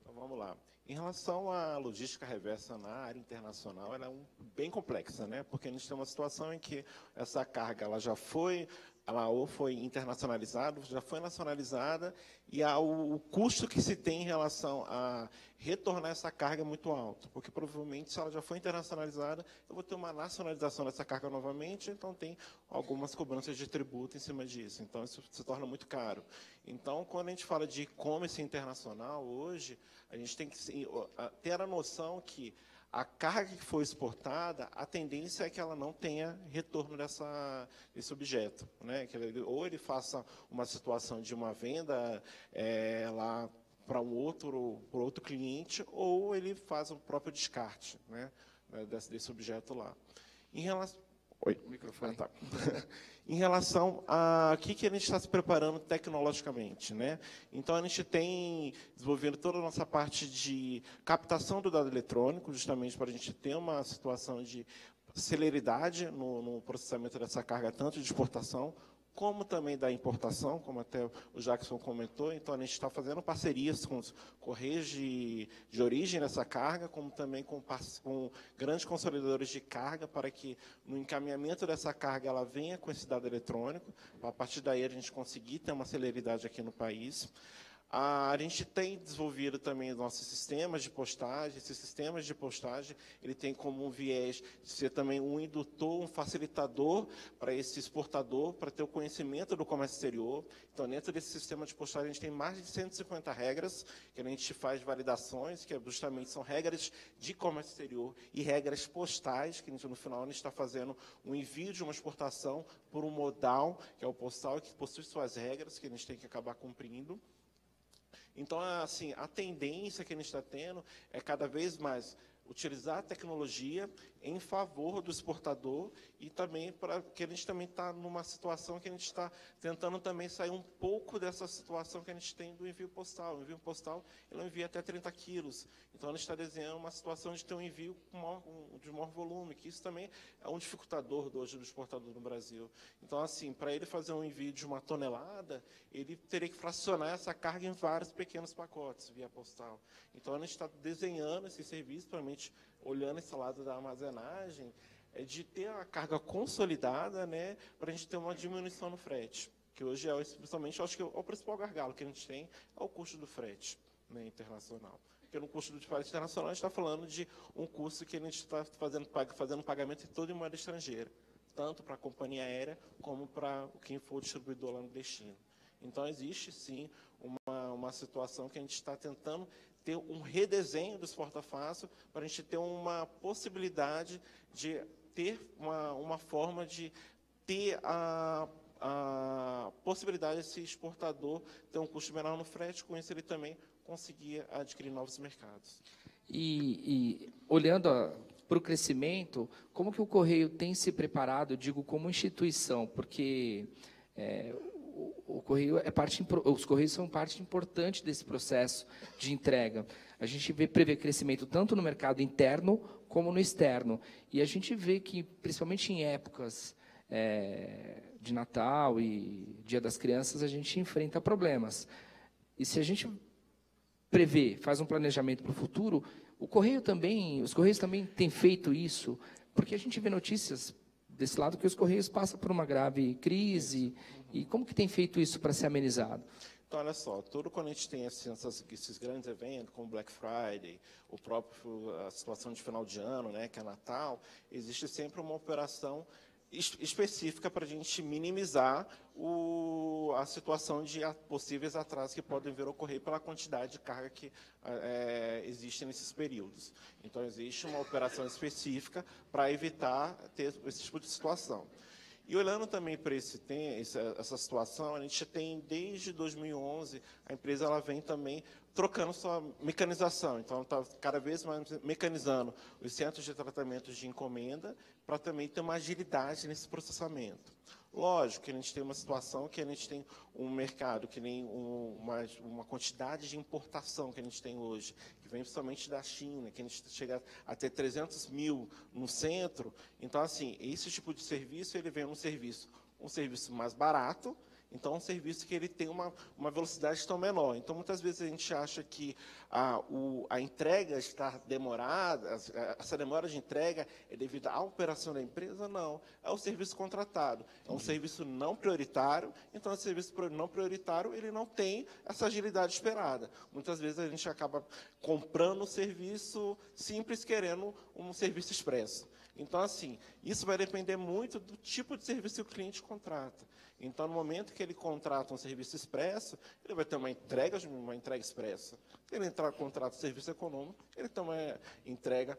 Então, vamos lá. Em relação à logística reversa na área internacional, ela é um, bem complexa, né? Porque a gente tem uma situação em que essa carga ela já foi ela ou foi internacionalizada, já foi nacionalizada, e a, o, o, custo que se tem em relação a retornar essa carga é muito alto, porque provavelmente se ela já foi internacionalizada, eu vou ter uma nacionalização dessa carga novamente, então tem algumas cobranças de tributo em cima disso, então isso se torna muito caro. Então, quando a gente fala de e-commerce internacional, hoje, a gente tem que ter a noção que a carga que foi exportada, a tendência é que ela não tenha retorno dessa, desse objeto. Né? Que ele, ou ele faça uma situação de uma venda é, lá para um outro, para outro cliente, ou ele faz o próprio descarte né? desse, desse objeto lá. Em relação, Oi. O microfone. Ah, tá. em relação a o que, que a gente está se preparando tecnologicamente. Né? Então, a gente tem desenvolvendo toda a nossa parte de captação do dado eletrônico, justamente para a gente ter uma situação de celeridade no, no processamento dessa carga, tanto de exportação como também da importação, como até o Jackson comentou. Então, a gente está fazendo parcerias com os correios de, de origem dessa carga, como também com, com, grandes consolidadores de carga, para que no encaminhamento dessa carga ela venha com esse dado eletrônico, para a partir daí a gente conseguir ter uma celeridade aqui no país. A gente tem desenvolvido também nossos sistemas de postagem. Esses sistemas de postagem, ele tem como um viés de ser também um indutor, um facilitador para esse exportador, para ter o conhecimento do comércio exterior. Então, dentro desse sistema de postagem, a gente tem mais de 150 regras, que a gente faz validações, que justamente são regras de comércio exterior e regras postais, que gente, no final, a gente está fazendo um envio de uma exportação por um modal, que é o postal, que possui suas regras, que a gente tem que acabar cumprindo. Então, assim, a tendência que a gente está tendo é cada vez mais utilizar a tecnologia em favor do exportador e também para que a gente também está numa situação que a gente está tentando também sair um pouco dessa situação que a gente tem do envio postal. O envio postal ele envia até 30 quilos. Então, a gente está desenhando uma situação de ter um envio maior, um, de maior volume, que isso também é um dificultador do, hoje do exportador no Brasil. Então, assim, para ele fazer um envio de uma tonelada, ele teria que fracionar essa carga em vários pequenos pacotes via postal. Então, a gente está desenhando esse serviço, provavelmente olhando esse lado da armazenagem, é de ter a carga consolidada, né, para a gente ter uma diminuição no frete. Que hoje é, principalmente, acho que o principal gargalo que a gente tem é o custo do frete né, internacional. Porque no custo do frete internacional, a gente está falando de um custo que a gente está fazendo, fazendo pagamento em toda em moeda estrangeira, tanto para a companhia aérea como para quem for distribuidor lá no destino. Então, existe, sim, uma, uma situação que a gente está tentando ter um redesenho do Exporta Fácil para a gente ter uma possibilidade de ter uma, uma forma de ter a, a possibilidade desse exportador ter um custo menor no frete, com isso ele também conseguir adquirir novos mercados. E, e olhando para o crescimento, como que o Correio tem se preparado, digo, como instituição, porque é, o, correio é parte, os correios são parte importante desse processo de entrega. A gente vê prevê crescimento tanto no mercado interno como no externo. E a gente vê que, principalmente em épocas é, de Natal e Dia das Crianças, a gente enfrenta problemas. E se a gente prevê, faz um planejamento para o futuro, o correio também, os correios também têm feito isso, porque a gente vê notícias desse lado que os Correios passam por uma grave crise. E como que tem feito isso para ser amenizado? Então, olha só, tudo quando a gente tem essas, esses grandes eventos, como Black Friday, o próprio a situação de final de ano, né, que é Natal, existe sempre uma operação específica para a gente minimizar o, a situação de possíveis atrasos que podem vir a ocorrer pela quantidade de carga que é, existe nesses períodos. Então, existe uma operação específica para evitar ter esse tipo de situação. E olhando também para esse, essa situação, a gente tem desde 2011 a empresa ela vem também trocando sua mecanização. Então, está cada vez mais mecanizando os centros de tratamento de encomenda para também ter uma agilidade nesse processamento. Lógico que a gente tem uma situação que a gente tem um mercado que nem um, uma, uma quantidade de importação que a gente tem hoje, que vem principalmente da China, que a gente chega a ter 300 mil no centro. Então, assim, esse tipo de serviço, ele vem um serviço, um serviço mais barato, então, é um serviço que ele tem uma, uma velocidade tão menor. Então, muitas vezes a gente acha que a, o, a entrega está demorada, essa demora de entrega é devido à operação da empresa? Não. É o serviço contratado. É um serviço não prioritário. Então, o serviço não prioritário, ele não tem essa agilidade esperada. Muitas vezes a gente acaba comprando um serviço simples, querendo um serviço expresso. Então, assim, isso vai depender muito do tipo de serviço que o cliente contrata. Então, no momento que ele contrata um serviço expresso, ele vai ter uma entrega, uma entrega expressa. Se ele entrar contrato serviço econômico, ele tem uma entrega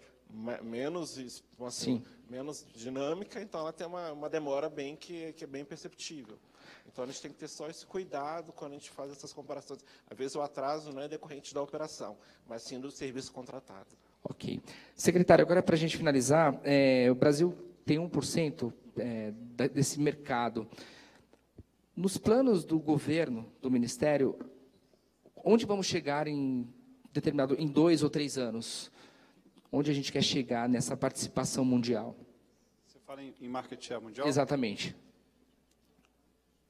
menos, assim, menos dinâmica, então ela tem uma, uma demora bem que, que é bem perceptível. Então, a gente tem que ter só esse cuidado quando a gente faz essas comparações. Às vezes, o atraso não é decorrente da operação, mas sim do serviço contratado. Ok. Secretário, agora para a gente finalizar, é, o Brasil tem 1% é, desse mercado. Nos planos do governo, do Ministério, onde vamos chegar em determinado, em dois ou três anos? Onde a gente quer chegar nessa participação mundial? Você fala em, em market share mundial? Exatamente.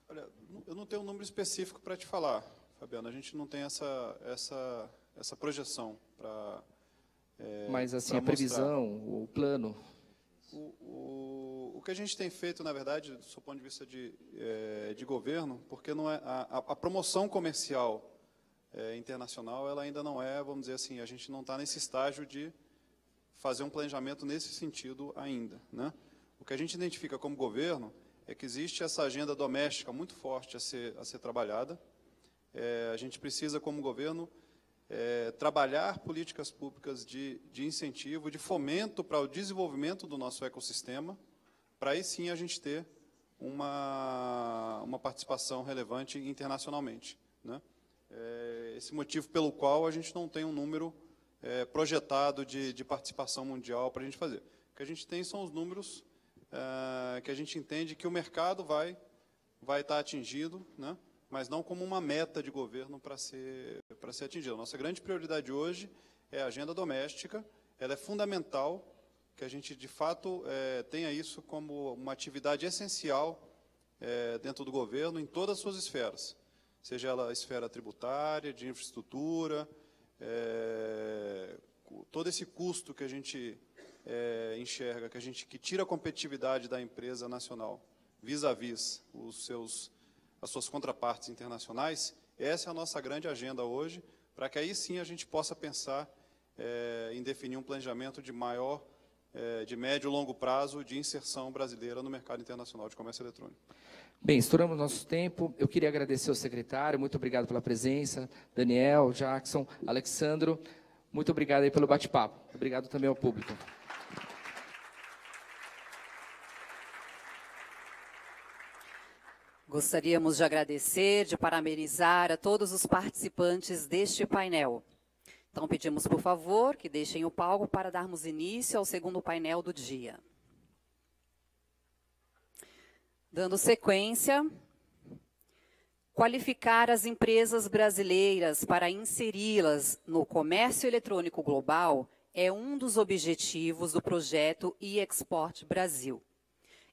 Olha, eu não tenho um número específico para te falar, Fabiano. A gente não tem essa, essa, essa projeção para. É, Mas assim, a previsão, o plano. O, o, que a gente tem feito, na verdade, do seu ponto de vista de, é, de governo, porque não é a, a promoção comercial é, internacional, ela ainda não é, vamos dizer assim, a gente não está nesse estágio de fazer um planejamento nesse sentido ainda. Né? O que a gente identifica como governo é que existe essa agenda doméstica muito forte a ser, a ser trabalhada. É, a gente precisa, como governo, é, trabalhar políticas públicas de, de incentivo, de fomento para o desenvolvimento do nosso ecossistema, para aí sim a gente ter uma, uma participação relevante internacionalmente. Né? É, esse motivo pelo qual a gente não tem um número é, projetado de, de participação mundial para a gente fazer. O que a gente tem são os números uh, que a gente entende que o mercado vai, vai estar atingido, né? mas não como uma meta de governo para ser, para ser atingida. Nossa grande prioridade hoje é a agenda doméstica, ela é fundamental que a gente, de fato, é, tenha isso como uma atividade essencial é, dentro do governo, em todas as suas esferas, seja ela a esfera tributária, de infraestrutura, é, todo esse custo que a gente é, enxerga, que a gente que tira a competitividade da empresa nacional vis-à-vis -vis os seus as suas contrapartes internacionais, essa é a nossa grande agenda hoje, para que aí sim a gente possa pensar é, em definir um planejamento de maior, de médio e longo prazo de inserção brasileira no mercado internacional de comércio eletrônico. Bem, estouramos nosso tempo. Eu queria agradecer ao secretário, muito obrigado pela presença, Daniel, Jackson, Alexandro. Muito obrigado aí pelo bate-papo. Obrigado também ao público. Gostaríamos de agradecer, de parabenizar a todos os participantes deste painel. Então, pedimos, por favor, que deixem o palco para darmos início ao segundo painel do dia. Dando sequência, qualificar as empresas brasileiras para inseri-las no comércio eletrônico global é um dos objetivos do projeto e-Export Brasil.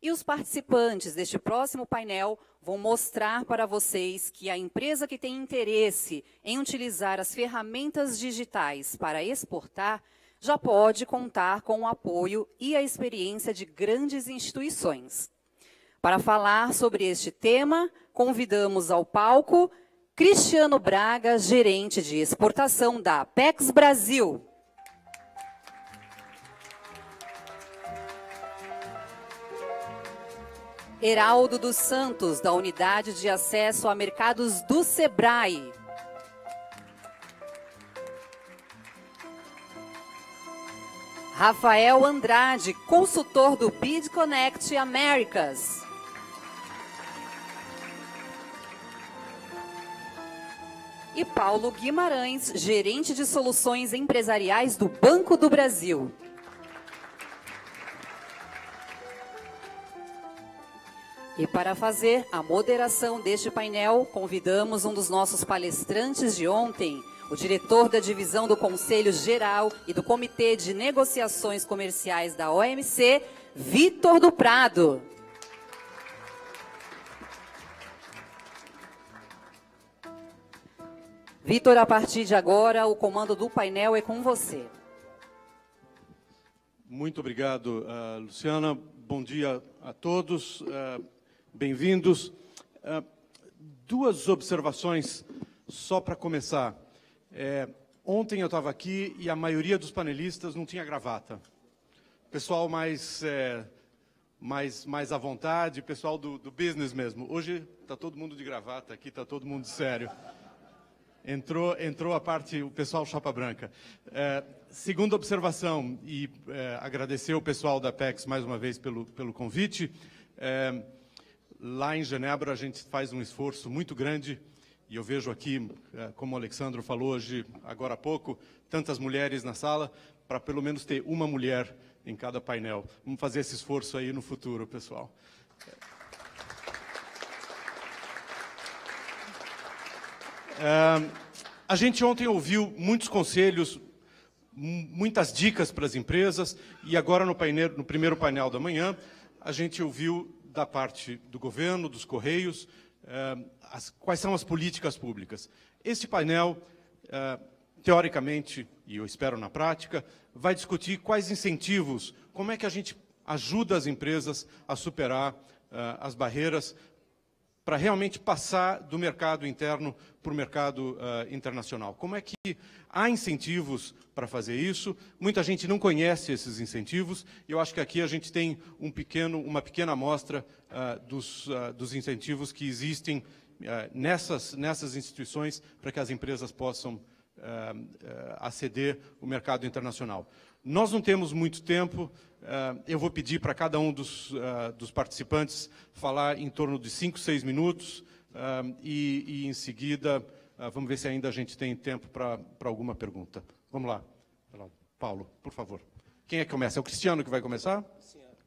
E os participantes deste próximo painel vão mostrar para vocês que a empresa que tem interesse em utilizar as ferramentas digitais para exportar já pode contar com o apoio e a experiência de grandes instituições. Para falar sobre este tema, convidamos ao palco Cristiano Braga, gerente de exportação da Apex Brasil. Heraldo dos Santos, da Unidade de Acesso a Mercados do SEBRAE. Rafael Andrade, consultor do Bid Connect Americas. E Paulo Guimarães, gerente de soluções empresariais do Banco do Brasil. E para fazer a moderação deste painel, convidamos um dos nossos palestrantes de ontem, o diretor da divisão do Conselho Geral e do Comitê de Negociações Comerciais da OMC, Vitor do Prado. Vitor, a partir de agora, o comando do painel é com você. Muito obrigado, uh, Luciana. Bom dia a todos. Bem-vindos. Uh, duas observações só para começar. É, ontem eu estava aqui e a maioria dos panelistas não tinha gravata. Pessoal mais, é, mais, mais à vontade, pessoal do, do business mesmo. Hoje está todo mundo de gravata aqui, está todo mundo sério. Entrou, entrou a parte, o pessoal chapa branca. É, segunda observação, e é, agradecer o pessoal da PEX mais uma vez pelo, pelo convite. É, Lá em Genebra, a gente faz um esforço muito grande, e eu vejo aqui, eh, como o Alexandro falou hoje, agora há pouco, tantas mulheres na sala, para pelo menos ter uma mulher em cada painel. Vamos fazer esse esforço aí no futuro, pessoal. É, a gente ontem ouviu muitos conselhos, muitas dicas para as empresas, e agora no, painel, no primeiro painel da manhã, a gente ouviu da parte do governo, dos Correios, eh, as, quais são as políticas públicas. Este painel, eh, teoricamente, e eu espero na prática, vai discutir quais incentivos, como é que a gente ajuda as empresas a superar eh, as barreiras para realmente passar do mercado interno para o mercado uh, internacional. Como é que há incentivos para fazer isso? Muita gente não conhece esses incentivos e eu acho que aqui a gente tem um pequeno, uma pequena amostra uh, dos, uh, dos, incentivos que existem nessas, nessas instituições para que as empresas possam aceder ao mercado internacional. Nós não temos muito tempo, Uh, eu vou pedir para cada um dos, uh, dos, participantes falar em torno de 5, 6 minutos uh, e, e, em seguida, vamos ver se ainda a gente tem tempo para alguma pergunta. Vamos lá. Paulo, por favor. Quem é que começa? É o Cristiano que vai começar?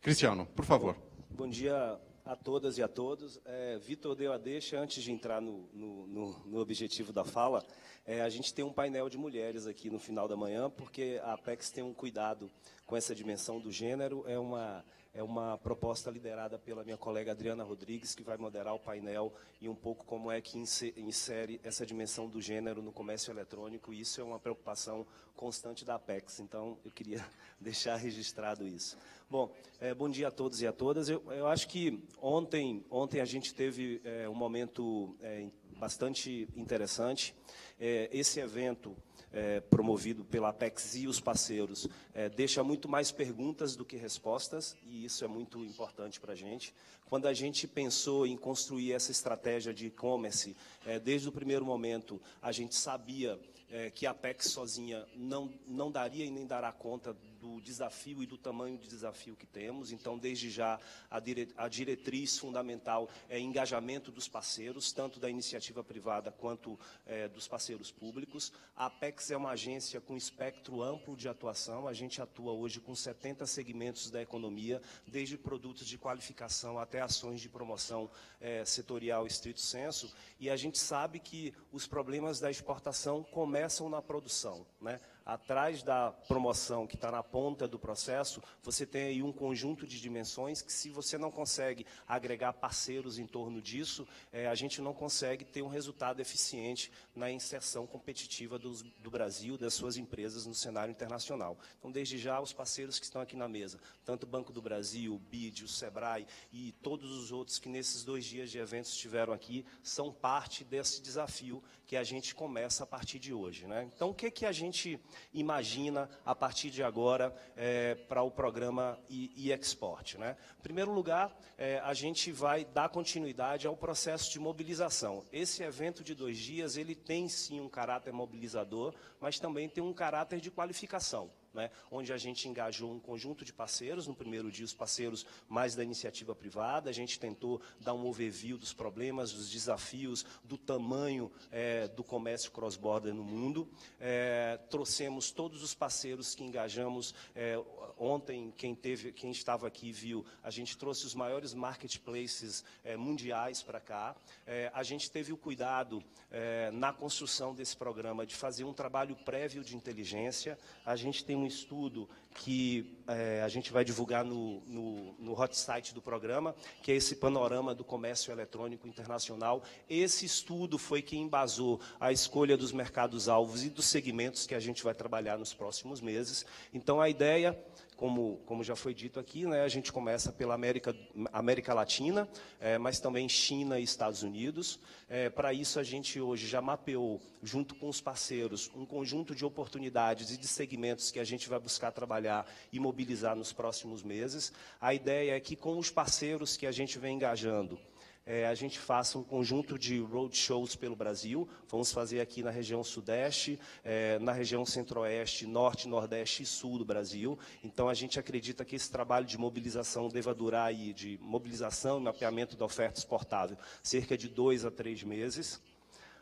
Cristiano, por favor. Bom dia a todas e a todos. É, Vitor deu a deixa, antes de entrar no, no, no, no objetivo da fala, é, a gente tem um painel de mulheres aqui no final da manhã, porque a Apex tem um cuidado com essa dimensão do gênero. É uma, é uma proposta liderada pela minha colega Adriana Rodrigues, que vai moderar o painel e um pouco como é que insere essa dimensão do gênero no comércio eletrônico. E isso é uma preocupação constante da Apex. Então, eu queria deixar registrado isso. Bom, é, bom dia a todos e a todas. Eu, eu acho que ontem, ontem a gente teve é, um momento é, bastante interessante. É, esse evento é, promovido pela Apex e os parceiros, é, deixa muito mais perguntas do que respostas, e isso é muito importante para a gente. Quando a gente pensou em construir essa estratégia de e-commerce, é, desde o primeiro momento, a gente sabia é, que a Apex sozinha não, não daria e nem dará conta do desafio e do tamanho de desafio que temos. Então, desde já, a, dire, a diretriz fundamental é engajamento dos parceiros, tanto da iniciativa privada quanto é, dos parceiros públicos. A Apex é uma agência com espectro amplo de atuação. A gente atua hoje com 70 segmentos da economia, desde produtos de qualificação até ações de promoção é, setorial estrito senso. E a gente sabe que os problemas da exportação começam na produção. Né? Atrás da promoção que está na ponta do processo, você tem aí um conjunto de dimensões que, se você não consegue agregar parceiros em torno disso, é, a gente não consegue ter um resultado eficiente na inserção competitiva do Brasil, das suas empresas no cenário internacional. Então, desde já, os parceiros que estão aqui na mesa, tanto o Banco do Brasil, o BID, o SEBRAE e todos os outros que nesses dois dias de eventos estiveram aqui, são parte desse desafio que a gente começa a partir de hoje. Né? Então, o que, que a gente imagina a partir de agora é, para o programa e-export. Né? Em primeiro lugar, é, a gente vai dar continuidade ao processo de mobilização. Esse evento de dois dias, ele tem sim um caráter mobilizador, mas também tem um caráter de qualificação né, onde a gente engajou um conjunto de parceiros. No primeiro dia, os parceiros mais da iniciativa privada. A gente tentou dar um overview dos problemas, dos desafios, do tamanho é, do comércio cross-border no mundo. É, trouxemos todos os parceiros que engajamos. É, ontem, quem, teve, quem estava aqui viu, a gente trouxe os maiores marketplaces é, mundiais para cá. É, a gente teve o cuidado, é, na construção desse programa, de fazer um trabalho prévio de inteligência. A gente tem um estudo que é, a gente vai divulgar no, no, no hot site do programa, que é esse panorama do comércio eletrônico internacional. Esse estudo foi quem embasou a escolha dos mercados-alvos e dos segmentos que a gente vai trabalhar nos próximos meses. Então, a ideia como, como já foi dito aqui, né, a gente começa pela América, América Latina, é, mas também China e Estados Unidos. É, Para isso, a gente hoje já mapeou, junto com os parceiros, um conjunto de oportunidades e de segmentos que a gente vai buscar trabalhar e mobilizar nos próximos meses. A ideia é que, com os parceiros que a gente vem engajando, é, a gente faça um conjunto de roadshows pelo Brasil. Vamos fazer aqui na região Sudeste, é, na região Centro-Oeste, Norte, Nordeste e Sul do Brasil. Então, a gente acredita que esse trabalho de mobilização deva durar aí, de mobilização e mapeamento da oferta exportável, cerca de dois a três meses.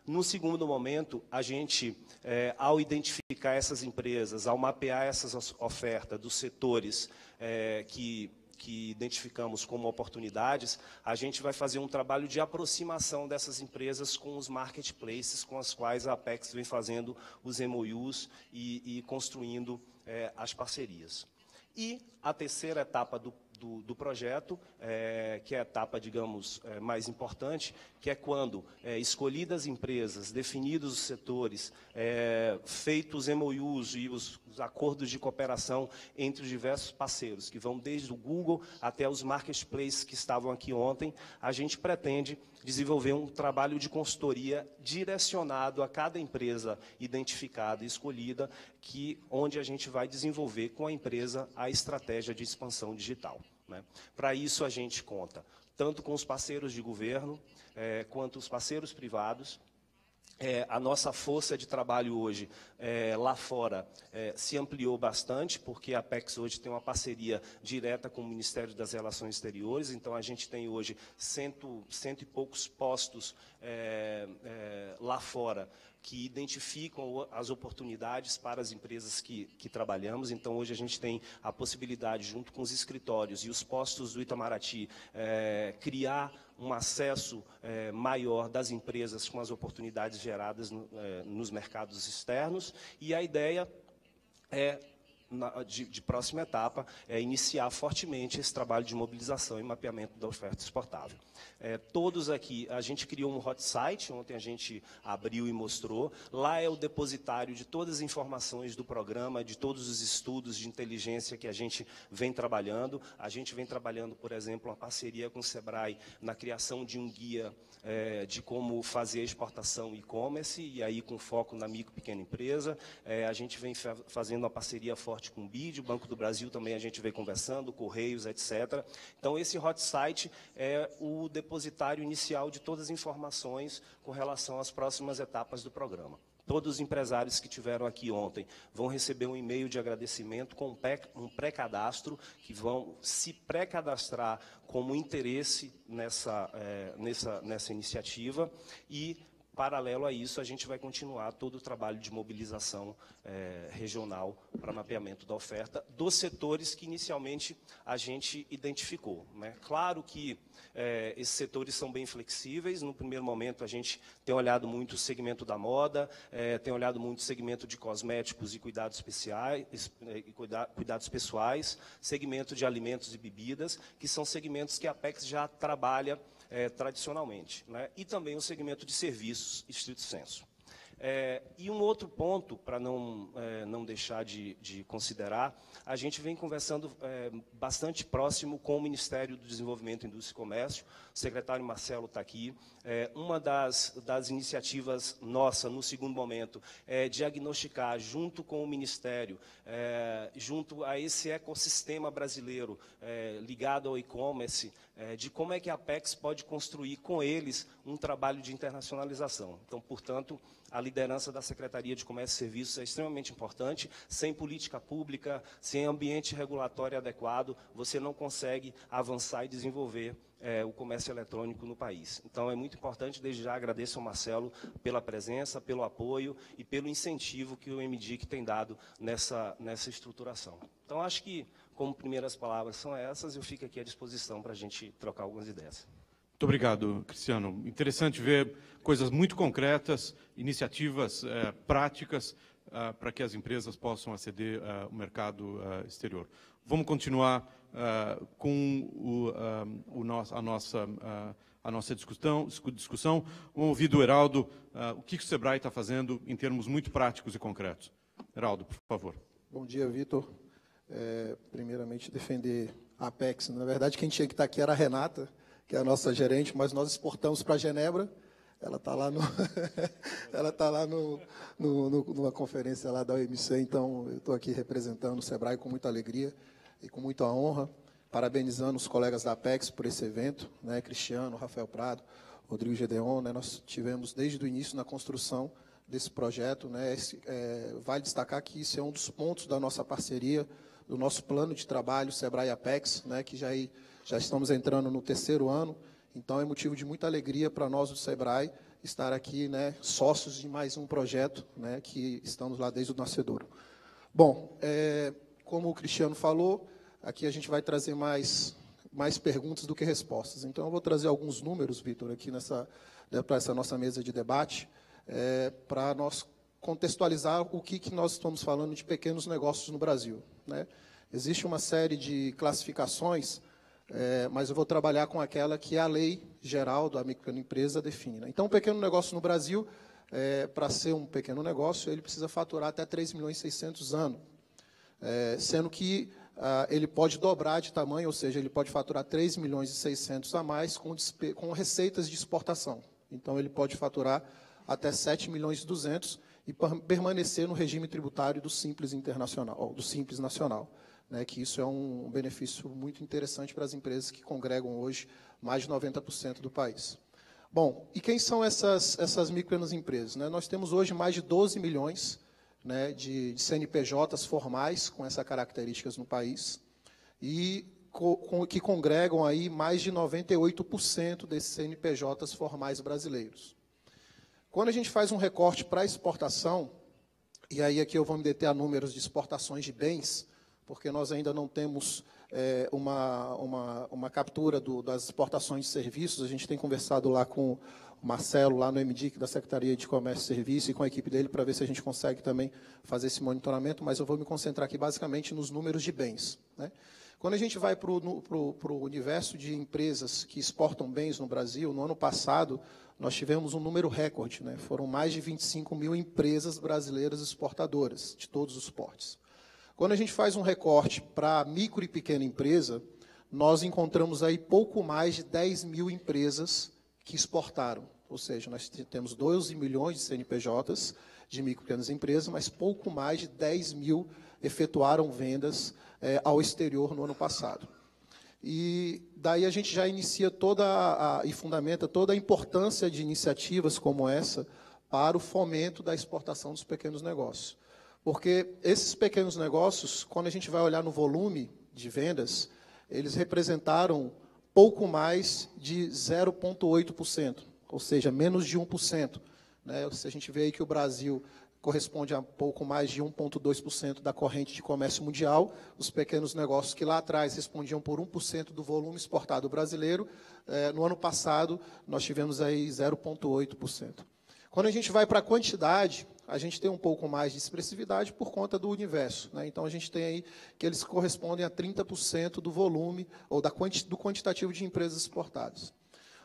No segundo momento, a gente, é, ao identificar essas empresas, ao mapear essas ofertas dos setores é, que que identificamos como oportunidades, a gente vai fazer um trabalho de aproximação dessas empresas com os marketplaces com as quais a Apex vem fazendo os MOUs e, e construindo é, as parcerias. E a terceira etapa do do, do projeto, é, que é a etapa, digamos, é, mais importante, que é quando, é, escolhidas empresas, definidos os setores, é, feitos MOUs e os, os, acordos de cooperação entre os diversos parceiros, que vão desde o Google até os marketplaces que estavam aqui ontem, a gente pretende desenvolver um trabalho de consultoria direcionado a cada empresa identificada e escolhida, que, onde a gente vai desenvolver com a empresa a estratégia de expansão digital. Né? Para isso, a gente conta tanto com os parceiros de governo, é, quanto os parceiros privados, é, a nossa força de trabalho hoje é, lá fora é, se ampliou bastante, porque a Apex hoje tem uma parceria direta com o Ministério das Relações Exteriores, então a gente tem hoje cento, cento e poucos postos é, é, lá fora que identificam as oportunidades para as empresas que, que, trabalhamos. Então, hoje a gente tem a possibilidade, junto com os escritórios e os postos do Itamaraty, é, criar um acesso é, maior das empresas com as oportunidades geradas no, é, nos mercados externos. E a ideia é na, de, de, próxima etapa é iniciar fortemente esse trabalho de mobilização e mapeamento da oferta exportável. É, todos aqui, a gente criou um hot site, ontem a gente abriu e mostrou. Lá é o depositário de todas as informações do programa, de todos os estudos de inteligência que a gente vem trabalhando. A gente vem trabalhando, por exemplo, uma parceria com o SEBRAE na criação de um guia é, de como fazer exportação e-commerce, e aí com foco na micro pequena empresa. É, a gente vem fa fazendo uma parceria forte com o BID, o Banco do Brasil também a gente vem conversando, Correios, etc. Então, esse hot site é o depositário inicial de todas as informações com relação às próximas etapas do programa. Todos os empresários que tiveram aqui ontem vão receber um e-mail de agradecimento com um pré-cadastro, que vão se pré-cadastrar como interesse nessa, é, nessa, nessa iniciativa e Paralelo a isso, a gente vai continuar todo o trabalho de mobilização é, regional para mapeamento da oferta dos setores que inicialmente a gente identificou. Né? Claro que é, esses setores são bem flexíveis. No primeiro momento, a gente tem olhado muito o segmento da moda, é, tem olhado muito o segmento de cosméticos e cuidados especiais, e cuida, cuidados pessoais, segmento de alimentos e bebidas, que são segmentos que a Apex já trabalha é, tradicionalmente. Né? E também o segmento de serviços, estrito senso. É, e um outro ponto, para não, é, não deixar de, de, considerar, a gente vem conversando é, bastante próximo com o Ministério do Desenvolvimento, Indústria e Comércio, secretário Marcelo está aqui. É, uma das, das iniciativas nossa, no segundo momento, é diagnosticar, junto com o Ministério, é, junto a esse ecossistema brasileiro é, ligado ao e-commerce, é, de como é que a Apex pode construir com eles um trabalho de internacionalização. Então, portanto, a liderança da Secretaria de Comércio e Serviços é extremamente importante. Sem política pública, sem ambiente regulatório adequado, você não consegue avançar e desenvolver é, o comércio eletrônico no país. Então, é muito importante, desde já agradeço ao Marcelo pela presença, pelo apoio e pelo incentivo que o MDIC tem dado nessa, nessa estruturação. Então, acho que, como primeiras palavras são essas, eu fico aqui à disposição para a gente trocar algumas ideias. Muito obrigado, Cristiano. Interessante ver coisas muito concretas, iniciativas eh, práticas ah, para que as empresas possam aceder ao ah, mercado exterior. Vamos continuar com o, o nosso, a nossa a nossa discussão, discussão. Vamos ouvir do Heraldo o que o Sebrae está fazendo em termos muito práticos e concretos. Heraldo, por favor. Bom dia, Vitor. É, primeiramente, defender a Apex. Na verdade, quem tinha que estar aqui era a Renata, que é a nossa gerente, mas nós exportamos para Genebra. Ela está lá, no, ela está lá no, no, no, numa conferência lá da OMC, então eu estou aqui representando o Sebrae com muita alegria e com muita honra, parabenizando os colegas da Apex por esse evento, né, Cristiano, Rafael Prado, Rodrigo Gedeon, né, nós tivemos desde o início na construção desse projeto, né, esse, é, vale destacar que isso é um dos pontos da nossa parceria, do nosso plano de trabalho Sebrae Apex, né, que já já estamos entrando no terceiro ano, então é motivo de muita alegria para nós do Sebrae estar aqui, né, sócios de mais um projeto, né, que estamos lá desde o nascedouro. Bom, é, como o Cristiano falou, aqui a gente vai trazer mais mais perguntas do que respostas. Então eu vou trazer alguns números, Vitor, aqui nessa né, para essa nossa mesa de debate, é, para nós contextualizar o que, que nós estamos falando de pequenos negócios no Brasil. Né? Existe uma série de classificações é, mas eu vou trabalhar com aquela que a lei geral da microempresa define. Né? Então, um pequeno negócio no Brasil, é, para ser um pequeno negócio, ele precisa faturar até 3 milhões e 600 anos, é, sendo que ele pode dobrar de tamanho, ou seja, ele pode faturar 3 milhões e 600 a mais com, com receitas de exportação. Então, ele pode faturar até 7 milhões e 200 e permanecer no regime tributário do Simples Internacional, do Simples Nacional né, que isso é um benefício muito interessante para as empresas que congregam hoje mais de 90% do país. Bom, e quem são essas, essas micro e pequenas empresas? Né? Nós temos hoje mais de 12 milhões né, de, de, CNPJs formais com essas características no país e co, com, que congregam aí mais de 98% desses CNPJs formais brasileiros. Quando a gente faz um recorte para exportação, e aí aqui eu vou me deter a números de exportações de bens, porque nós ainda não temos é, uma, uma, uma, captura do, das exportações de serviços. A gente tem conversado lá com Marcelo, lá no MDIC, da Secretaria de Comércio e Serviço, e com a equipe dele, para ver se a gente consegue também fazer esse monitoramento, mas eu vou me concentrar aqui basicamente nos números de bens. Né? Quando a gente vai para o universo de empresas que exportam bens no Brasil, no ano passado, nós tivemos um número recorde, né? foram mais de 25 mil empresas brasileiras exportadoras, de todos os portes. Quando a gente faz um recorte para micro e pequena empresa, nós encontramos aí pouco mais de 10 mil empresas que exportaram. Ou seja, nós temos 12 milhões de CNPJs de micro e pequenas empresas, mas pouco mais de 10 mil efetuaram vendas é, ao exterior no ano passado. E daí a gente já inicia toda a, e fundamenta toda a importância de iniciativas como essa para o fomento da exportação dos pequenos negócios. Porque esses pequenos negócios, quando a gente vai olhar no volume de vendas, eles representaram pouco mais de 0,8%, ou seja, menos de 1%. Né? Se a gente vê aí que o Brasil corresponde a pouco mais de 1,2% da corrente de comércio mundial, os pequenos negócios que lá atrás respondiam por 1% do volume exportado brasileiro, eh, no ano passado nós tivemos aí 0,8%. Quando a gente vai para a quantidade, a gente tem um pouco mais de expressividade por conta do universo. Né? Então, a gente tem aí que eles correspondem a 30% do volume ou da quanti, do quantitativo de empresas exportadas.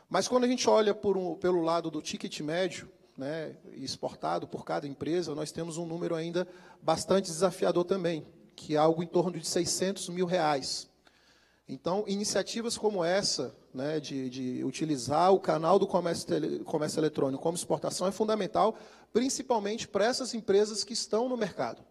Mas quando a gente olha um, pelo lado do ticket médio, né, exportado por cada empresa, nós temos um número ainda bastante desafiador também, que é algo em torno de 600 mil reais. Então, iniciativas como essa, né, de, de, utilizar o canal do comércio, tele, comércio eletrônico como exportação, é fundamental, principalmente para essas empresas que estão no mercado.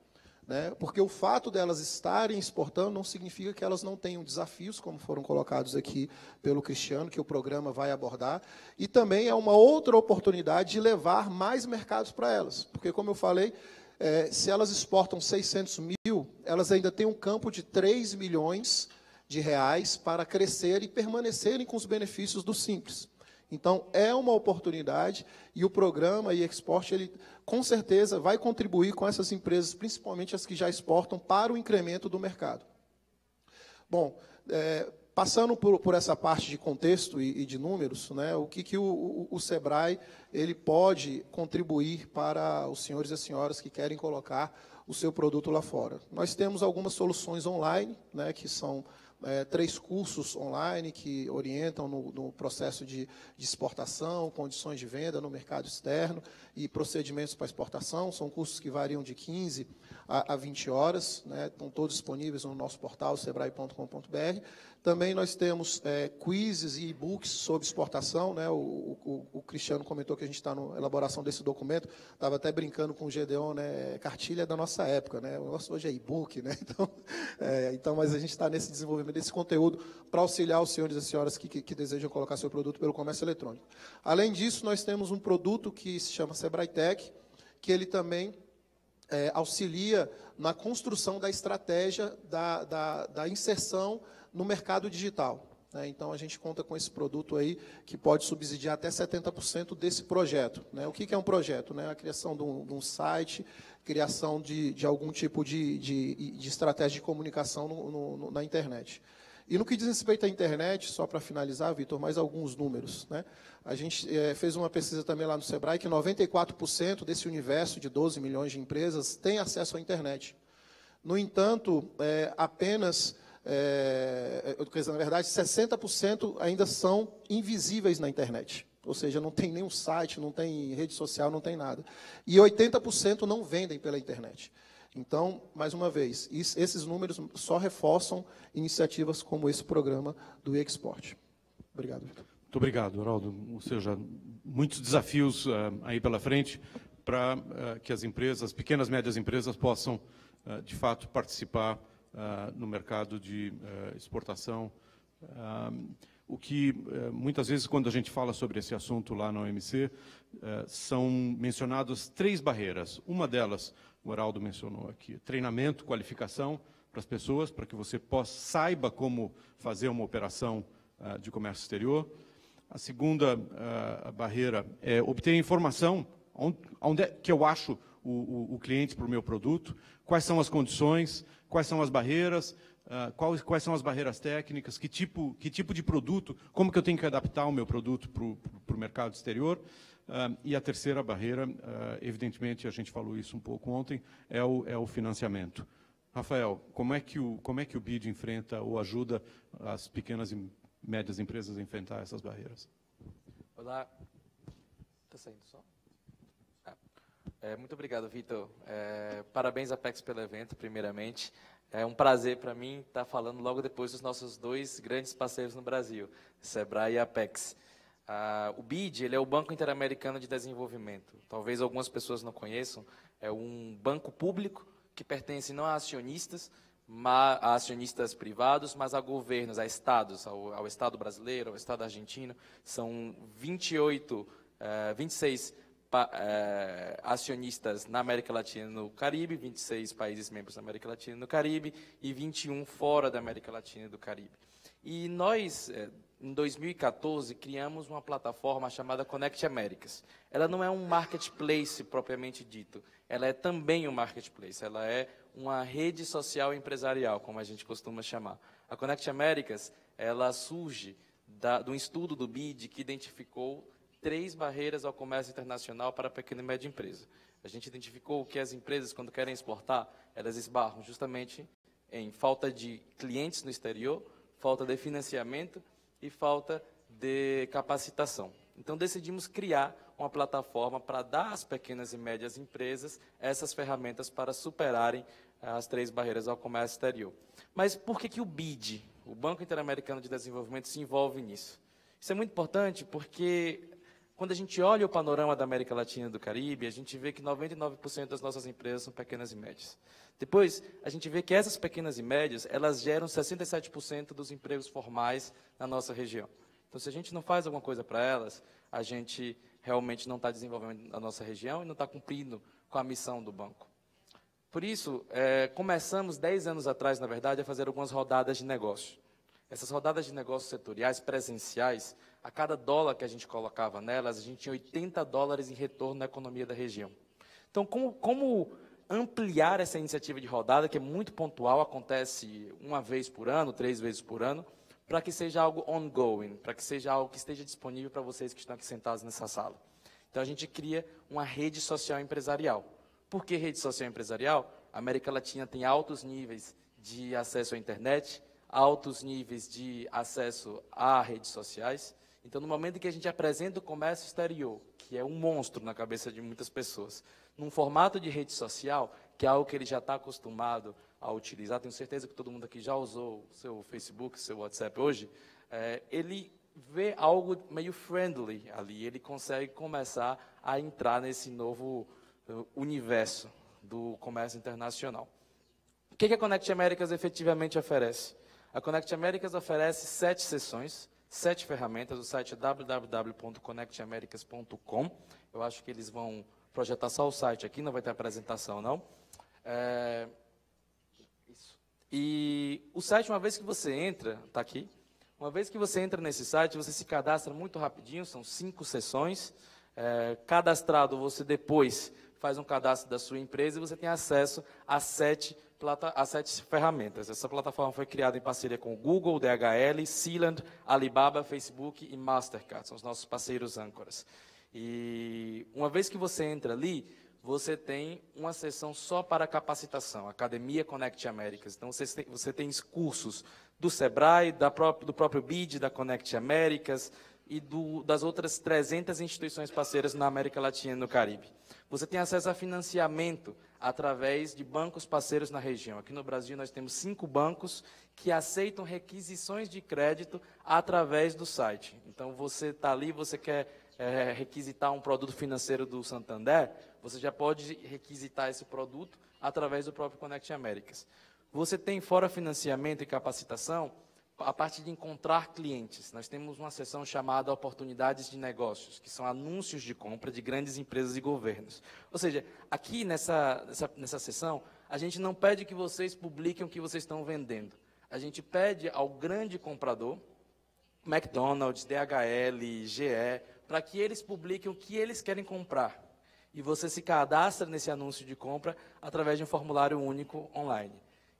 Né, porque o fato delas estarem exportando não significa que elas não tenham desafios, como foram colocados aqui pelo Cristiano, que o programa vai abordar, e também é uma outra oportunidade de levar mais mercados para elas. Porque, como eu falei, é, se elas exportam 600 mil, elas ainda têm um campo de 3 milhões de reais para crescer e permanecerem com os benefícios do Simples. Então, é uma oportunidade e o programa e Export, ele com certeza vai contribuir com essas empresas, principalmente as que já exportam, para o incremento do mercado. Bom, é, passando por, por, essa parte de contexto e, e de números, né, o que, que o, o, o, SEBRAE ele pode contribuir para os senhores e senhoras que querem colocar o seu produto lá fora. Nós temos algumas soluções online, né, que são é, três cursos online que orientam no, no processo de, de, exportação, condições de venda no mercado externo e procedimentos para exportação. São cursos que variam de 15 a, a 20 horas, né, estão todos disponíveis no nosso portal, sebrae.com.br. Também nós temos é, quizzes e e-books sobre exportação. Né? O, o, o, Cristiano comentou que a gente está na elaboração desse documento. Estava até brincando com o Gedeon, né? cartilha da nossa época. Né? O nosso hoje é e-book. Né? Então, é, então, mas a gente está nesse desenvolvimento desse conteúdo para auxiliar os senhores e senhoras que, que, que, desejam colocar seu produto pelo comércio eletrônico. Além disso, nós temos um produto que se chama Sebrae Tech, que ele também é, auxilia na construção da estratégia da, da, da inserção no mercado digital. Né? Então, a gente conta com esse produto aí que pode subsidiar até 70% desse projeto. Né? O que, que é um projeto? Né? A criação de um, de um site, criação de, de algum tipo de, de, estratégia de comunicação no, no, na internet. E no que diz respeito à internet, só para finalizar, Vitor, mais alguns números. Né? A gente é, fez uma pesquisa também lá no Sebrae que 94% desse universo de 12 milhões de empresas tem acesso à internet. No entanto, é, apenas é, é na verdade, 60% ainda são invisíveis na internet. Ou seja, não tem nenhum site, não tem rede social, não tem nada. E 80% não vendem pela internet. Então, mais uma vez, esses números só reforçam iniciativas como esse programa do e-export. Obrigado. Muito obrigado, Heraldo. Ou seja, muitos desafios uh, aí pela frente para uh, que as empresas, pequenas e médias empresas, possam, uh, de fato, participar no mercado de uh, exportação. Uh, O que, eh, muitas vezes, quando a gente fala sobre esse assunto lá na OMC, eh, são mencionadas três barreiras. Uma delas, o Heraldo mencionou aqui, treinamento, qualificação para as pessoas, para que você possa, saiba como fazer uma operação uh, de comércio exterior. A segunda barreira é obter informação, onde é que eu acho o, o, o cliente para o meu produto, quais são as condições, quais são as barreiras, uh, quais, quais, são as barreiras técnicas, que tipo, que tipo de produto, como que eu tenho que adaptar o meu produto para o mercado exterior. Uh, e a terceira barreira, uh, evidentemente, a gente falou isso um pouco ontem, é o, é o financiamento. Rafael, como é, que o, como é que o BID enfrenta ou ajuda as pequenas e médias empresas a enfrentar essas barreiras? Olá. Está saindo só? É, muito obrigado, Vitor. É, parabéns, Apex, pelo evento, primeiramente. É um prazer para mim estar falando logo depois dos nossos dois grandes parceiros no Brasil, Sebrae e Apex. Ah, o BID ele é o Banco Interamericano de Desenvolvimento. Talvez algumas pessoas não conheçam. É um banco público que pertence não a acionistas, mas, a acionistas privados, mas a governos, a estados, ao, ao Estado brasileiro, ao Estado argentino. São 28, eh, 26 é, acionistas na América Latina e no Caribe, 26 países membros da América Latina e no Caribe e 21 fora da América Latina e do Caribe. E nós, é, em 2014, criamos uma plataforma chamada Connect Américas. Ela não é um marketplace propriamente dito, ela é também um marketplace, ela é uma rede social empresarial, como a gente costuma chamar. A Connect Américas, ela surge da, de um estudo do BID que identificou três barreiras ao comércio internacional para a pequena e média empresa. A gente identificou que as empresas, quando querem exportar, elas esbarram justamente em falta de clientes no exterior, falta de financiamento e falta de capacitação. Então, decidimos criar uma plataforma para dar às pequenas e médias empresas essas ferramentas para superarem as três barreiras ao comércio exterior. Mas por que, que o BID, o Banco Interamericano de Desenvolvimento, se envolve nisso? Isso é muito importante porque quando a gente olha o panorama da América Latina e do Caribe, a gente vê que 99% das nossas empresas são pequenas e médias. Depois, a gente vê que essas pequenas e médias, elas geram 67% dos empregos formais na nossa região. Então, se a gente não faz alguma coisa para elas, a gente realmente não está desenvolvendo a nossa região e não está cumprindo com a missão do banco. Por isso, é, começamos 10 anos atrás, na verdade, a fazer algumas rodadas de negócio. Essas rodadas de negócios setoriais presenciais, a cada dólar que a gente colocava nelas, a gente tinha 80 dólares em retorno na economia da região. Então, como, como ampliar essa iniciativa de rodada, que é muito pontual, acontece uma vez por ano, três vezes por ano, para que seja algo ongoing, para que seja algo que esteja disponível para vocês que estão aqui sentados nessa sala. Então, a gente cria uma rede social empresarial. Por que rede social empresarial? A América Latina tem altos níveis de acesso à internet, altos níveis de acesso a redes sociais, então, no momento em que a gente apresenta o comércio exterior, que é um monstro na cabeça de muitas pessoas, num formato de rede social, que é algo que ele já está acostumado a utilizar, tenho certeza que todo mundo aqui já usou seu Facebook, seu WhatsApp hoje, é, ele vê algo meio friendly ali, ele consegue começar a entrar nesse novo uh, universo do comércio internacional. O que, a Connect Américas efetivamente oferece? A Connect Américas oferece sete sessões, sete ferramentas. O site www.connectamericas.com. Eu acho que eles vão projetar só o site aqui, não vai ter apresentação, não. É. E o site, uma vez que você entra, está aqui, uma vez que você entra nesse site, você se cadastra muito rapidinho, são cinco sessões. É, cadastrado, você depois faz um cadastro da sua empresa e você tem acesso a sete as sete ferramentas. Essa plataforma foi criada em parceria com Google, DHL, Sealand, Alibaba, Facebook e Mastercard, são os nossos parceiros âncoras. E uma vez que você entra ali, você tem uma sessão só para capacitação, Academia Connect Américas. Então, você tem, você tem cursos do Sebrae, da própria, do próprio BID, da Connect Américas e do, das outras 300 instituições parceiras na América Latina e no Caribe. Você tem acesso a financiamento através de bancos parceiros na região. Aqui no Brasil, nós temos cinco bancos que aceitam requisições de crédito através do site. Então, você está ali, você quer é, requisitar um produto financeiro do Santander, você já pode requisitar esse produto através do próprio Connect Américas. Você tem, fora financiamento e capacitação, a parte de encontrar clientes. Nós temos uma seção chamada Oportunidades de Negócios, que são anúncios de compra de grandes empresas e governos. Ou seja, aqui nessa, nessa, nessa a gente não pede que vocês publiquem o que vocês estão vendendo. A gente pede ao grande comprador, McDonald's, DHL, GE, para que eles publiquem o que eles querem comprar. E você se cadastra nesse anúncio de compra através de um formulário único online.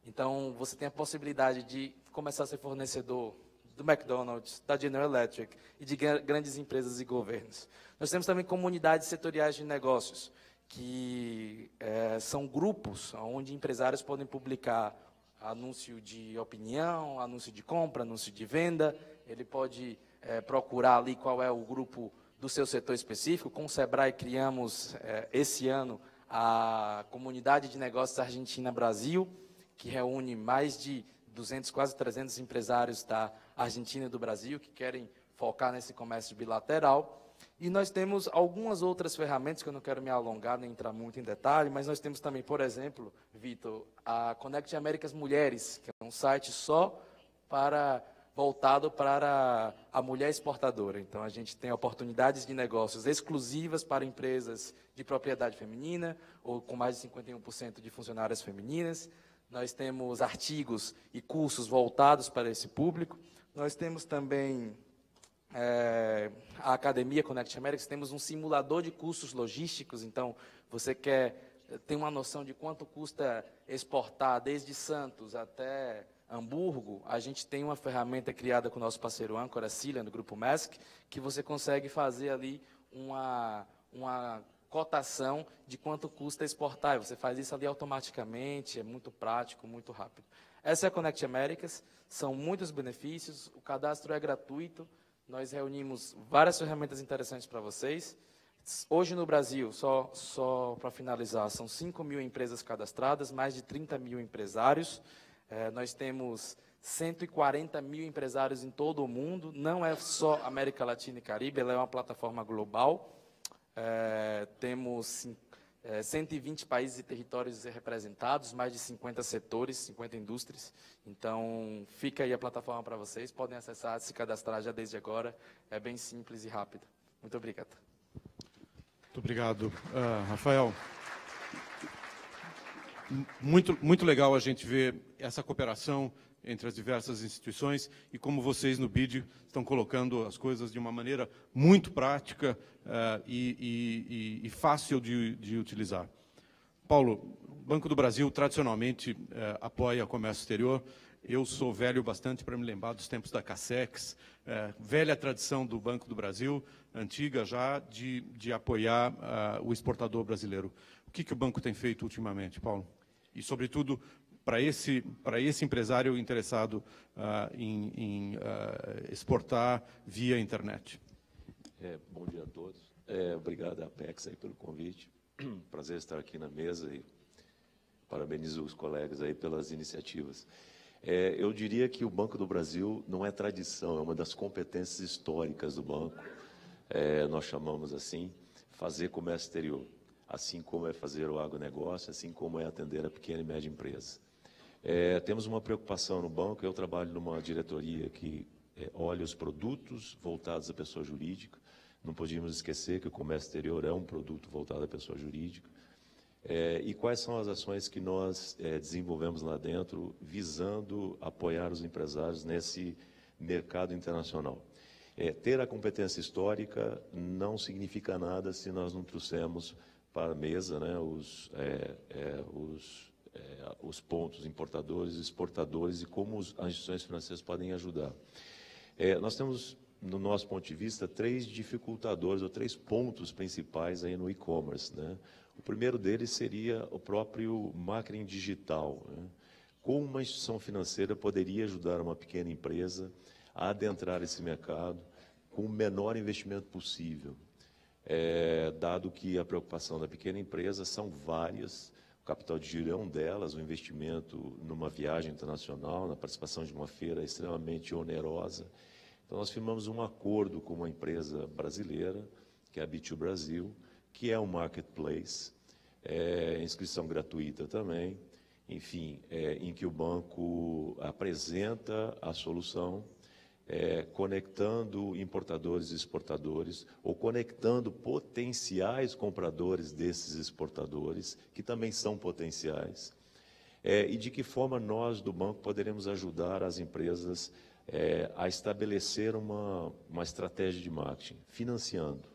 Então, você tem a possibilidade de começar a ser fornecedor do McDonald's, da General Electric e de grandes empresas e governos. Nós temos também comunidades setoriais de negócios, que é, são grupos onde empresários podem publicar anúncio de opinião, anúncio de compra, anúncio de venda. Ele pode é, procurar ali qual é o grupo do seu setor específico. Com o Sebrae criamos é, esse ano a Comunidade de Negócios Argentina Brasil, que reúne mais de 200, quase 300 empresários da Argentina e do Brasil que querem focar nesse comércio bilateral. E nós temos algumas outras ferramentas que eu não quero me alongar nem entrar muito em detalhe, mas nós temos também, por exemplo, Vitor, a Connect Américas Mulheres, que é um site só para voltado para a mulher exportadora. Então a gente tem oportunidades de negócios exclusivas para empresas de propriedade feminina ou com mais de 51% de funcionárias femininas. Nós temos artigos e cursos voltados para esse público. Nós temos também é, a Academia Connect Americas, temos um simulador de custos logísticos. Então, você quer ter uma noção de quanto custa exportar desde Santos até Hamburgo, a gente tem uma ferramenta criada com o nosso parceiro Ancora Cilia, no grupo MESC, que você consegue fazer ali uma, uma cotação de quanto custa exportar. Você faz isso ali automaticamente, é muito prático, muito rápido. Essa é a Connect Américas, são muitos benefícios, o cadastro é gratuito, nós reunimos várias ferramentas interessantes para vocês. Hoje no Brasil, só, só para finalizar, são 5 mil empresas cadastradas, mais de 30 mil empresários. É, nós temos 140 mil empresários em todo o mundo, não é só América Latina e Caribe, ela é uma plataforma global. É, temos é, 120 países e territórios representados, mais de 50 setores, 50 indústrias. Então, fica aí a plataforma para vocês. Podem acessar, se cadastrar já desde agora. É bem simples e rápido. Muito obrigado. Muito obrigado, uh, Rafael. Muito, muito legal a gente ver essa cooperação entre as diversas instituições e como vocês no BID estão colocando as coisas de uma maneira muito prática uh, e, e, e, fácil de, de, utilizar. Paulo, o Banco do Brasil tradicionalmente uh, apoia o comércio exterior. Eu sou velho bastante para me lembrar dos tempos da Cassex, uh, velha tradição do Banco do Brasil, antiga já, de, de apoiar o exportador brasileiro. O que, que o banco tem feito ultimamente, Paulo? E, sobretudo, para esse, para esse empresário interessado uh, em, em uh, exportar via internet. É, bom dia a todos. É, obrigado à Apex aí pelo convite. Prazer estar aqui na mesa e parabenizo os colegas aí pelas iniciativas. É, eu diria que o Banco do Brasil não é tradição, é uma das competências históricas do banco. É, nós chamamos assim, fazer comércio exterior, assim como é fazer o agronegócio, assim como é atender a pequena e média empresa. É, temos uma preocupação no banco, eu trabalho numa diretoria que é, olha os produtos voltados à pessoa jurídica. Não podíamos esquecer que o comércio exterior é um produto voltado à pessoa jurídica. É, e quais são as ações que nós é, desenvolvemos lá dentro visando apoiar os empresários nesse mercado internacional? É, ter a competência histórica não significa nada se nós não trouxermos para a mesa né, os, é, é, os é, os pontos importadores, exportadores e como os, as instituições financeiras podem ajudar. É, nós temos, no nosso ponto de vista, três dificultadores ou três pontos principais aí no e-commerce. Né? O primeiro deles seria o próprio marketing digital. Né? Como uma instituição financeira poderia ajudar uma pequena empresa a adentrar esse mercado com o menor investimento possível? É, dado que a preocupação da pequena empresa são várias, capital de giro é um delas, o investimento numa viagem internacional, na participação de uma feira extremamente onerosa. Então, nós firmamos um acordo com uma empresa brasileira, que é a B2 Brasil, que é um marketplace, é inscrição gratuita também, enfim, é, em que o banco apresenta a solução, é, conectando importadores e exportadores, ou conectando potenciais compradores desses exportadores, que também são potenciais, é, e de que forma nós do banco poderemos ajudar as empresas é, a estabelecer uma, uma estratégia de marketing, financiando.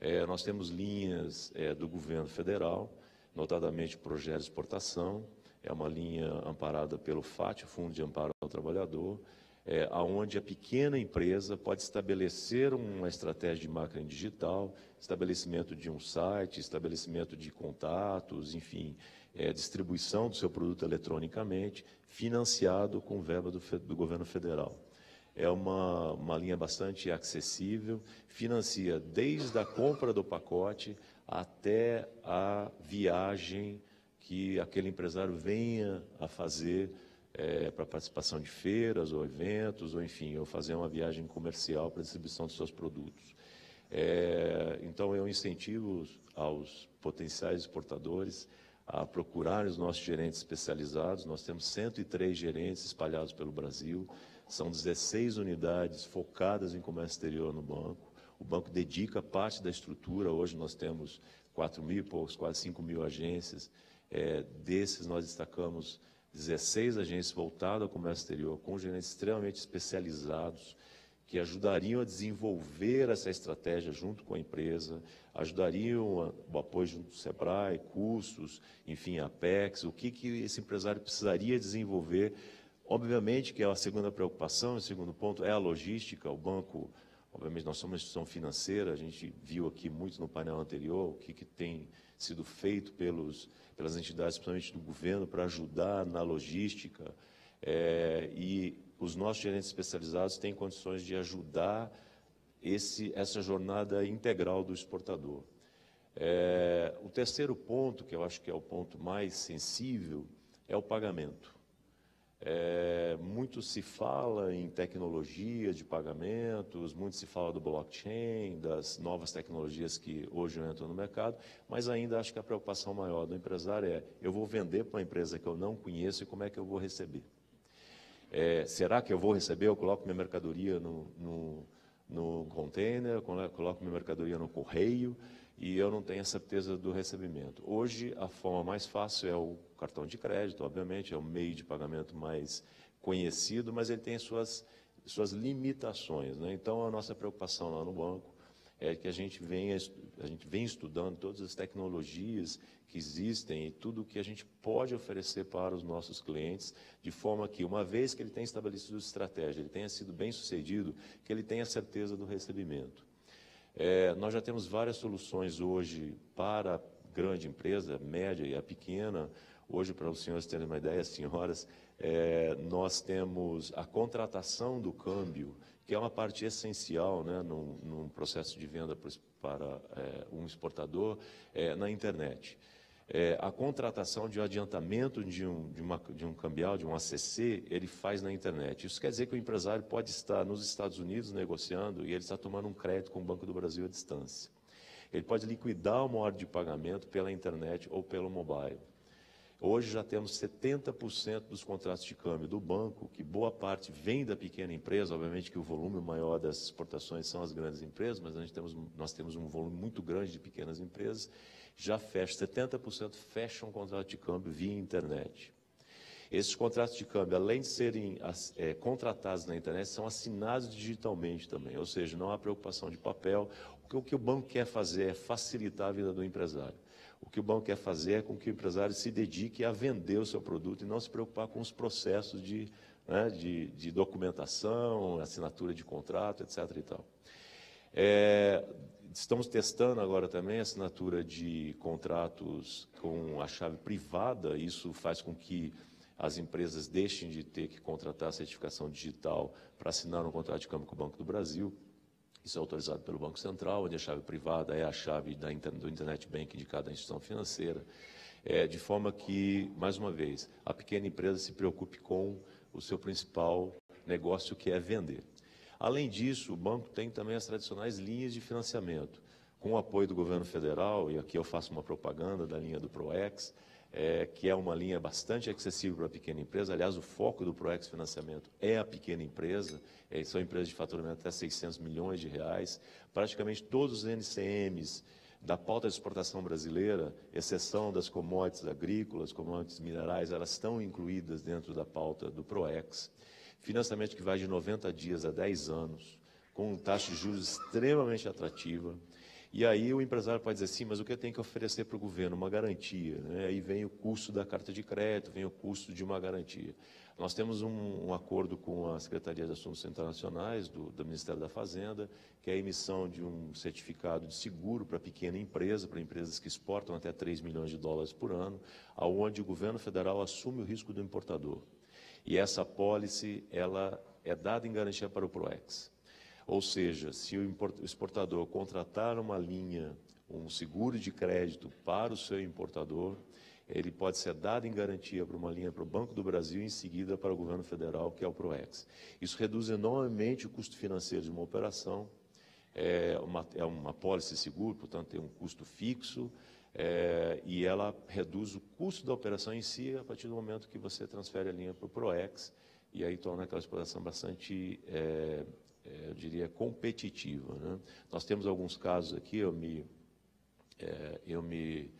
É, nós temos linhas é, do governo federal, notadamente o projeto de exportação, é uma linha amparada pelo FAT, Fundo de Amparo ao Trabalhador, é, onde a pequena empresa pode estabelecer uma estratégia de marketing digital, estabelecimento de um site, estabelecimento de contatos, enfim, é, distribuição do seu produto eletronicamente, financiado com verba do, do governo federal. É uma, uma linha bastante acessível, financia desde a compra do pacote até a viagem que aquele empresário venha a fazer é, para participação de feiras ou eventos, ou enfim, ou fazer uma viagem comercial para distribuição dos seus produtos. É, então, eu incentivo aos potenciais exportadores a procurar os nossos gerentes especializados. Nós temos 103 gerentes espalhados pelo Brasil, são 16 unidades focadas em comércio exterior no banco. O banco dedica parte da estrutura, hoje nós temos 4 mil e poucos, quase 5 mil agências. É, desses, nós destacamos 16 agências voltadas ao comércio exterior, com gerentes extremamente especializados, que ajudariam a desenvolver essa estratégia junto com a empresa, ajudariam o apoio junto do SEBRAE, cursos, enfim, Apex, o que, que esse empresário precisaria desenvolver. Obviamente que a segunda preocupação, o segundo ponto, é a logística. O banco, obviamente, nós somos uma instituição financeira, a gente viu aqui muito no painel anterior o que, que tem sido feito pelos, pelas entidades, principalmente do governo, para ajudar na logística. É, e os nossos gerentes especializados têm condições de ajudar esse, essa jornada integral do exportador. É, o terceiro ponto, que eu acho que é o ponto mais sensível, é o pagamento. É, muito se fala em tecnologia de pagamentos, muito se fala do blockchain, das novas tecnologias que hoje entram no mercado, mas ainda acho que a preocupação maior do empresário é: eu vou vender para uma empresa que eu não conheço e como é que eu vou receber? É, será que eu vou receber? Eu coloco minha mercadoria no, no, no container, coloco minha mercadoria no correio e eu não tenho a certeza do recebimento. Hoje, a forma mais fácil é o cartão de crédito, obviamente, é o meio de pagamento mais conhecido, mas ele tem suas, suas limitações. Né? Então, a nossa preocupação lá no banco é que a gente venha, a gente vem estudando todas as tecnologias que existem e tudo o que a gente pode oferecer para os nossos clientes, de forma que, uma vez que ele tenha estabelecido estratégia, ele tenha sido bem sucedido, que ele tenha certeza do recebimento. É, nós já temos várias soluções hoje para a grande empresa, média e a pequena. Hoje, para os senhores terem uma ideia, senhoras, é, nós temos a contratação do câmbio, que é uma parte essencial né, num, num processo de venda para é, um exportador é, na internet é, a contratação de um adiantamento de um, de, uma, de um cambial, de um ACC, ele faz na internet. Isso quer dizer que o empresário pode estar nos Estados Unidos negociando e ele está tomando um crédito com o Banco do Brasil à distância. Ele pode liquidar uma ordem de pagamento pela internet ou pelo mobile. Hoje já temos 70% dos contratos de câmbio do banco, que boa parte vem da pequena empresa, obviamente que o volume maior das exportações são as grandes empresas, mas temos, nós temos um volume muito grande de pequenas empresas, já fecha, 70% fecham um contrato de câmbio via internet. Esses contratos de câmbio, além de serem é, contratados na internet, são assinados digitalmente também, ou seja, não há preocupação de papel. O que, o que o banco quer fazer é facilitar a vida do empresário. O que o banco quer fazer é com que o empresário se dedique a vender o seu produto e não se preocupar com os processos de, né, de, de documentação, assinatura de contrato, etc. E tal. É, Estamos testando agora também a assinatura de contratos com a chave privada. Isso faz com que as empresas deixem de ter que contratar a certificação digital para assinar um contrato de câmbio com o Banco do Brasil. Isso é autorizado pelo Banco Central, onde a chave privada é a chave da, do Internet Bank de cada instituição financeira. É, de forma que, mais uma vez, a pequena empresa se preocupe com o seu principal negócio, que é vender. Além disso, o banco tem também as tradicionais linhas de financiamento, com o apoio do governo federal, e aqui eu faço uma propaganda da linha do PROEX, é, que é uma linha bastante acessível para a pequena empresa. Aliás, o foco do Proex Financiamento é a pequena empresa, é, são empresas de faturamento até 600 milhões de reais. Praticamente todos os NCMs da pauta de exportação brasileira, exceção das commodities agrícolas, commodities minerais, elas estão incluídas dentro da pauta do PROEX. Financiamento que vai de 90 dias a 10 anos, com taxa de juros extremamente atrativa. E aí o empresário pode dizer assim, mas o que tenho que oferecer para o governo? Uma garantia. Né? Aí vem o custo da carta de crédito, vem o custo de uma garantia. Nós temos um, um acordo com a Secretaria de Assuntos Internacionais do, do, Ministério da Fazenda, que é a emissão de um certificado de seguro para pequena empresa, para empresas que exportam até 3 milhões de dólares por ano, aonde o governo federal assume o risco do importador. E essa pólice ela é dada em garantia para o PROEX. Ou seja, se o exportador contratar uma linha, um seguro de crédito para o seu importador, ele pode ser dado em garantia para uma linha para o Banco do Brasil e em seguida para o governo federal, que é o PROEX. Isso reduz enormemente o custo financeiro de uma operação, é uma, é uma pólice seguro, portanto tem um custo fixo, é, e ela reduz o custo da operação em si a partir do momento que você transfere a linha para o PROEX, e aí torna aquela exploração bastante é, é, eu diria, competitiva. Né? Nós temos alguns casos aqui, eu me, é, eu me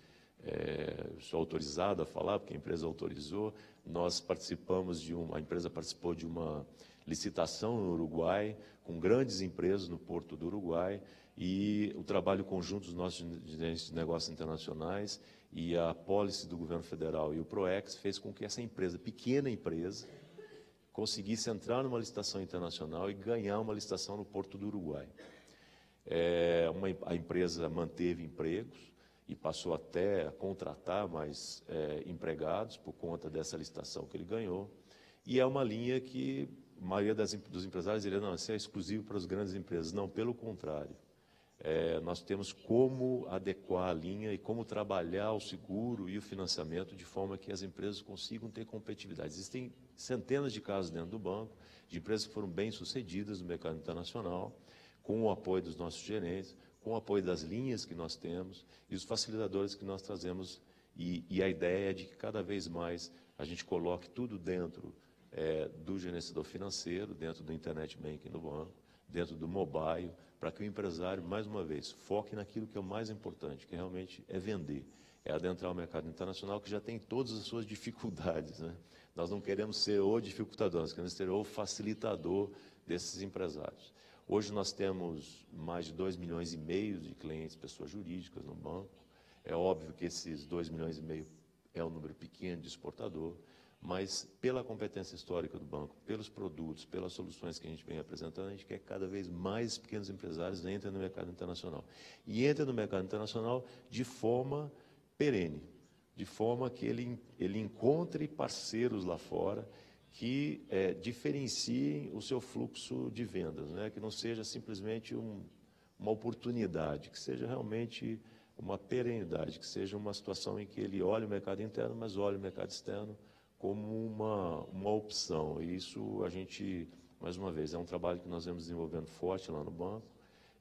é, sou autorizado a falar, porque a empresa autorizou, nós participamos de uma, a empresa participou de uma licitação no Uruguai, com grandes empresas no Porto do Uruguai, e o trabalho conjunto dos nossos de negócios internacionais e a policy do governo federal e o PROEX fez com que essa empresa, pequena empresa, conseguisse entrar numa licitação internacional e ganhar uma licitação no Porto do Uruguai. É, uma, a empresa manteve empregos e passou até a contratar mais é, empregados por conta dessa licitação que ele ganhou. E é uma linha que a maioria das, dos empresários diria, não, isso é exclusivo para as grandes empresas. Não, pelo contrário. É, nós temos como adequar a linha e como trabalhar o seguro e o financiamento de forma que as empresas consigam ter competitividade. Existem centenas de casos dentro do banco, de empresas que foram bem-sucedidas no mercado internacional, com o apoio dos nossos gerentes, com o apoio das linhas que nós temos e os facilitadores que nós trazemos. E, e a ideia é de que cada vez mais a gente coloque tudo dentro é, do gerenciador financeiro, dentro do internet banking do banco, dentro do mobile, para que o empresário, mais uma vez, foque naquilo que é o mais importante, que realmente é vender, é adentrar o mercado internacional, que já tem todas as suas dificuldades. Né? Nós não queremos ser o dificultador, nós queremos ser o facilitador desses empresários. Hoje nós temos mais de 2 milhões e meio de clientes, pessoas jurídicas no banco. É óbvio que esses 2 milhões e meio é um número pequeno de exportador, mas pela competência histórica do banco, pelos produtos, pelas soluções que a gente vem apresentando, a gente quer que cada vez mais pequenos empresários entrem no mercado internacional. E entrem no mercado internacional de forma perene, de forma que ele, ele encontre parceiros lá fora que é, diferenciem o seu fluxo de vendas, né? que não seja simplesmente um, uma oportunidade, que seja realmente uma perenidade, que seja uma situação em que ele olhe o mercado interno, mas olhe o mercado externo como uma, uma opção. E isso a gente, mais uma vez, é um trabalho que nós vemos desenvolvendo forte lá no banco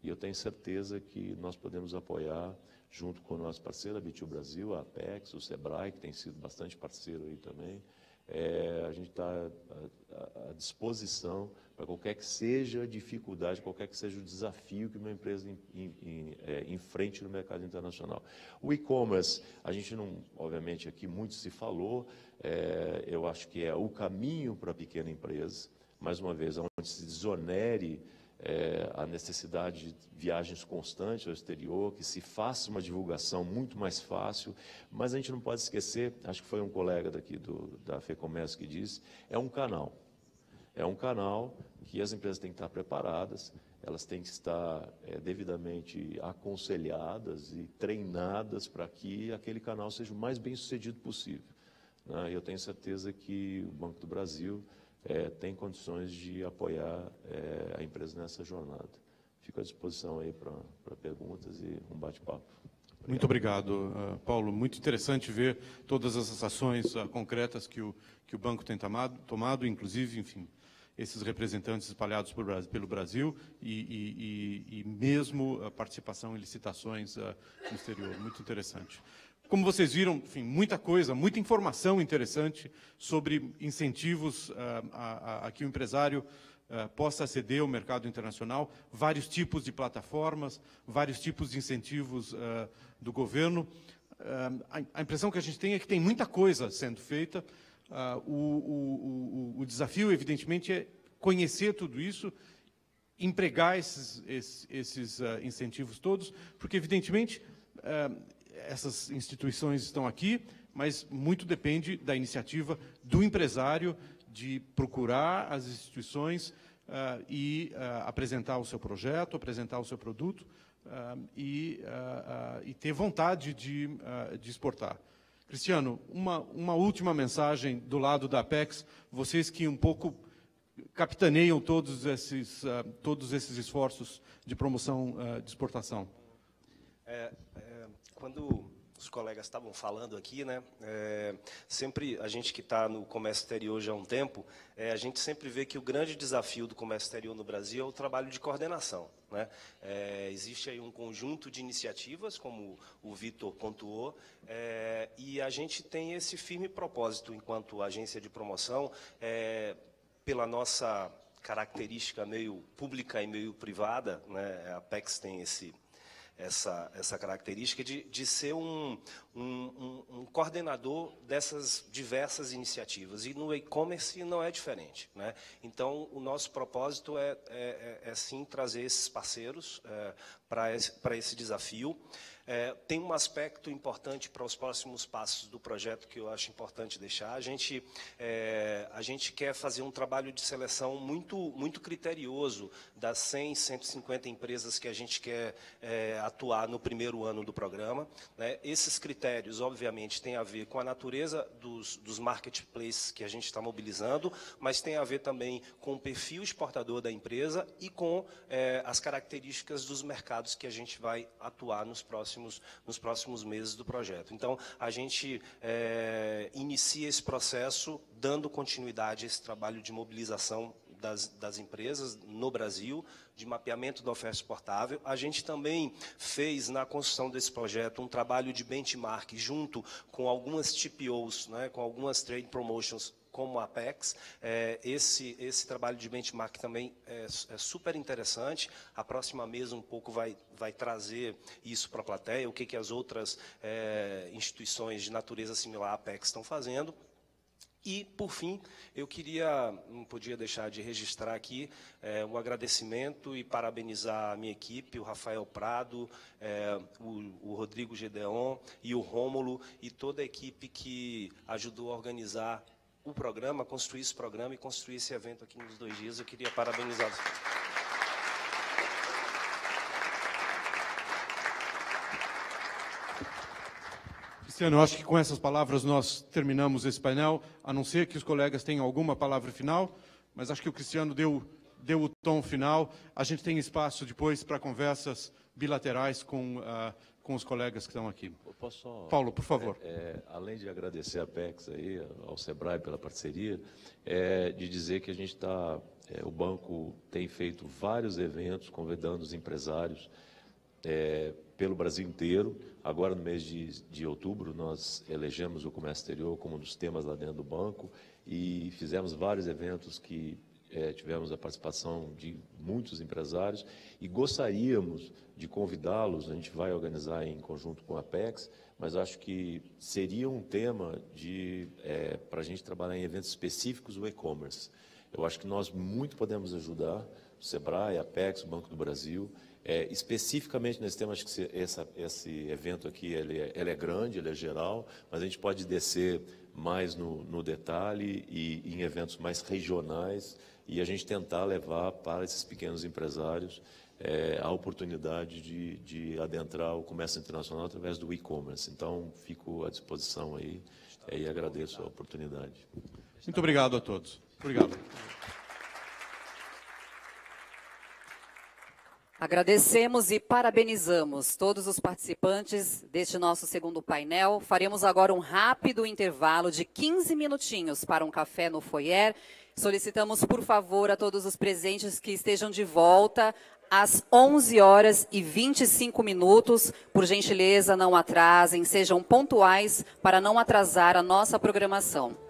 e eu tenho certeza que nós podemos apoiar, junto com o nosso parceiro, a Bitil Brasil, a Apex, o Sebrae, que tem sido bastante parceiro aí também. É, a gente está à, disposição para qualquer que seja a dificuldade, qualquer que seja o desafio que uma empresa em, em, em, é, enfrente no mercado internacional. O e-commerce, a gente não, obviamente, aqui muito se falou, é, eu acho que é o caminho para a pequena empresa, mais uma vez, onde se desonere é, a necessidade de viagens constantes ao exterior, que se faça uma divulgação muito mais fácil, mas a gente não pode esquecer, acho que foi um colega daqui do, da FEComércio que disse, é um canal. É um canal que as empresas têm que estar preparadas, elas têm que estar é, devidamente aconselhadas e treinadas para que aquele canal seja o mais bem sucedido possível. Né? Eu tenho certeza que o Banco do Brasil é, tem condições de apoiar é, a empresa nessa jornada. Fico à disposição aí para perguntas e um bate-papo. Muito obrigado, uh, Paulo. Muito interessante ver todas essas ações uh, concretas que o, que o banco tem tomado, tomado, inclusive, enfim, esses representantes espalhados por, pelo Brasil e, e, e, mesmo a participação em licitações uh, no exterior. Muito interessante. Como vocês viram, enfim, muita coisa, muita informação interessante sobre incentivos ah, a, a, que o empresário ah, possa aceder ao mercado internacional, vários tipos de plataformas, vários tipos de incentivos ah, do governo. A, a, impressão que a gente tem é que tem muita coisa sendo feita. O, o, o, o desafio, evidentemente, é conhecer tudo isso empregar esses, esses, esses uh, incentivos todos, porque, evidentemente, uh, essas instituições estão aqui, mas muito depende da iniciativa do empresário de procurar as instituições uh, e uh, apresentar o seu projeto, apresentar o seu produto uh, e, e, ter vontade de, de, exportar. Cristiano, uma, uma última mensagem do lado da Apex, vocês que um pouco capitaneiam todos esses, todos esses esforços de promoção de exportação. É, é, quando os colegas estavam falando aqui, né? É, sempre a gente que está no comércio exterior já há um tempo, é, a gente sempre vê que o grande desafio do comércio exterior no Brasil é o trabalho de coordenação. Né? É, existe aí um conjunto de iniciativas, como o Vitor pontuou, é, e a gente tem esse firme propósito, enquanto agência de promoção, é, pela nossa característica meio pública e meio privada, né? a PEX tem esse essa, essa característica de, de ser um, um, um, coordenador dessas diversas iniciativas. E no e-commerce não é diferente. Né? Então, o nosso propósito é, é, é, é sim trazer esses parceiros é, para esse, esse desafio. É, tem um aspecto importante para os próximos passos do projeto que eu acho importante deixar. A gente, é, a gente quer fazer um trabalho de seleção muito, muito criterioso das 100, 150 empresas que a gente quer é, atuar no primeiro ano do programa. Né? Esses critérios, obviamente, têm a ver com a natureza dos, dos marketplaces que a gente está mobilizando, mas tem a ver também com o perfil exportador da empresa e com é, as características dos mercados que a gente vai atuar nos próximos próximos, nos próximos meses do projeto. Então, a gente é, inicia esse processo dando continuidade a esse trabalho de mobilização das, das, empresas no Brasil, de mapeamento da oferta exportável. A gente também fez, na construção desse projeto, um trabalho de benchmark junto com algumas TPOs, né, com algumas trade promotions como a Apex. É, esse, esse trabalho de benchmark também é, é, super interessante. A próxima mesa um pouco vai, vai trazer isso para a plateia, o que, que as outras é, instituições de natureza similar à Apex estão fazendo. E, por fim, eu queria, não podia deixar de registrar aqui é, um agradecimento e parabenizar a minha equipe, o Rafael Prado, é, o, o, Rodrigo Gedeon e o Rômulo e toda a equipe que ajudou a organizar o programa, construir esse programa e construir esse evento aqui nos dois dias. Eu queria parabenizá-los. Cristiano, eu acho que com essas palavras nós terminamos esse painel, a não ser que os colegas tenham alguma palavra final, mas acho que o Cristiano deu, deu o tom final. A gente tem espaço depois para conversas bilaterais com uh, com os colegas que estão aqui. Só, Paulo, por favor. É, é, além de agradecer a PEX aí, ao Sebrae pela parceria, é, de dizer que a gente está, é, o banco tem feito vários eventos convidando os empresários é, pelo Brasil inteiro. Agora, no mês de, de outubro, nós elegemos o comércio exterior como um dos temas lá dentro do banco e fizemos vários eventos que é, tivemos a participação de muitos empresários e gostaríamos de convidá-los, a gente vai organizar em conjunto com a Apex, mas acho que seria um tema é, para a gente trabalhar em eventos específicos do e-commerce. Eu acho que nós muito podemos ajudar, o Sebrae, a Apex, o Banco do Brasil, é, especificamente nesse tema, acho que essa, esse evento aqui ele é, ele é, grande, ele é geral, mas a gente pode descer mais no, no detalhe e em eventos mais regionais e a gente tentar levar para esses pequenos empresários é, a oportunidade de, de, adentrar o comércio internacional através do e-commerce. Então, fico à disposição aí é, e agradeço a oportunidade. Muito obrigado a todos. Obrigado. Agradecemos e parabenizamos todos os participantes deste nosso segundo painel. Faremos agora um rápido intervalo de 15 minutinhos para um café no foyer Solicitamos, por favor, a todos os presentes que estejam de volta às 11 horas e 25 minutos. Por gentileza, não atrasem, sejam pontuais para não atrasar a nossa programação.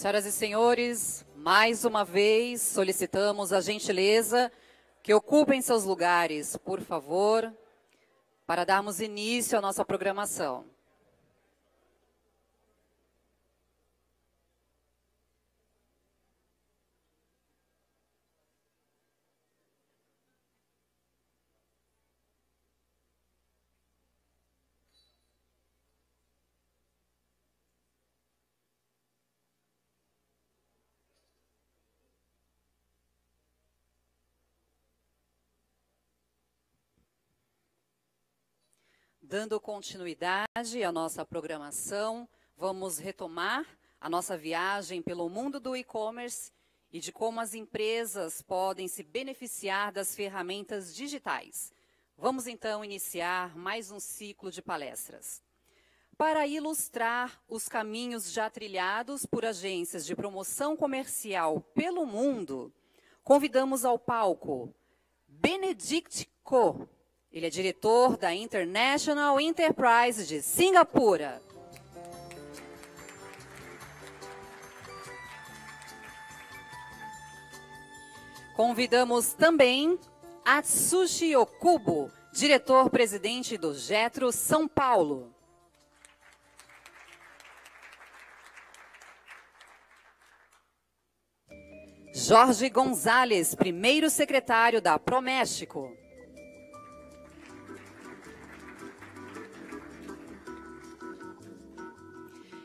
Senhoras e senhores, mais uma vez solicitamos a gentileza que ocupem seus lugares, por favor, para darmos início à nossa programação. Dando continuidade à nossa programação, vamos retomar a nossa viagem pelo mundo do e-commerce e de como as empresas podem se beneficiar das ferramentas digitais. Vamos então iniciar mais um ciclo de palestras. Para ilustrar os caminhos já trilhados por agências de promoção comercial pelo mundo, convidamos ao palco Benedict Co, ele é diretor da International Enterprise de Singapura. Convidamos também Atsushi Okubo, diretor-presidente do Getro São Paulo. Jorge Gonzalez, primeiro secretário da Proméxico.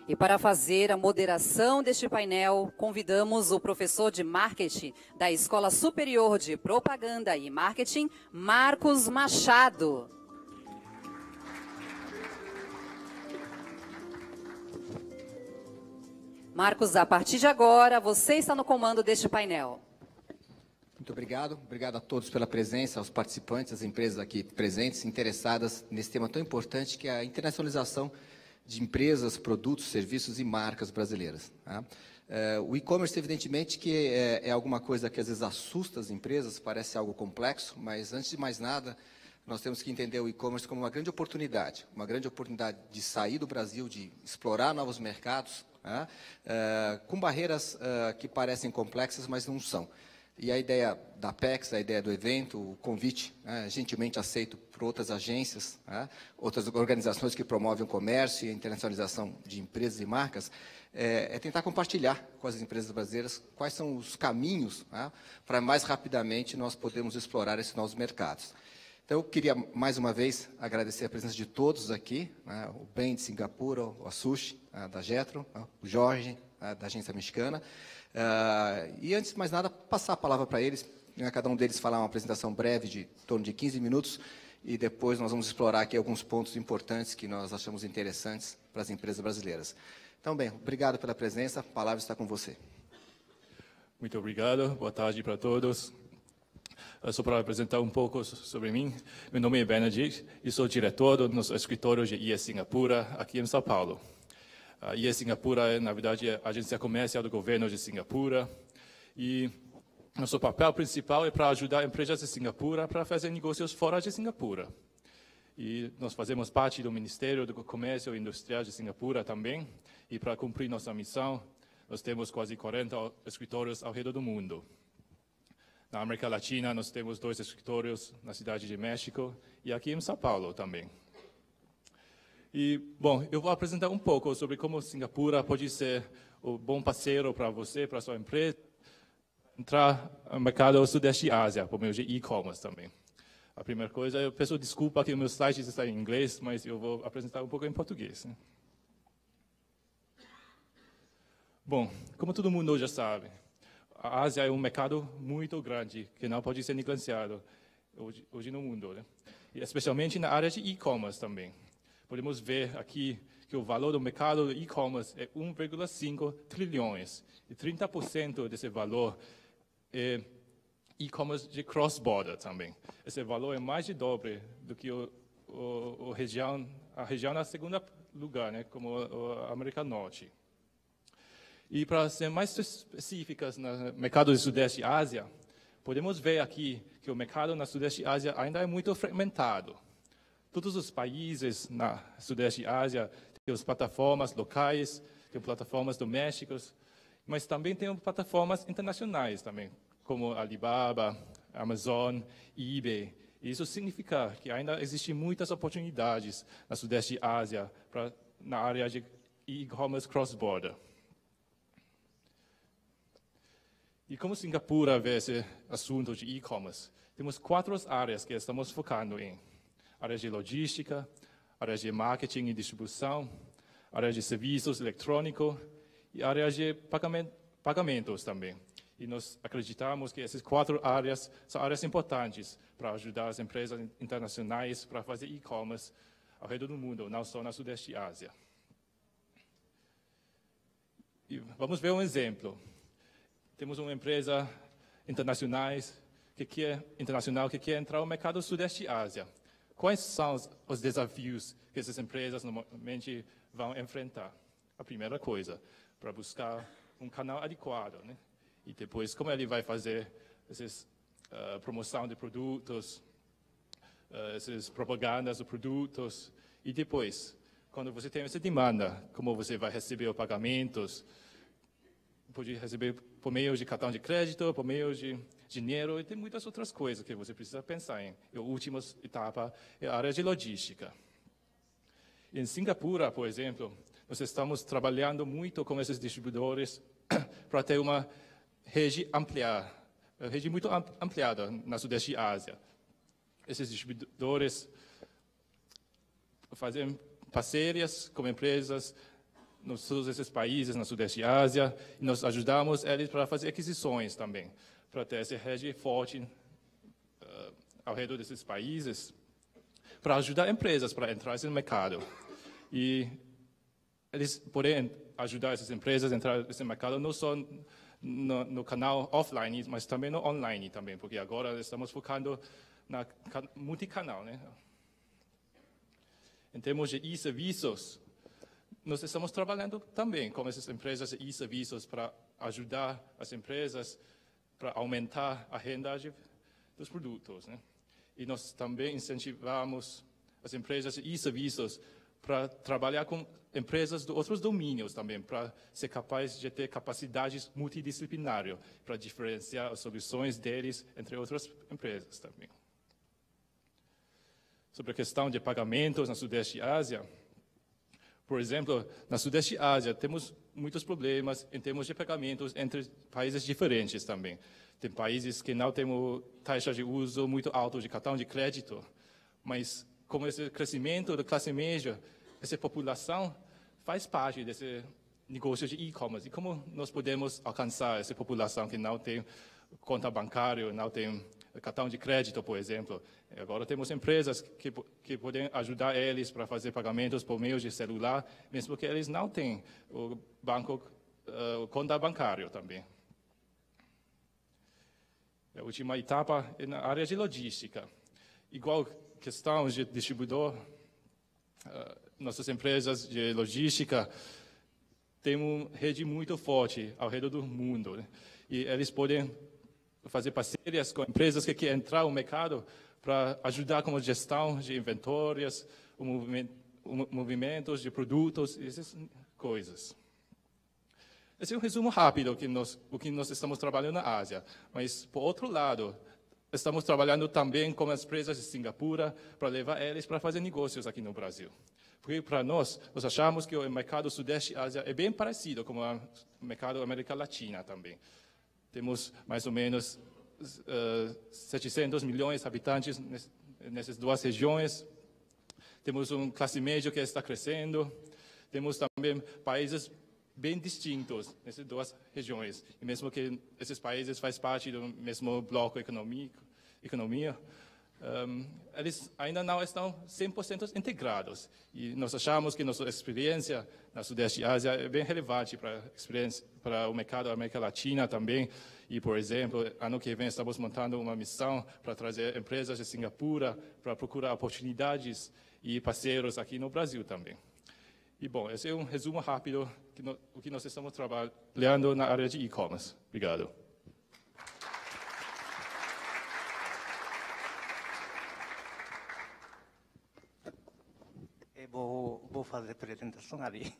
E para fazer a moderação deste painel, convidamos o professor de marketing da Escola Superior de Propaganda e Marketing, Marcos Machado. Marcos, a partir de agora, você está no comando deste painel. Muito obrigado. Obrigado a todos pela presença, aos participantes, às empresas aqui presentes, interessadas nesse tema tão importante que é a internacionalização de empresas, produtos, serviços e marcas brasileiras. Tá? É, o e-commerce, evidentemente, que é, é, alguma coisa que às vezes assusta as empresas, parece algo complexo, mas antes de mais nada, nós temos que entender o e-commerce como uma grande oportunidade, uma grande oportunidade de sair do Brasil, de explorar novos mercados, tá? é, com barreiras é, que parecem complexas, mas não são. E a ideia da PEX, a ideia do evento, o convite, né, gentilmente aceito por outras agências, né, outras organizações que promovem o comércio e a internacionalização de empresas e marcas, é, é tentar compartilhar com as empresas brasileiras quais são os caminhos né, para mais rapidamente nós podermos explorar esses novos mercados. Então, eu queria, mais uma vez, agradecer a presença de todos aqui, né, o Ben de Singapura, o Asushi, né, da Getro, né, o Jorge, né, da agência mexicana, Uh, e antes de mais nada, passar a palavra para eles, né, cada um deles falar uma apresentação breve de torno de 15 minutos, e depois nós vamos explorar aqui alguns pontos importantes que nós achamos interessantes para as empresas brasileiras. Então, bem, obrigado pela presença, a palavra está com você. Muito obrigado, boa tarde para todos. Só para apresentar um pouco sobre mim, meu nome é Benedict e sou diretor do nosso escritório de IE Singapura, aqui em São Paulo. A IE Singapura, na verdade, é a agência comercial do governo de Singapura. E nosso papel principal é para ajudar empresas de Singapura para fazer negócios fora de Singapura. E nós fazemos parte do Ministério do Comércio Industrial de Singapura também. E para cumprir nossa missão, nós temos quase 40 escritórios ao redor do mundo. Na América Latina, nós temos dois escritórios na cidade de México e aqui em São Paulo também. E, bom, eu vou apresentar um pouco sobre como Singapura pode ser um bom parceiro para você, para sua empresa, entrar no mercado do Sudeste Ásia, por meio de e-commerce também. A primeira coisa, eu peço desculpa que o meu site está em inglês, mas eu vou apresentar um pouco em português. Né? Bom, como todo mundo já sabe, a Ásia é um mercado muito grande, que não pode ser negligenciado hoje, hoje no mundo, né? e especialmente na área de e-commerce também podemos ver aqui que o valor do mercado do e-commerce é 1,5 trilhões. E 30% desse valor é e-commerce de cross-border também. Esse valor é mais de dobre do que o, o, o região, a região na segunda lugar, né, como a América Norte. E para ser mais específicas no mercado do Sudeste Ásia, podemos ver aqui que o mercado na Sudeste Ásia ainda é muito fragmentado. Todos os países na Sudeste Ásia têm as plataformas locais, têm plataformas domésticas, Mas também temos plataformas internacionais também, como Alibaba, Amazon, eBay. Isso significa que ainda existem muitas oportunidades na Sudeste Ásia, pra, na área de e-commerce cross-border. E como Singapura vê esse assunto de e-commerce? Temos quatro áreas que estamos focando em. Área de logística, área de marketing e distribuição, área de serviços eletrônicos e área de pagamentos também. E nós acreditamos que essas quatro áreas são áreas importantes para ajudar as empresas internacionais para fazer e-commerce ao redor do mundo, não só na Sudeste Ásia. E vamos ver um exemplo. Temos uma empresa internacional que quer, internacional que quer entrar no mercado Sudeste Ásia. Quais são os desafios que essas empresas normalmente vão enfrentar? A primeira coisa, para buscar um canal adequado, né? E depois, como ele vai fazer essas uh, promoção de produtos, uh, essas propagandas de produtos. E depois, quando você tem essa demanda, como você vai receber os pagamentos, pode receber por meio de cartão de crédito, por meio de dinheiro, e tem muitas outras coisas que você precisa pensar em. E a última etapa é a área de logística. Em Singapura, por exemplo, nós estamos trabalhando muito com esses distribuidores para ter uma rede ampliada, rede muito ampliada na Sudeste Ásia. Esses distribuidores fazem parcerias com empresas nos todos esses países na Sudeste Ásia e nós ajudamos eles para fazer aquisições também, essa rede forte uh, ao redor desses países, para ajudar empresas para entrar nesse mercado. E eles podem ajudar essas empresas a entrar nesse mercado não só no, no, canal offline, mas também no online também, porque agora estamos focando na multicanal, né? Em termos de e-serviços, nós estamos trabalhando também com essas empresas de e-serviços para ajudar as empresas para aumentar a renda dos produtos, né? E nós também incentivamos as empresas de e-serviços para trabalhar com empresas de outros domínios também, para ser capaz de ter capacidades multidisciplinares, para diferenciar as soluções deles entre outras empresas também. Sobre a questão de pagamentos na Sudeste Ásia, por exemplo, na Sudeste Ásia temos muitos problemas em termos de pagamentos entre países diferentes também. Tem países que não têm taxa de uso muito alta de cartão de crédito, mas com esse crescimento da classe média, essa população faz parte desse negócio de e-commerce. E como nós podemos alcançar essa população que não tem conta bancária, não tem cartão de crédito, por exemplo? Agora temos empresas que, que podem ajudar eles para fazer pagamentos por meio de celular, mesmo que eles não têm o banco, uh, conta bancária também. A última etapa é na área de logística. Igual questão de distribuidor, uh, nossas empresas de logística têm uma rede muito forte ao redor do mundo. Né? E eles podem fazer parcerias com empresas que querem entrar no mercado para ajudar com a gestão de movimento, movimentos de produtos, essas coisas. Esse é um resumo rápido que nós, o que nós estamos trabalhando na Ásia. Mas, por outro lado, estamos trabalhando também com as empresas de Singapura para levar eles para fazer negócios aqui no Brasil. Porque para nós, nós achamos que o mercado Sudeste Ásia é bem parecido com o mercado América Latina também. Temos mais ou menos uh, 700 milhões de habitantes nessas duas regiões. Temos uma classe média que está crescendo. Temos também países bem distintos nessas duas regiões. E mesmo que esses países fazem parte do mesmo bloco econômico, economia, um, eles ainda não estão 100% integrados. E nós achamos que nossa experiência na Sudeste Ásia é bem relevante para, para o mercado da América Latina também. E, por exemplo, ano que vem estamos montando uma missão para trazer empresas de Singapura para procurar oportunidades e parceiros aqui no Brasil também. E, bom, esse é um resumo rápido do que nós estamos trabalhando na área de e-commerce. Obrigado. vou, fazer a apresentação ali.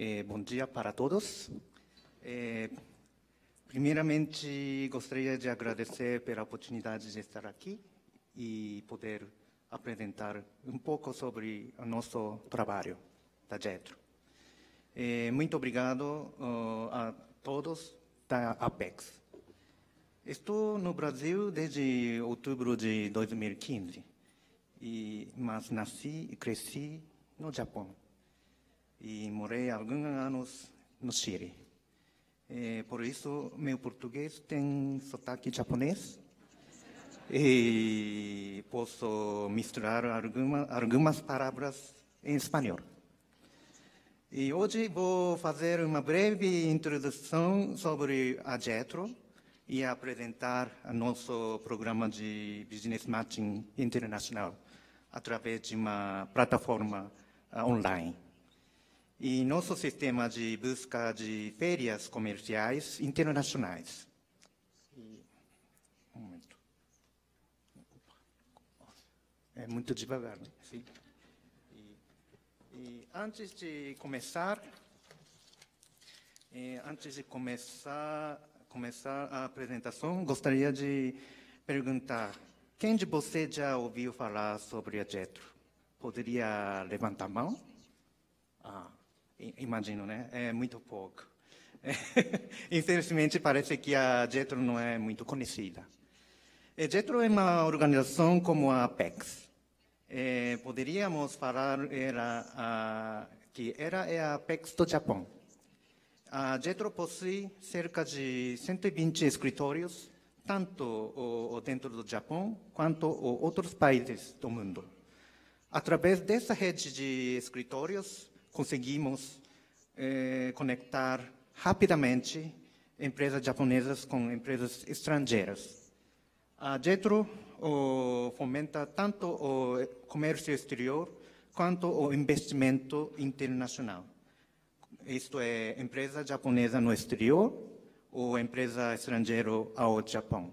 Eh, bom dia para todos. Eh, primeiramente, gostaria de agradecer pela oportunidade de estar aqui e poder apresentar um pouco sobre o nosso trabalho da JETRO. Eh, muito obrigado uh, a todos da Apex. Estou no Brasil desde outubro de 2015, e, mas nasci e cresci no Japão. E morei alguns anos no Chile. Eh, por isso, meu português tem sotaque japonês. E posso misturar alguma, algumas palavras em espanhol. E hoje vou fazer uma breve introdução sobre a JETRO e apresentar nosso programa de Business Matching Internacional através de uma plataforma uh, online. E nosso sistema de busca de férias comerciais internacionais. Um momento. É muito devagar, né? Sim. E, antes de começar, eh, antes de começar, começar a apresentação, gostaria de perguntar quem de vocês já ouviu falar sobre a JETRO? Poderia levantar a mão? Ah, imagino, né? É muito pouco. Infelizmente, parece que a JETRO não é muito conhecida. A JETRO é uma organização como a Apex. É, poderíamos falar era, que era é a Apex do Japão. A JETRO possui cerca de 120 escritórios tanto dentro do Japão quanto outros países do mundo. Através dessa rede de escritórios, conseguimos eh, conectar rapidamente empresas japonesas com empresas estrangeiras. A Jetro oh, fomenta tanto o comércio exterior quanto o investimento internacional. Isto é, empresa japonesa no exterior ou empresa estrangeira ao Japão.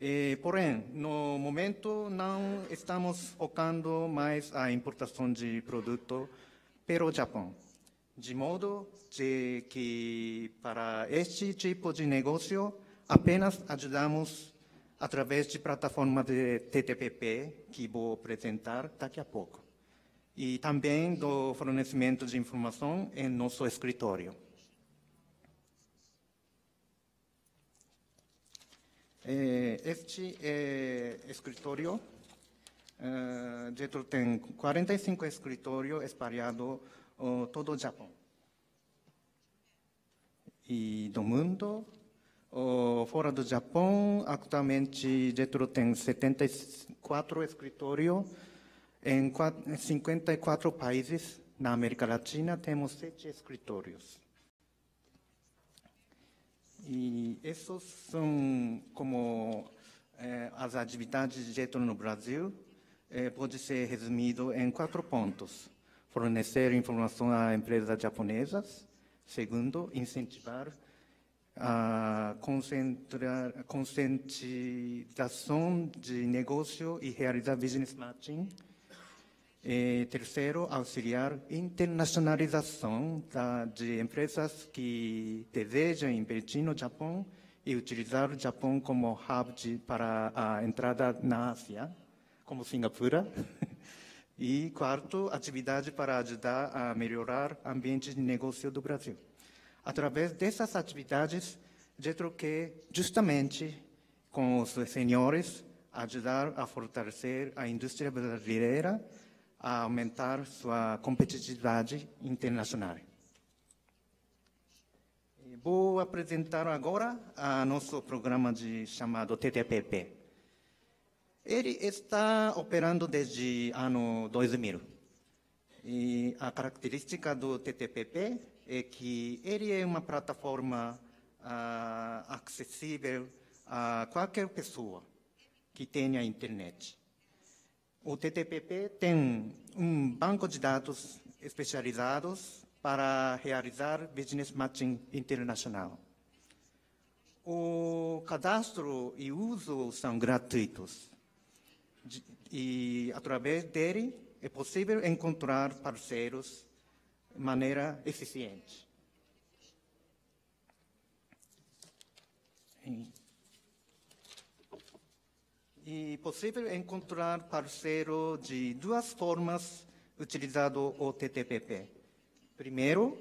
E, porém, no momento não estamos focando mais a importação de produto pelo Japão, de modo de que para este tipo de negócio apenas ajudamos através de plataforma de TTPP que vou apresentar daqui a pouco e também do fornecimento de informação em nosso escritório. Eh, este eh, escritório, Jetro tem 45 escritórios espalhados todo o Japão. E do mundo, fora do Japão, atualmente Jetro tem 74 escritórios em 54 países. Na América Latina temos sete escritórios. E esses são como eh, as atividades de Jetro no Brasil. Eh, pode ser resumido em quatro pontos. Fornecer informação a empresas japonesas. Segundo, incentivar a conscientização de negócio e realizar business matching. E, terceiro, auxiliar internacionalização da, de empresas que desejam investir no Japão e utilizar o Japão como hub de, para a entrada na Ásia, como Singapura. E quarto, atividade para ajudar a melhorar o ambiente de negócio do Brasil. Através dessas atividades, Jetro quer justamente com os senhores ajudar a fortalecer a indústria brasileira a aumentar sua competitividade internacional. Vou apresentar agora a nosso programa de chamado TTPP. Ele está operando desde ano 2000. E a característica do TTPP é que ele é uma plataforma uh, acessível a qualquer pessoa que tenha internet. O TTPP tem um banco de dados especializados para realizar business matching internacional. O cadastro e uso são gratuitos. E, através dele, é possível encontrar parceiros maneira eficiente. E possível encontrar parceiro de duas formas utilizado o TTPP. Primeiro,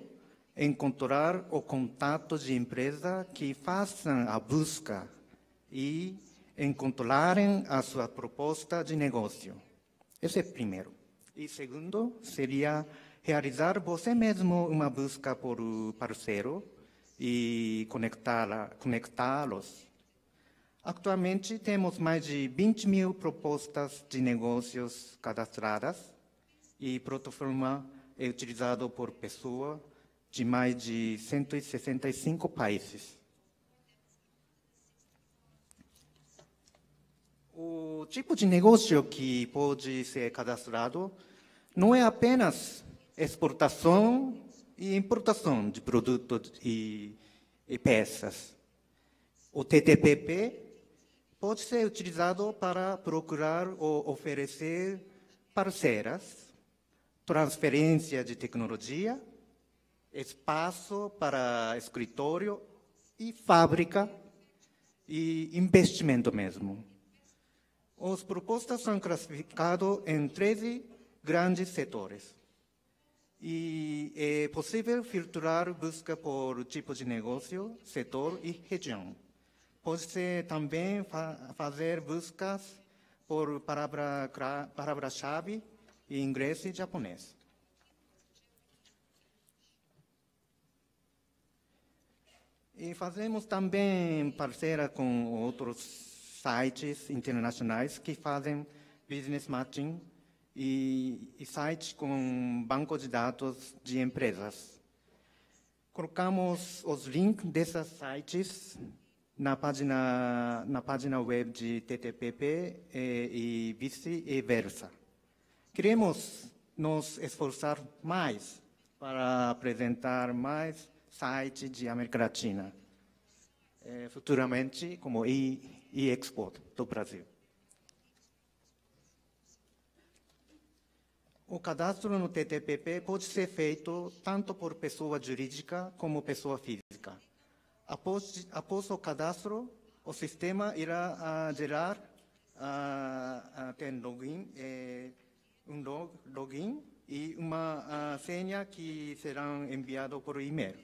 encontrar o contato de empresa que façam a busca e encontrarem a sua proposta de negócio. Esse é o primeiro. E segundo, seria realizar você mesmo uma busca por parceiro e conectá-los. Atualmente, temos mais de 20 mil propostas de negócios cadastradas e a plataforma é utilizada por pessoas de mais de 165 países. O tipo de negócio que pode ser cadastrado não é apenas exportação e importação de produtos e, e peças. O TTPP pode ser utilizado para procurar ou oferecer parceiras, transferência de tecnologia, espaço para escritório e fábrica e investimento mesmo. As propostas são classificadas em 13 grandes setores. E é possível filtrar busca por tipo de negócio, setor e região. Pode-se também fa fazer buscas por palavra-chave palavra em inglês e japonês. E fazemos também parceira com outros sites internacionais que fazem business matching e, e sites com banco de dados de empresas. Colocamos os links desses sites na página, na página web de TTPP e, e vice-versa. Queremos nos esforçar mais para apresentar mais sites de América Latina, eh, futuramente como e e export do Brasil. O cadastro no TTPP pode ser feito tanto por pessoa jurídica como pessoa física. Após, após o cadastro, o sistema irá uh, gerar uh, tem login, eh, um log, login e uma senha que serão enviados por e-mail.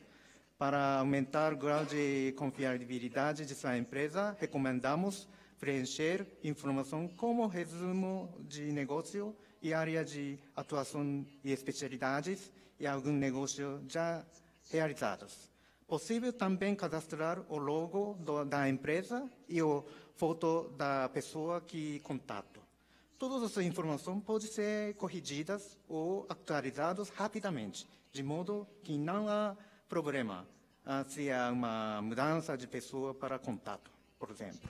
Para aumentar o grau de confiabilidade de sua empresa, recomendamos preencher informação como resumo de negócio e área de atuação e especialidades e algum negócio já realizados. Possível também cadastrar o logo do, da empresa e a foto da pessoa que contato. Todas essas informações podem ser corrigidas ou atualizadas rapidamente, de modo que não há problema se há uma mudança de pessoa para contato, por exemplo.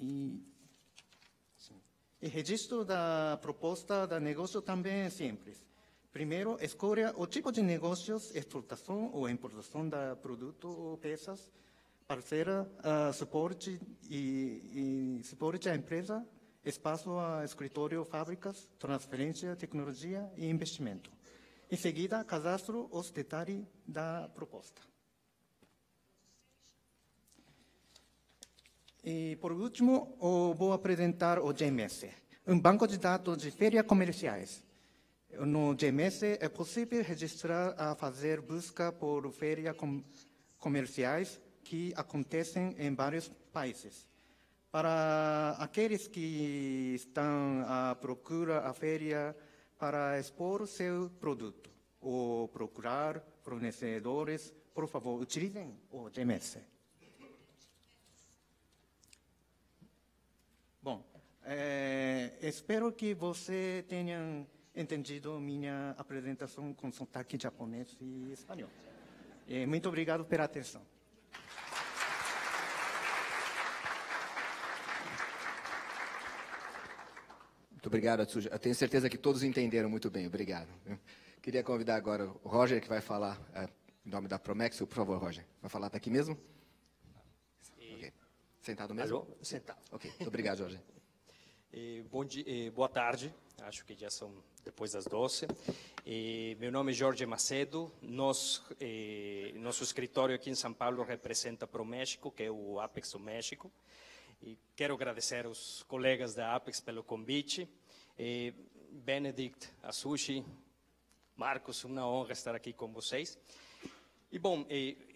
E. e registro da proposta da negócio também é simples. Primeiro, escolha o tipo de negócios, exportação ou importação da produto ou peças, parceira, uh, suporte e, e suporte à empresa, espaço a escritório, fábricas, transferência, tecnologia e investimento. Em seguida, cadastro os detalhes da proposta. E, por último, vou apresentar o GMS, um banco de dados de férias comerciais. No GMS é possível registrar a fazer busca por férias com comerciais que acontecem em vários países. Para aqueles que estão à procura a feira para expor seu produto ou procurar fornecedores, por favor, utilizem o GMS. Bom, é, espero que você tenha entendido minha apresentação com sotaque japonês e espanhol. É, muito obrigado pela atenção. Muito obrigado, Atsuja. Eu tenho certeza que todos entenderam muito bem. Obrigado. Queria convidar agora o Roger, que vai falar é, em nome da Promex. Por favor, Roger. Vai falar daqui mesmo? E... Okay. Sentado mesmo? Alô? Sentado. Ok. Muito obrigado, Roger. Bom dia, boa tarde acho que já são depois das 12. E, meu nome é Jorge Macedo, eh, nosso escritório aqui em São Paulo representa para o México, que é o Apex do México. E quero agradecer aos colegas da Apex pelo convite. Benedict, Asushi, Marcos, uma honra estar aqui com vocês. E bom,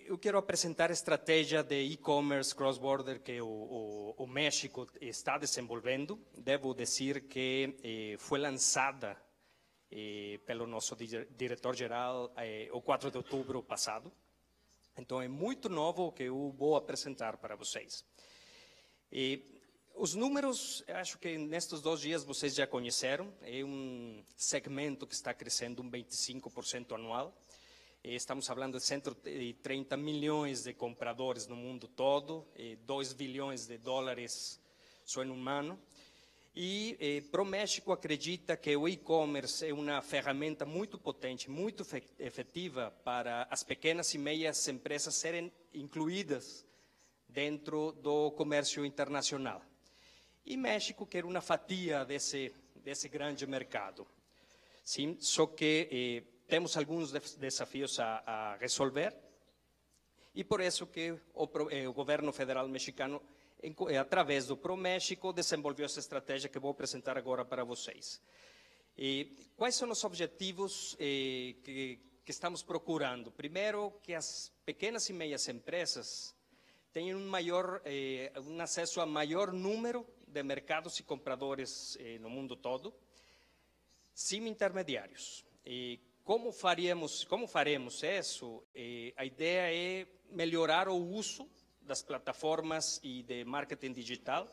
eu quero apresentar a estratégia de e-commerce cross-border que o, o, o, México está desenvolvendo. Devo dizer que eh, foi lançada eh, pelo nosso diretor-geral eh, o 4 de outubro passado. Então é muito novo que eu vou apresentar para vocês. E os números, acho que nestes dois dias vocês já conheceram. É um segmento que está crescendo um 25% anual. Estamos falando de 130 milhões de compradores no mundo todo, 2 bilhões de dólares só em um ano. E eh, para o México acredita que o e-commerce é uma ferramenta muito potente, muito efetiva para as pequenas e meias empresas serem incluídas dentro do comércio internacional. E México quer uma fatia desse desse grande mercado. Sim, só que eh, temos alguns desafios a, a resolver e por isso que o, eh, o governo federal mexicano, eh, através do ProMéxico, desenvolveu essa estratégia que vou apresentar agora para vocês. E quais são os objetivos eh, que, que, estamos procurando? Primeiro, que as pequenas e médias empresas tenham um, maior, eh, um acesso a maior número de mercados e compradores eh, no mundo todo, sem intermediários. E como faríamos, como faremos isso? Eh, a ideia é melhorar o uso das plataformas e de marketing digital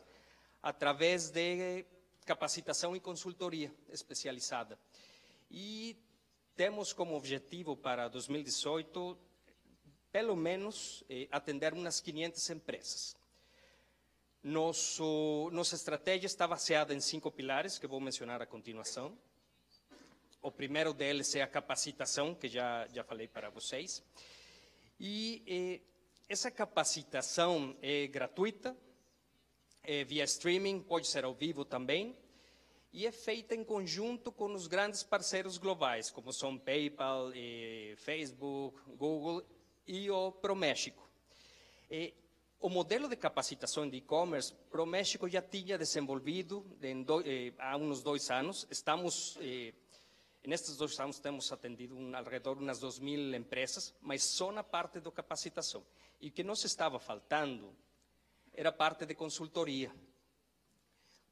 através de capacitação e consultoria especializada. E temos como objetivo para 2018, pelo menos, eh, atender umas 500 empresas. Nosso, nossa estratégia está baseada em cinco pilares que vou mencionar a continuação. O primeiro deles é a capacitação, que já, já falei para vocês. E eh, essa capacitação é gratuita, é via streaming, pode ser ao vivo também, e é feita em conjunto com os grandes parceiros globais, como são PayPal, eh, Facebook, Google e o ProMéxico. Eh, o modelo de capacitação de e-commerce, ProMéxico já tinha desenvolvido do, eh, há uns dois anos. Estamos eh, Nestes dois anos temos atendido um, alrededor de umas 2 mil empresas, mas só na parte da capacitação. E o que nos estava faltando era parte de consultoria.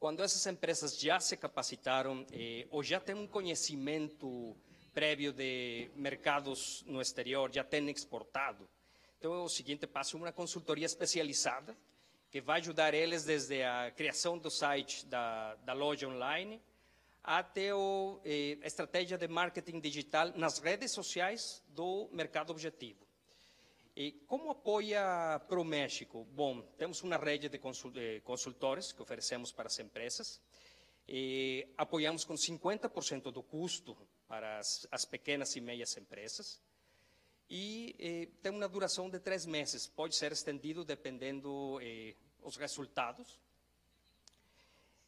Quando essas empresas já se capacitaram eh, ou já têm um conhecimento prévio de mercados no exterior, já têm exportado, então é o seguinte passo, uma consultoria especializada que vai ajudar eles desde a criação do site da, da loja online, até o, eh, a estratégia de marketing digital nas redes sociais do mercado objetivo. E como apoia para o México? Bom, temos uma rede de consultores que oferecemos para as empresas. E apoiamos com 50% do custo para as, as, pequenas e médias empresas. E eh, tem uma duração de três meses. Pode ser estendido dependendo eh, os resultados.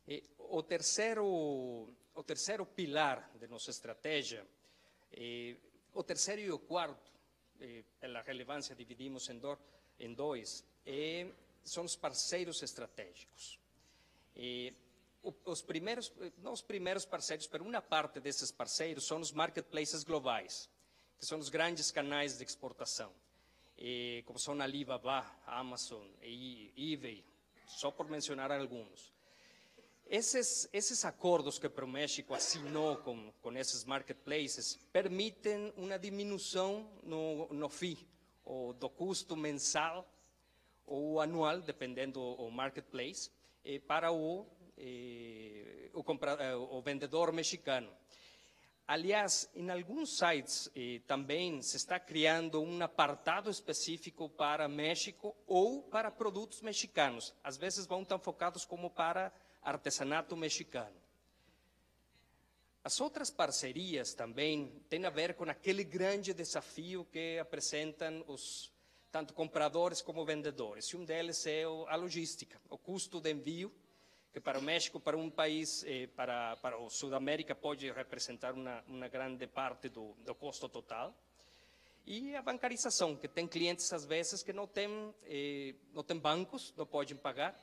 E o terceiro o terceiro pilar de nossa estratégia, eh, o terceiro e o quarto, eh, pela relevância dividimos em, do, em dois, eh, são os parceiros estratégicos. os primeiros, não os primeiros parceiros, mas uma parte desses parceiros são os marketplaces globais, que são os grandes canais de exportação, como são Alibaba, Amazon e eBay, só por mencionar alguns. Esses, esses acordos que o México assinou com, com esses marketplaces permitem uma diminuição no, no FII, ou do custo mensal ou anual, dependendo do marketplace, eh, para o, eh, o, eh, o, vendedor mexicano. Aliás, em alguns sites também se está criando um apartado específico para México ou para produtos mexicanos. Às vezes vão tão focados como para artesanato mexicano. As outras parcerias também têm a ver com aquele grande desafio que apresentam os tanto compradores como vendedores. E um deles é a logística, o custo de envio, que para o México, para um país, eh, para, para o Sudamérica, pode representar uma, uma grande parte do, do custo total. E a bancarização, que tem clientes, às vezes, que não têm, eh, não bancos, não podem pagar.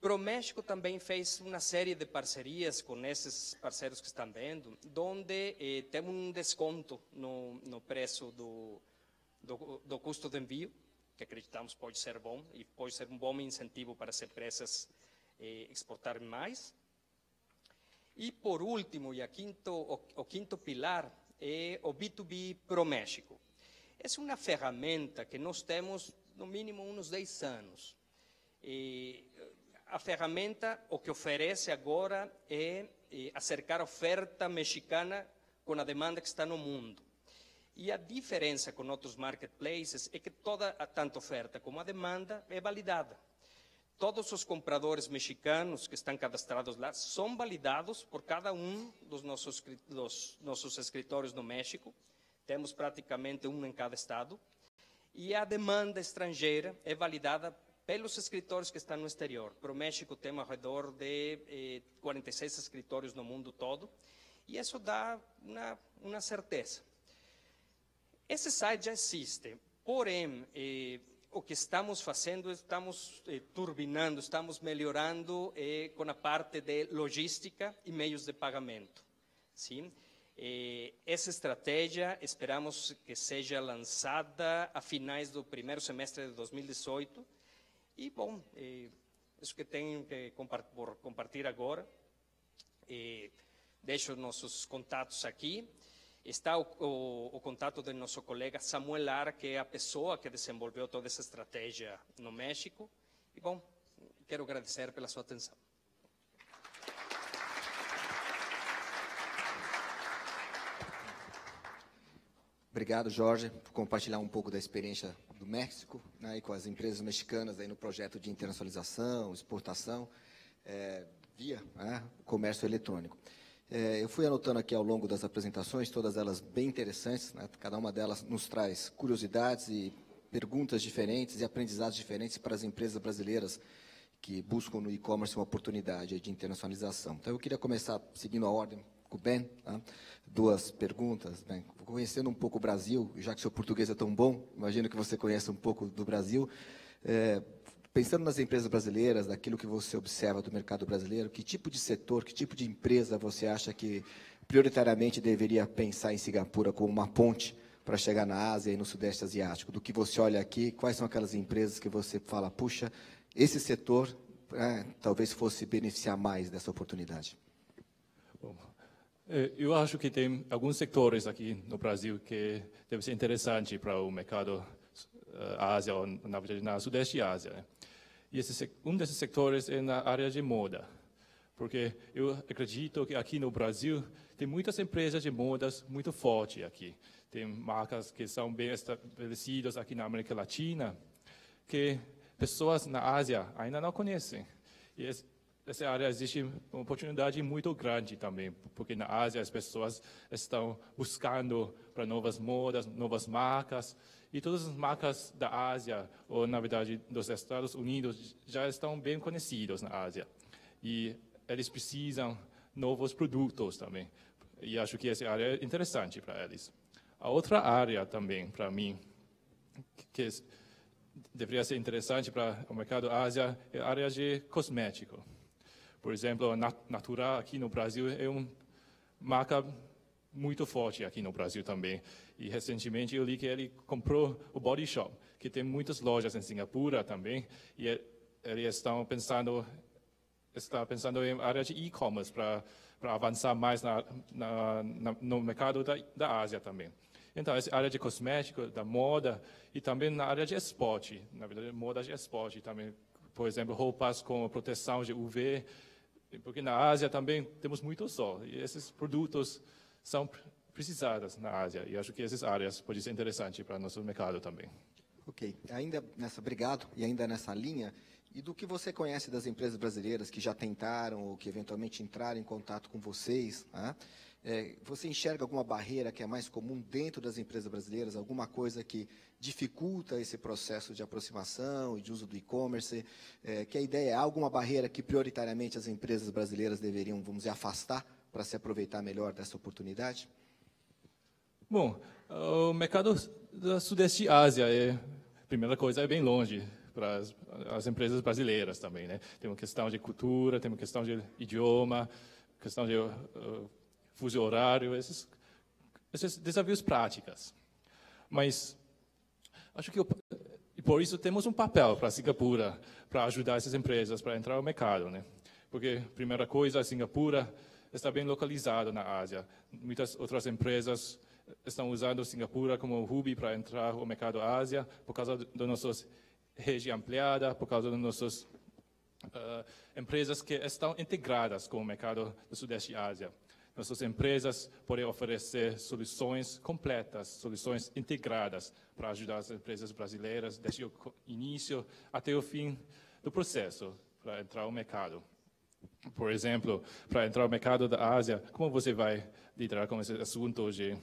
Para o México também fez uma série de parcerias com esses parceiros que estão vendo, onde eh, tem um desconto no, no preço do, do, do custo de envio, que acreditamos pode ser bom e pode ser um bom incentivo para as empresas eh, exportar mais. E por último, e quinto, o, o quinto pilar é o B2B Pro México. Essa é uma ferramenta que nós temos no mínimo uns 10 anos. E a ferramenta o que oferece agora é, é acercar a oferta mexicana com a demanda que está no mundo. E a diferença com outros marketplaces é que toda tanto oferta como a demanda é validada todos os compradores mexicanos que estão cadastrados lá são validados por cada um dos nossos, dos nossos escritórios no México. Temos praticamente um em cada estado. E a demanda estrangeira é validada pelos escritórios que estão no exterior. Para o México temos ao redor de eh, 46 escritórios no mundo todo. E isso dá uma, uma certeza. Esse site já existe, porém, eh, o que estamos fazendo, estamos eh, turbinando, estamos melhorando eh, com a parte de logística e meios de pagamento. Sim? Eh, essa estratégia esperamos que seja lançada a finais do primeiro semestre de 2018. E, bom, eh, isso que tenho que compartilhar agora. Eh, deixo nossos contatos aqui está o, o, o, contato do nosso colega Samuel Lara, que é a pessoa que desenvolveu toda essa estratégia no México. E, bom, quero agradecer pela sua atenção. Obrigado, Jorge, por compartilhar um pouco da experiência do México né, e com as empresas mexicanas aí no projeto de internacionalização, exportação, é, via né, comércio eletrônico. É, eu fui anotando aqui ao longo das apresentações, todas elas bem interessantes, né? cada uma delas nos traz curiosidades e perguntas diferentes e aprendizados diferentes para as empresas brasileiras que buscam no e-commerce uma oportunidade de internacionalização. Então, eu queria começar seguindo a ordem Ben, tá? duas perguntas. Ben, conhecendo um pouco o Brasil, já que seu português é tão bom, imagino que você conheça um pouco do Brasil. É, Pensando nas empresas brasileiras, daquilo que você observa do mercado brasileiro, que tipo de setor, que tipo de empresa você acha que prioritariamente deveria pensar em Singapura como uma ponte para chegar na Ásia e no Sudeste Asiático? Do que você olha aqui, quais são aquelas empresas que você fala, puxa, esse setor é, talvez fosse beneficiar mais dessa oportunidade? É, eu acho que tem alguns setores aqui no Brasil que deve ser interessante para o mercado uh, Ásia, ou na verdade na Sudeste Ásia. Né? E esse, um desses setores é na área de moda, porque eu acredito que aqui no Brasil tem muitas empresas de modas muito fortes aqui. Tem marcas que são bem estabelecidas aqui na América Latina, que pessoas na Ásia ainda não conhecem. E essa área existe uma oportunidade muito grande também, porque na Ásia as pessoas estão buscando para novas modas, novas marcas, e todas as marcas da Ásia, ou na verdade dos Estados Unidos, já estão bem conhecidas na Ásia. E eles precisam novos produtos também. E acho que essa área é interessante para eles. A outra área também, para mim, que deveria ser interessante para o mercado Ásia, é a área de cosmético. Por exemplo, a Natura aqui no Brasil é uma marca muito forte aqui no Brasil também. E recentemente eu li que ele comprou o Body Shop, que tem muitas lojas em Singapura também, e eles estão pensando está pensando em área de e-commerce para avançar mais na, na, na, no mercado da, da Ásia também. Então, essa área de cosmético, da moda e também na área de esporte, na verdade, moda de esporte também, por exemplo, roupas com proteção de UV, porque na Ásia também temos muito sol e esses produtos são precisadas na Ásia. E acho que essas áreas podem ser interessantes para nosso mercado também. Ok. Ainda nessa, obrigado. E ainda nessa linha, e do que você conhece das empresas brasileiras que já tentaram ou que eventualmente entraram em contato com vocês, né? É, você enxerga alguma barreira que é mais comum dentro das empresas brasileiras, alguma coisa que dificulta esse processo de aproximação e de uso do e-commerce? É, que a ideia é alguma barreira que prioritariamente as empresas brasileiras deveriam, vamos dizer, afastar para se aproveitar melhor dessa oportunidade? Bom, o mercado da Sudeste Ásia é primeira coisa é bem longe para as, as, empresas brasileiras também, né? Tem uma questão de cultura, tem uma questão de idioma, questão de uh, fuso horário, esses, esses desafios práticos. Mas acho que eu, por isso temos um papel para Singapura, para ajudar essas empresas para entrar no mercado, né? Porque primeira coisa, Singapura está bem localizado na Ásia. Muitas outras empresas estão usando Singapura como hub para entrar no mercado Ásia por causa da nossa rede ampliada, por causa das nossas uh, empresas que estão integradas com o mercado do Sudeste Ásia. Nossas empresas podem oferecer soluções completas, soluções integradas para ajudar as empresas brasileiras desde o início até o fim do processo para entrar no mercado. Por exemplo, para entrar no mercado da Ásia, como você vai lidar com esse assunto de,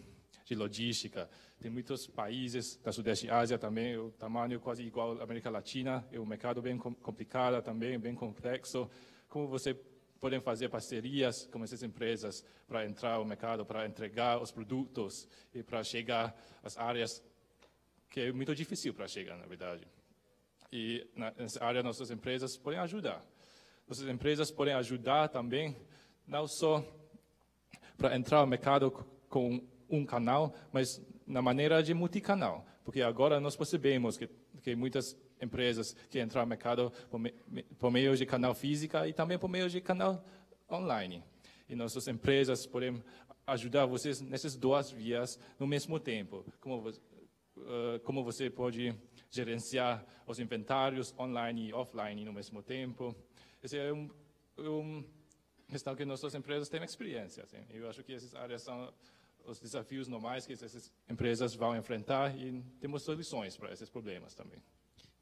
de logística? Tem muitos países da Sudeste Ásia também, o tamanho quase igual à América Latina, é um mercado bem complicado também, bem complexo. Como você podem fazer parcerias com essas empresas para entrar no mercado, para entregar os produtos e para chegar às áreas que é muito difícil para chegar, na verdade. E nessa área nossas empresas podem ajudar. Nossas empresas podem ajudar também não só para entrar no mercado com um canal, mas na maneira de multicanal, porque agora nós percebemos que, que muitas empresas que entram no mercado por, me, por meio de canal física e também por meio de canal online. E nossas empresas podem ajudar vocês nessas duas vias no mesmo tempo. Como, uh, como você pode gerenciar os inventários online e offline no mesmo tempo. Esse é um, um questão que nossas empresas têm experiência. Assim. Eu acho que essas áreas são os desafios normais que essas empresas vão enfrentar e temos soluções para esses problemas também.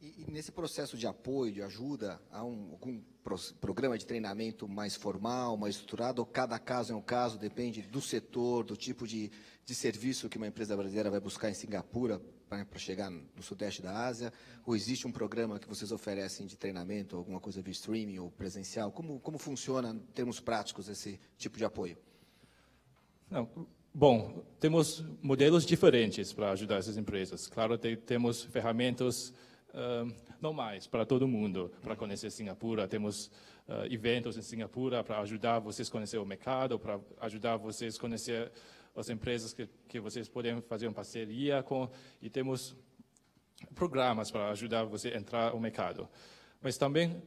E, e, nesse processo de apoio, de ajuda, há um, algum pro, programa de treinamento mais formal, mais estruturado, ou cada caso é um caso, depende do setor, do tipo de, de serviço que uma empresa brasileira vai buscar em Singapura para chegar no sudeste da Ásia? Ou existe um programa que vocês oferecem de treinamento, alguma coisa via streaming ou presencial? Como, como funciona, em termos práticos, esse tipo de apoio? Não, bom, temos modelos diferentes para ajudar essas empresas. Claro, tem, temos ferramentas uh, normais para todo mundo, para conhecer Singapura. Temos uh, eventos em Singapura para ajudar vocês a conhecer o mercado, para ajudar vocês a conhecer as empresas que, que vocês podem fazer uma parceria com. E temos programas para ajudar você a entrar no mercado. Mas também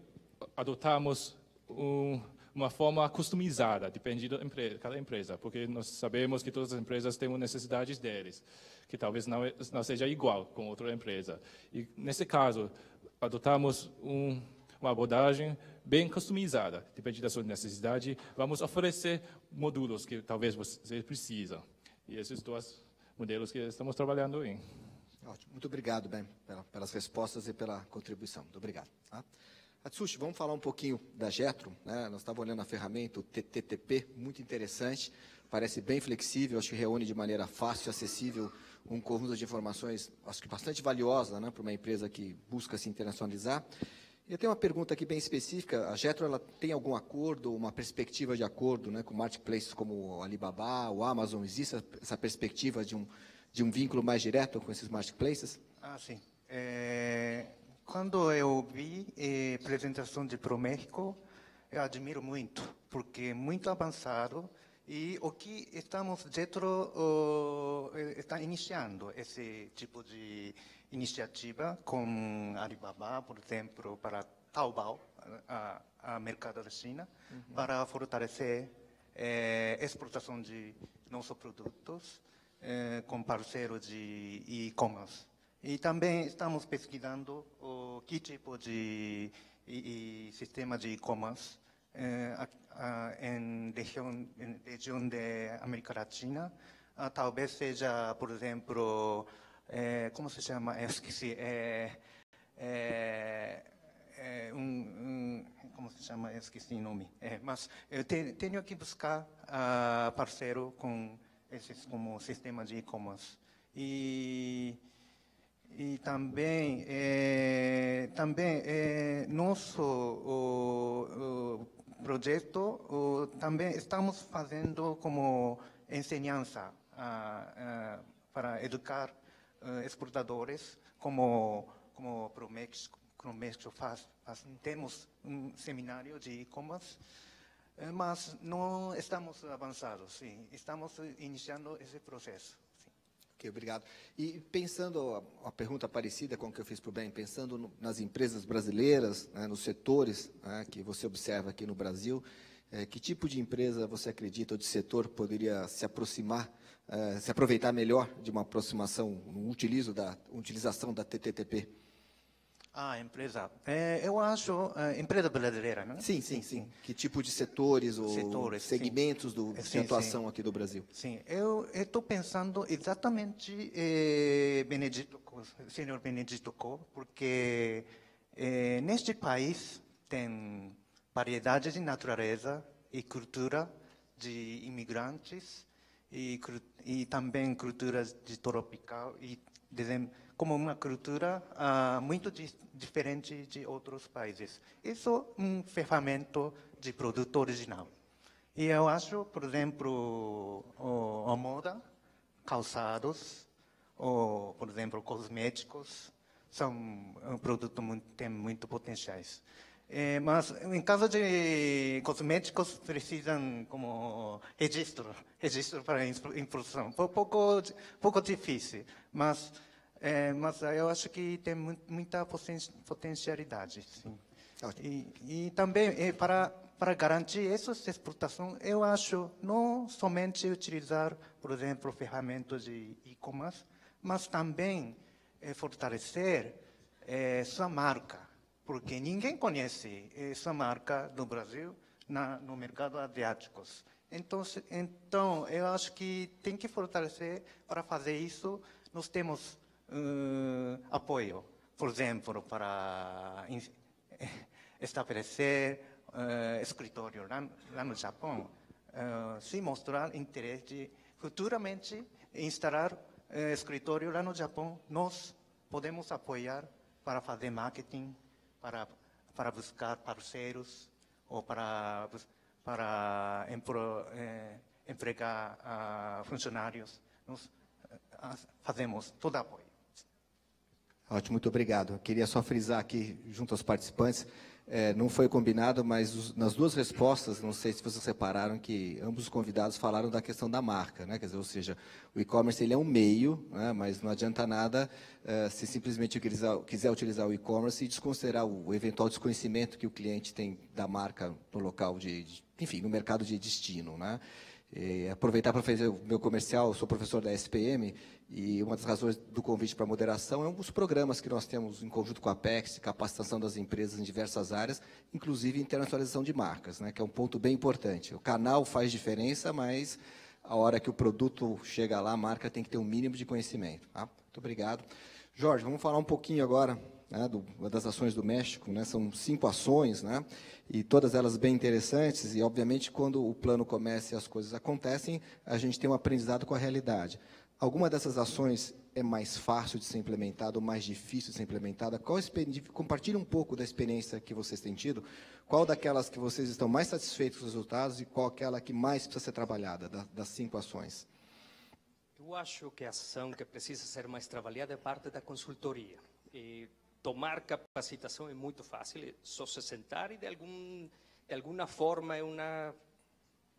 adotamos um, uma forma customizada, depende de cada empresa, porque nós sabemos que todas as empresas têm necessidades deles que talvez não, é, não seja igual com outra empresa. E, nesse caso, adotamos um, uma abordagem bem customizada, depende da sua necessidade. Vamos oferecer módulos que talvez você precisa. E esses dois modelos que estamos trabalhando em. Ótimo. Muito obrigado, Ben, pelas respostas e pela contribuição. Muito obrigado. Tá? Atsushi, vamos falar um pouquinho da Getro. Né? Nós estávamos olhando a ferramenta, o muito interessante. Parece bem flexível, acho que reúne de maneira fácil e acessível um conjunto de informações, acho que bastante valiosa né, para uma empresa que busca se internacionalizar. Eu tenho uma pergunta aqui bem específica. A Getro ela tem algum acordo, uma perspectiva de acordo né, com marketplaces como o Alibaba, o Amazon? Existe essa perspectiva de um, de um vínculo mais direto com esses marketplaces? Ah, sim. É, quando eu vi a eh, apresentação de ProMéxico, eu admiro muito, porque é muito avançado e o que estamos dentro uh, está iniciando esse tipo de iniciativa com Alibaba, por exemplo, para Taobao, a, a mercado da China, uhum. para fortalecer eh, exportação de nossos produtos eh, com parceiros de e-commerce. E também estamos pesquisando o que tipo de e, e sistema de e-commerce eh, em região, em região da América Latina, talvez seja, por exemplo, eh, como se chama? Eu esqueci. Eh, é, um, um, como se chama, esqueci o nome, é, mas eu te, tenho que buscar uh, parceiro com esses como sistema de e-commerce e e também também nosso o, o projeto também estamos fazendo como ensinança uh, uh, para educar uh, exportadores como como para o México como o México faz, faz temos um seminário de e-commerce eh, mas não estamos avançados sim estamos iniciando esse processo Ok, obrigado. E pensando, a, pergunta parecida com a que eu fiz para o Ben, pensando no, nas empresas brasileiras, né, nos setores né, que você observa aqui no Brasil, é, que tipo de empresa você acredita ou de setor poderia se aproximar, é, se aproveitar melhor de uma aproximação, um utilizo da utilização da TTTP? Ah, empresa. É, eu acho é, empresa brasileira, né? Sim, sim, sim. Que tipo de setores ou setores, segmentos do, sim, de atuação sim. aqui do Brasil? Sim, eu estou pensando exatamente eh, Benedito, senhor Benedito Co, porque eh, neste país tem variedade de natureza e cultura de imigrantes e, e também culturas de tropical e como uma cultura uh, muito di diferente de outros países. Isso é um ferramenta de produto original. E eu acho, por exemplo, a moda, calçados, ou, por exemplo, cosméticos, são um produto muito, tem muito potenciais. É, mas em caso de cosméticos precisam como registro, registro para impressão. Pouco pouco difícil, mas é, mas eu acho que tem muita potencialidade, sim. E, e também é, para para garantir essa exportação, eu acho não somente utilizar, por exemplo, ferramentas de e-commerce, mas também é, fortalecer é, sua marca, porque ninguém conhece essa marca no Brasil, na, no mercado asiático. Então, então, eu acho que tem que fortalecer para fazer isso. Nós temos uh, apoio, por exemplo, para estabelecer uh, escritório lá, lá, no Japão, uh, se mostrar interesse futuramente instalar uh, escritório lá no Japão, nós podemos apoiar para fazer marketing, para para buscar parceiros ou para para empro, eh, empregar uh, funcionários. Nós fazemos todo apoio. Ótimo, muito obrigado. Queria só frisar aqui, junto aos participantes, é, não foi combinado, mas os, nas duas respostas, não sei se vocês separaram, que ambos os convidados falaram da questão da marca, né? Quer dizer, ou seja, o e-commerce ele é um meio, né? mas não adianta nada é, se simplesmente utilizar, quiser utilizar o e-commerce e desconsiderar o, o, eventual desconhecimento que o cliente tem da marca no local de, de enfim, no mercado de destino, né? E aproveitar para fazer o meu comercial, sou professor da SPM e uma das razões do convite para a moderação é um dos programas que nós temos em conjunto com a Apex, capacitação das empresas em diversas áreas, inclusive internacionalização de marcas, né, que é um ponto bem importante. O canal faz diferença, mas a hora que o produto chega lá, a marca tem que ter um mínimo de conhecimento. Tá? Muito obrigado. Jorge, vamos falar um pouquinho agora né, do, das ações do México, né, são cinco ações, né, e todas elas bem interessantes, e obviamente quando o plano começa e as coisas acontecem, a gente tem um aprendizado com a realidade. Alguma dessas ações é mais fácil de ser implementada ou mais difícil de ser implementada? Qual compartilhe um pouco da experiência que vocês têm tido. Qual daquelas que vocês estão mais satisfeitos com os resultados e qual aquela que mais precisa ser trabalhada, das cinco ações? Eu acho que a ação que precisa ser mais trabalhada é parte da consultoria. E tomar capacitação é muito fácil, é só se sentar e de, algum, de alguma forma é uma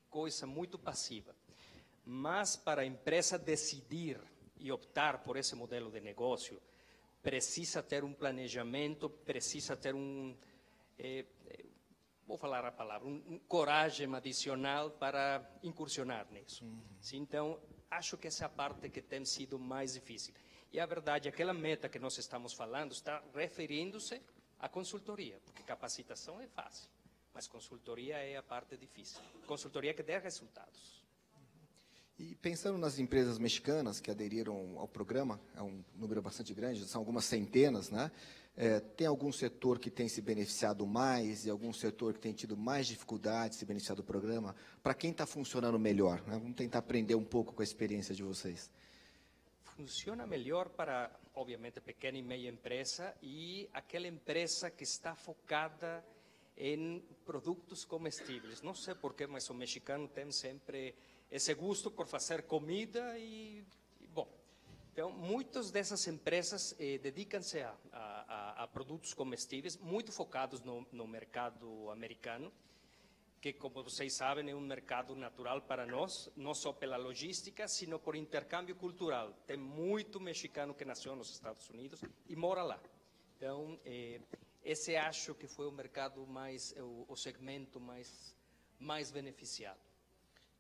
coisa muito passiva. Mas para a empresa decidir e optar por esse modelo de negócio, precisa ter um planejamento, precisa ter um, é, vou falar a palavra, um, um, coragem adicional para incursionar nisso. Uhum. Então, acho que essa é a parte que tem sido mais difícil. E a verdade, aquela meta que nós estamos falando está referindo-se à consultoria, porque capacitação é fácil, mas consultoria é a parte difícil. Consultoria que dê resultados. E pensando nas empresas mexicanas que aderiram ao programa, é um número bastante grande, são algumas centenas, né? É, tem algum setor que tem se beneficiado mais e algum setor que tem tido mais dificuldade de se beneficiar do programa? Para quem está funcionando melhor? Né? Vamos tentar aprender um pouco com a experiência de vocês. Funciona melhor para, obviamente, pequena e meia empresa e aquela empresa que está focada em produtos comestíveis. Não sei porquê, mas o mexicano tem sempre esse gosto por fazer comida e, e bom. Então, muitas dessas empresas eh, dedicam-se a, a, a, produtos comestíveis, muito focados no, no, mercado americano, que, como vocês sabem, é um mercado natural para nós, não só pela logística, sino por intercâmbio cultural. Tem muito mexicano que nasceu nos Estados Unidos e mora lá. Então, eh, esse acho que foi o mercado mais, o, o segmento mais, mais beneficiado.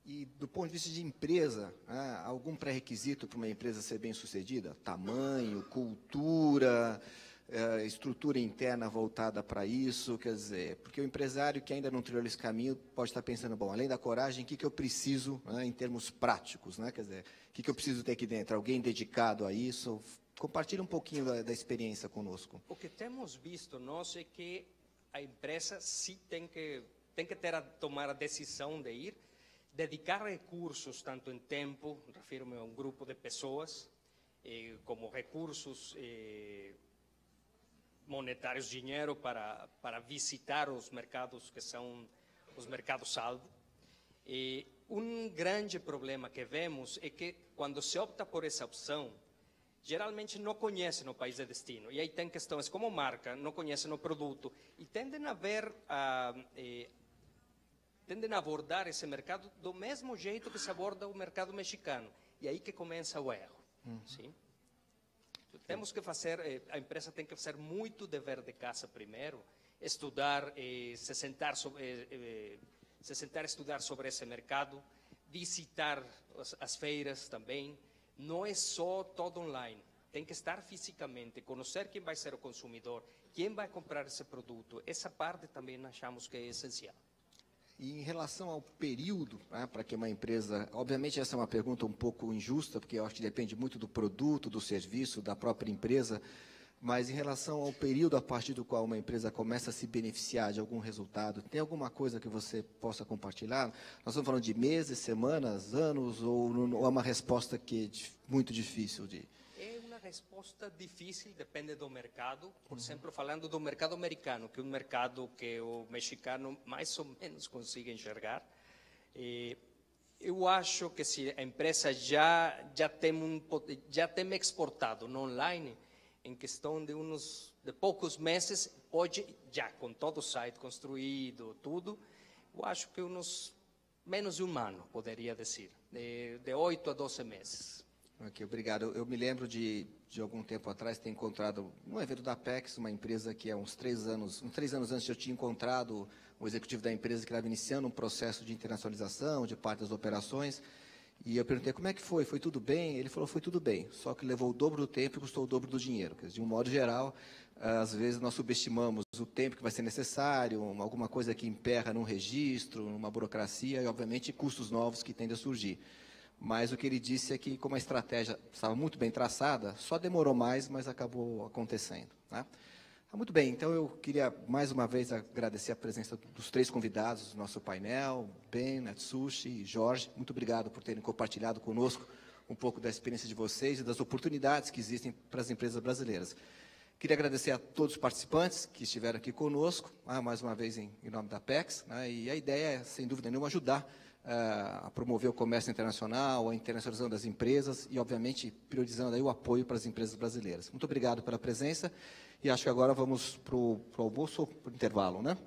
E do ponto de vista de empresa, né, algum pré-requisito para uma empresa ser bem sucedida? Tamanho, cultura, é, estrutura interna voltada para isso? Quer dizer, porque o empresário que ainda não trilhou esse caminho pode estar pensando, bom, além da coragem, o que, que eu preciso né, em termos práticos? Né? Quer dizer, o que, que eu preciso ter aqui dentro? Alguém dedicado a isso? Compartilhe um pouquinho da, da experiência conosco. O que temos visto nós é que a empresa sim tem que, tem que ter a, tomar a decisão de ir, dedicar recursos, tanto em tempo, refiro-me a um grupo de pessoas, eh, como recursos eh, monetários, dinheiro para, para visitar os mercados que são os mercados salvo. E um grande problema que vemos é que quando se opta por essa opção, geralmente não conhecem o país de destino. E aí tem questões como marca, não conhecem o produto. E tendem a ver, a, eh, tendem a abordar esse mercado do mesmo jeito que se aborda o mercado mexicano. E aí que começa o erro. Uhum. Sim? Temos que fazer, eh, a empresa tem que fazer muito dever de casa primeiro, estudar, eh, se sentar, sobre, eh, eh, se sentar estudar sobre esse mercado, visitar as, as feiras também, não é só todo online. Tem que estar fisicamente, conhecer quem vai ser o consumidor, quem vai comprar esse produto. Essa parte também achamos que é essencial. E em relação ao período, né, para que uma empresa. Obviamente, essa é uma pergunta um pouco injusta, porque eu acho que depende muito do produto, do serviço, da própria empresa. Mas em relação ao período a partir do qual uma empresa começa a se beneficiar de algum resultado, tem alguma coisa que você possa compartilhar? Nós estamos falando de meses, semanas, anos, ou, ou é uma resposta que é muito difícil de. Resposta difícil, depende do mercado. Por exemplo, falando do mercado americano, que é um mercado que o mexicano mais ou menos consegue enxergar. E eu acho que se a empresa já já tem um já tem exportado no online em questão de uns de poucos meses, pode já com todo o site construído, tudo, eu acho que uns menos de um ano, poderia dizer, de, de 8 a 12 meses. Obrigado. Eu me lembro de, de algum tempo atrás ter encontrado no evento da Apex, uma empresa que há uns três anos, uns três anos antes eu tinha encontrado o executivo da empresa que estava iniciando um processo de internacionalização de parte das operações. E eu perguntei como é que foi, foi tudo bem? Ele falou foi tudo bem, só que levou o dobro do tempo e custou o dobro do dinheiro. Dizer, de um modo geral, às vezes nós subestimamos o tempo que vai ser necessário, alguma coisa que emperra num registro, numa burocracia e, obviamente, custos novos que tendem a surgir. Mas o que ele disse é que, como a estratégia estava muito bem traçada, só demorou mais, mas acabou acontecendo. Né? Ah, muito bem, então eu queria mais uma vez agradecer a presença dos três convidados do nosso painel, Ben, Natsushi e Jorge. Muito obrigado por terem compartilhado conosco um pouco da experiência de vocês e das oportunidades que existem para as empresas brasileiras. Queria agradecer a todos os participantes que estiveram aqui conosco, ah, mais uma vez em, nome da PEX, né, e a ideia é, sem dúvida nenhuma, ajudar a promover o comércio internacional, a internacionalização das empresas e, obviamente, priorizando aí o apoio para as empresas brasileiras. Muito obrigado pela presença e acho que agora vamos para o almoço ou para o intervalo, né?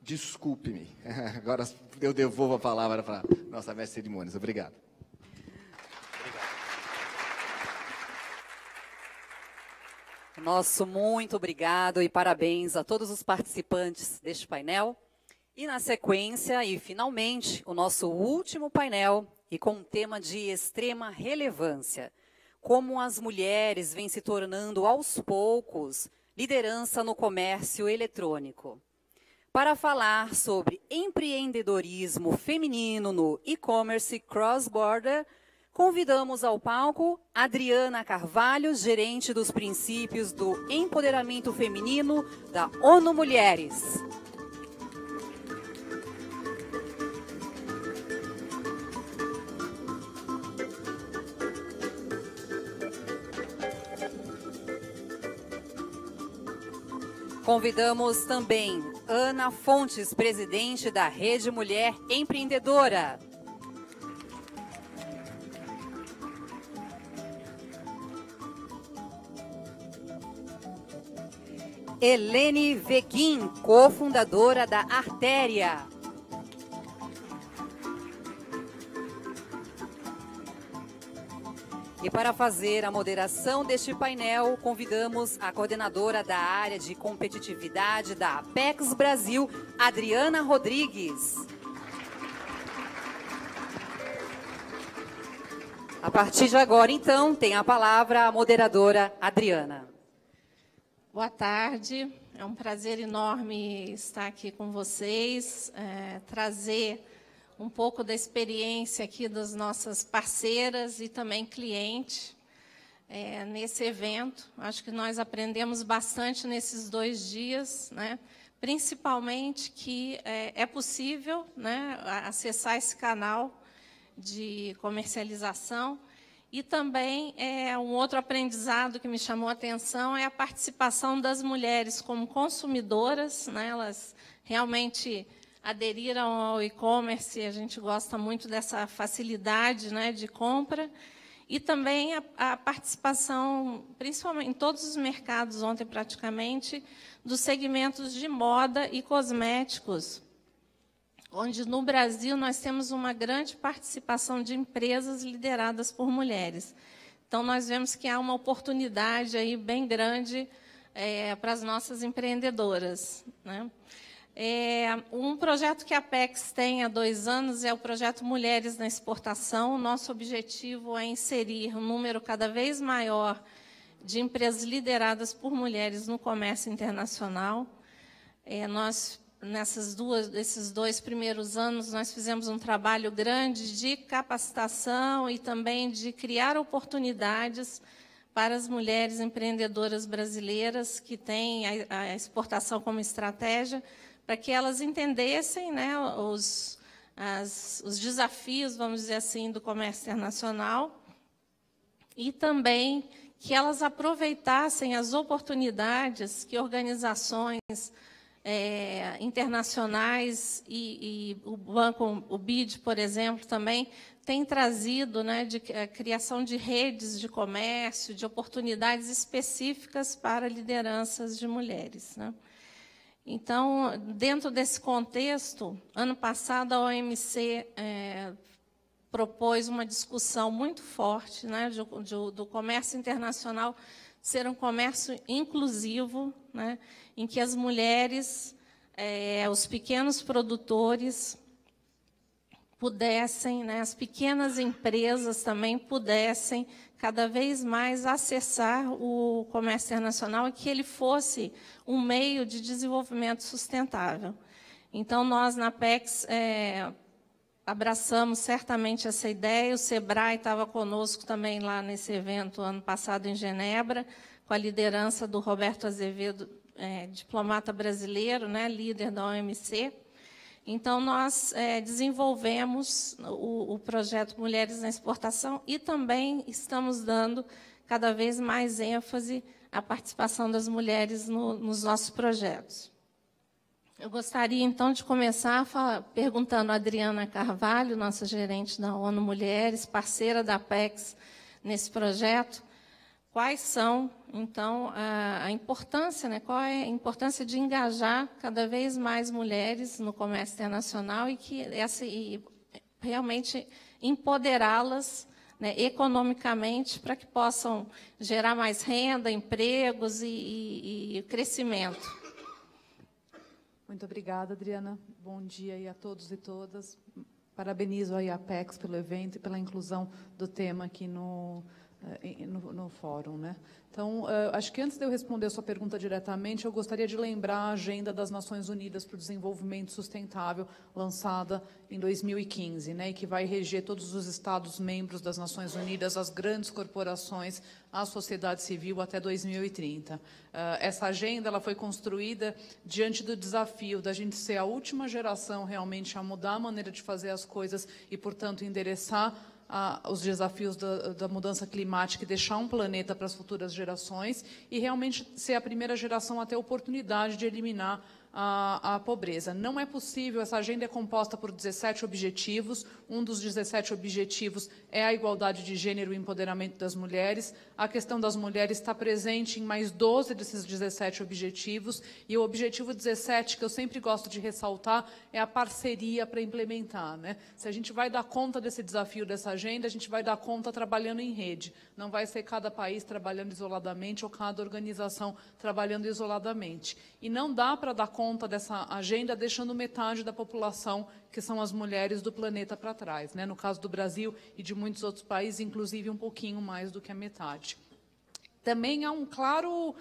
Desculpe-me. Agora eu devolvo a palavra para a nossa mestre de cerimônias. Obrigado. Nosso muito obrigado e parabéns a todos os participantes deste painel. E na sequência, e finalmente, o nosso último painel, e com um tema de extrema relevância como as mulheres vêm se tornando aos poucos liderança no comércio eletrônico. para falar sobre empreendedorismo feminino no e-commerce cross-border, convidamos ao palco Adriana Carvalho, gerente dos princípios do empoderamento feminino da ONU Mulheres. Convidamos também Ana Fontes, presidente da Rede Mulher Empreendedora. Helene Veguin, cofundadora da Artéria. E para fazer a moderação deste painel, convidamos a coordenadora da área de competitividade da Apex Brasil, Adriana Rodrigues. A partir de agora, então, tem a palavra a moderadora Adriana. Boa tarde, é um prazer enorme estar aqui com vocês, é, trazer um pouco da experiência aqui das nossas parceiras e também cliente é, nesse evento. Acho que nós aprendemos bastante nesses dois dias, né? principalmente que é, é possível né, acessar esse canal de comercialização. E também é, um outro aprendizado que me chamou a atenção é a participação das mulheres como consumidoras. Né, elas realmente aderiram ao e-commerce, a gente gosta muito dessa facilidade né, de compra, e também a, a, participação, principalmente em todos os mercados ontem praticamente, dos segmentos de moda e cosméticos, onde no Brasil nós temos uma grande participação de empresas lideradas por mulheres. Então nós vemos que há uma oportunidade aí bem grande é, para as nossas empreendedoras. Né? É, um projeto que a PEX tem há dois anos é o projeto Mulheres na Exportação. Nosso objetivo é inserir um número cada vez maior de empresas lideradas por mulheres no comércio internacional. É, nós, nessas duas, dois primeiros anos, nós fizemos um trabalho grande de capacitação e também de criar oportunidades para as mulheres empreendedoras brasileiras que têm a, a exportação como estratégia para que elas entendessem né, os, as, os desafios, vamos dizer assim, do comércio internacional e também que elas aproveitassem as oportunidades que organizações é, internacionais e, e, o banco, o BID, por exemplo, também tem trazido né, de a criação de redes de comércio, de oportunidades específicas para lideranças de mulheres. Né? Então, dentro desse contexto, ano passado a OMC é, propôs uma discussão muito forte né, de, de, do comércio internacional ser um comércio inclusivo, né, em que as mulheres, é, os pequenos produtores pudessem, né, as pequenas empresas também pudessem cada vez mais acessar o comércio internacional e que ele fosse um meio de desenvolvimento sustentável. Então, nós, na PEX, é, abraçamos certamente essa ideia. O SEBRAE estava conosco também lá nesse evento ano passado em Genebra, com a liderança do Roberto Azevedo, é, diplomata brasileiro, né, líder da OMC. Então, nós é, desenvolvemos o, o, projeto Mulheres na Exportação e também estamos dando cada vez mais ênfase à participação das mulheres no, nos nossos projetos. Eu gostaria, então, de começar perguntando a Adriana Carvalho, nossa gerente da ONU Mulheres, parceira da PEX nesse projeto, quais são, então, a, a, importância, né, qual é a importância de engajar cada vez mais mulheres no comércio internacional e que essa e realmente empoderá-las né, economicamente para que possam gerar mais renda, empregos e, e, e crescimento. Muito obrigada, Adriana. Bom dia a todos e todas. Parabenizo a IAPEX pelo evento e pela inclusão do tema aqui no, no, no fórum. Né? Então, uh, acho que antes de eu responder a sua pergunta diretamente, eu gostaria de lembrar a Agenda das Nações Unidas para o Desenvolvimento Sustentável, lançada em 2015, né, e que vai reger todos os Estados-membros das Nações Unidas, as grandes corporações, a sociedade civil até 2030. Uh, essa agenda ela foi construída diante do desafio da gente ser a última geração realmente a mudar a maneira de fazer as coisas e, portanto, endereçar a, os desafios da, da, mudança climática e deixar um planeta para as futuras gerações e realmente ser a primeira geração a ter a oportunidade de eliminar a, pobreza. Não é possível, essa agenda é composta por 17 objetivos, um dos 17 objetivos é a igualdade de gênero e empoderamento das mulheres, a questão das mulheres está presente em mais 12 desses 17 objetivos, e o objetivo 17, que eu sempre gosto de ressaltar, é a parceria para implementar. Né? Se a gente vai dar conta desse desafio dessa agenda, a gente vai dar conta trabalhando em rede, não vai ser cada país trabalhando isoladamente ou cada organização trabalhando isoladamente. E não dá para dar conta conta dessa agenda, deixando metade da população, que são as mulheres do planeta, para trás. Né? No caso do Brasil e de muitos outros países, inclusive um pouquinho mais do que a metade também há um claro uh,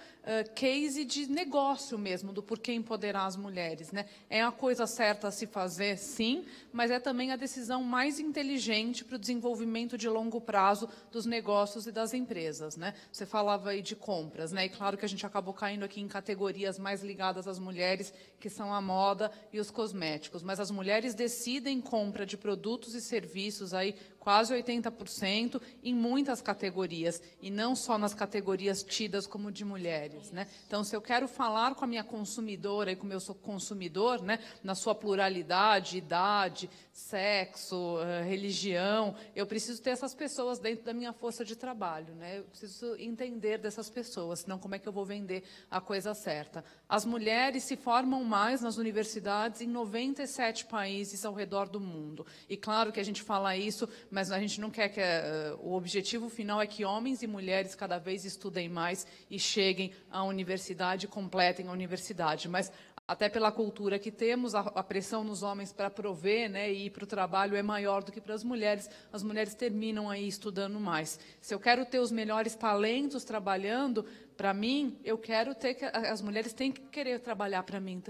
case de negócio mesmo, do porquê empoderar as mulheres. Né? É a coisa certa a se fazer, sim, mas é também a decisão mais inteligente para o desenvolvimento de longo prazo dos negócios e das empresas. Né? Você falava aí de compras, né? e claro que a gente acabou caindo aqui em categorias mais ligadas às mulheres, que são a moda e os cosméticos, mas as mulheres decidem compra de produtos e serviços aí quase 80%, em muitas categorias, e não só nas categorias tidas como de mulheres. Né? Então, se eu quero falar com a minha consumidora e com o meu consumidor, né, na sua pluralidade, idade, sexo, eh, religião, eu preciso ter essas pessoas dentro da minha força de trabalho. Né? Eu preciso entender dessas pessoas, senão como é que eu vou vender a coisa certa? As mulheres se formam mais nas universidades em 97 países ao redor do mundo. E claro que a gente fala isso, mas a gente não quer que... Uh, o objetivo final é que homens e mulheres cada vez estudem mais e cheguem à universidade, completem a universidade. Mas até pela cultura que temos, a, a pressão nos homens para prover né, e ir para o trabalho é maior do que para as mulheres. As mulheres terminam aí estudando mais. Se eu quero ter os melhores talentos trabalhando, para mim, eu quero ter que as mulheres têm que querer trabalhar para mim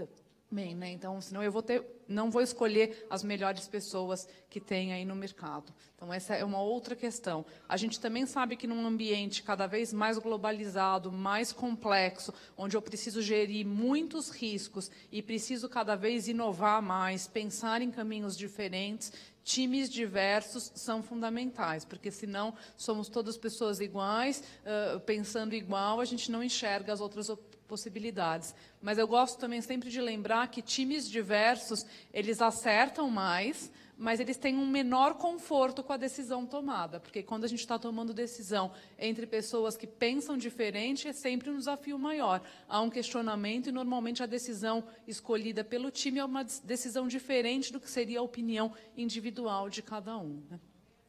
também, né? Então, senão eu vou ter, não vou escolher as melhores pessoas que tem aí no mercado. Então, essa é uma outra questão. A gente também sabe que num ambiente cada vez mais globalizado, mais complexo, onde eu preciso gerir muitos riscos e preciso cada vez inovar mais, pensar em caminhos diferentes, times diversos são fundamentais, porque senão somos todas pessoas iguais, uh, pensando igual, a gente não enxerga as outras possibilidades. Mas eu gosto também sempre de lembrar que times diversos, eles acertam mais, mas eles têm um menor conforto com a decisão tomada, porque quando a gente está tomando decisão entre pessoas que pensam diferente, é sempre um desafio maior. Há um questionamento e, normalmente, a decisão escolhida pelo time é uma decisão diferente do que seria a opinião individual de cada um. Né?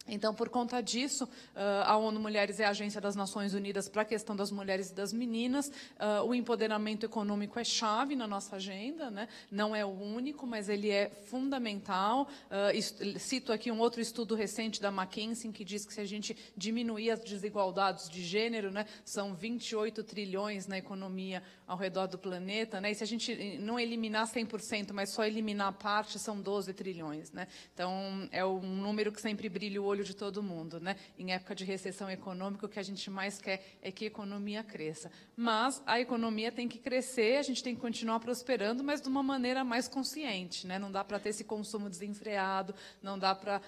Então, por conta disso, ah, a ONU Mulheres é a agência das Nações Unidas para a questão das mulheres e das meninas. Ah, o empoderamento econômico é chave na nossa agenda, né? não é o único, mas ele é fundamental. Ah, cito aqui um outro estudo recente da McKinsey, que diz que se a gente diminuir as desigualdades de gênero, né, são 28 trilhões na economia ao redor do planeta, né? e se a gente não eliminar 100%, mas só eliminar parte, são 12 trilhões. Né? Então, é um número que sempre brilha o olho olho de todo mundo. Né? Em época de recessão econômica, o que a gente mais quer é que a economia cresça. Mas a economia tem que crescer, a gente tem que continuar prosperando, mas de uma maneira mais consciente. Né? Não dá para ter esse consumo desenfreado, não dá para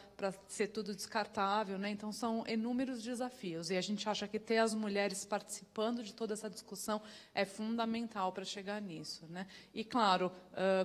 ser tudo descartável. Né? Então, são inúmeros desafios. E a gente acha que ter as mulheres participando de toda essa discussão é fundamental para chegar nisso. Né? E, claro,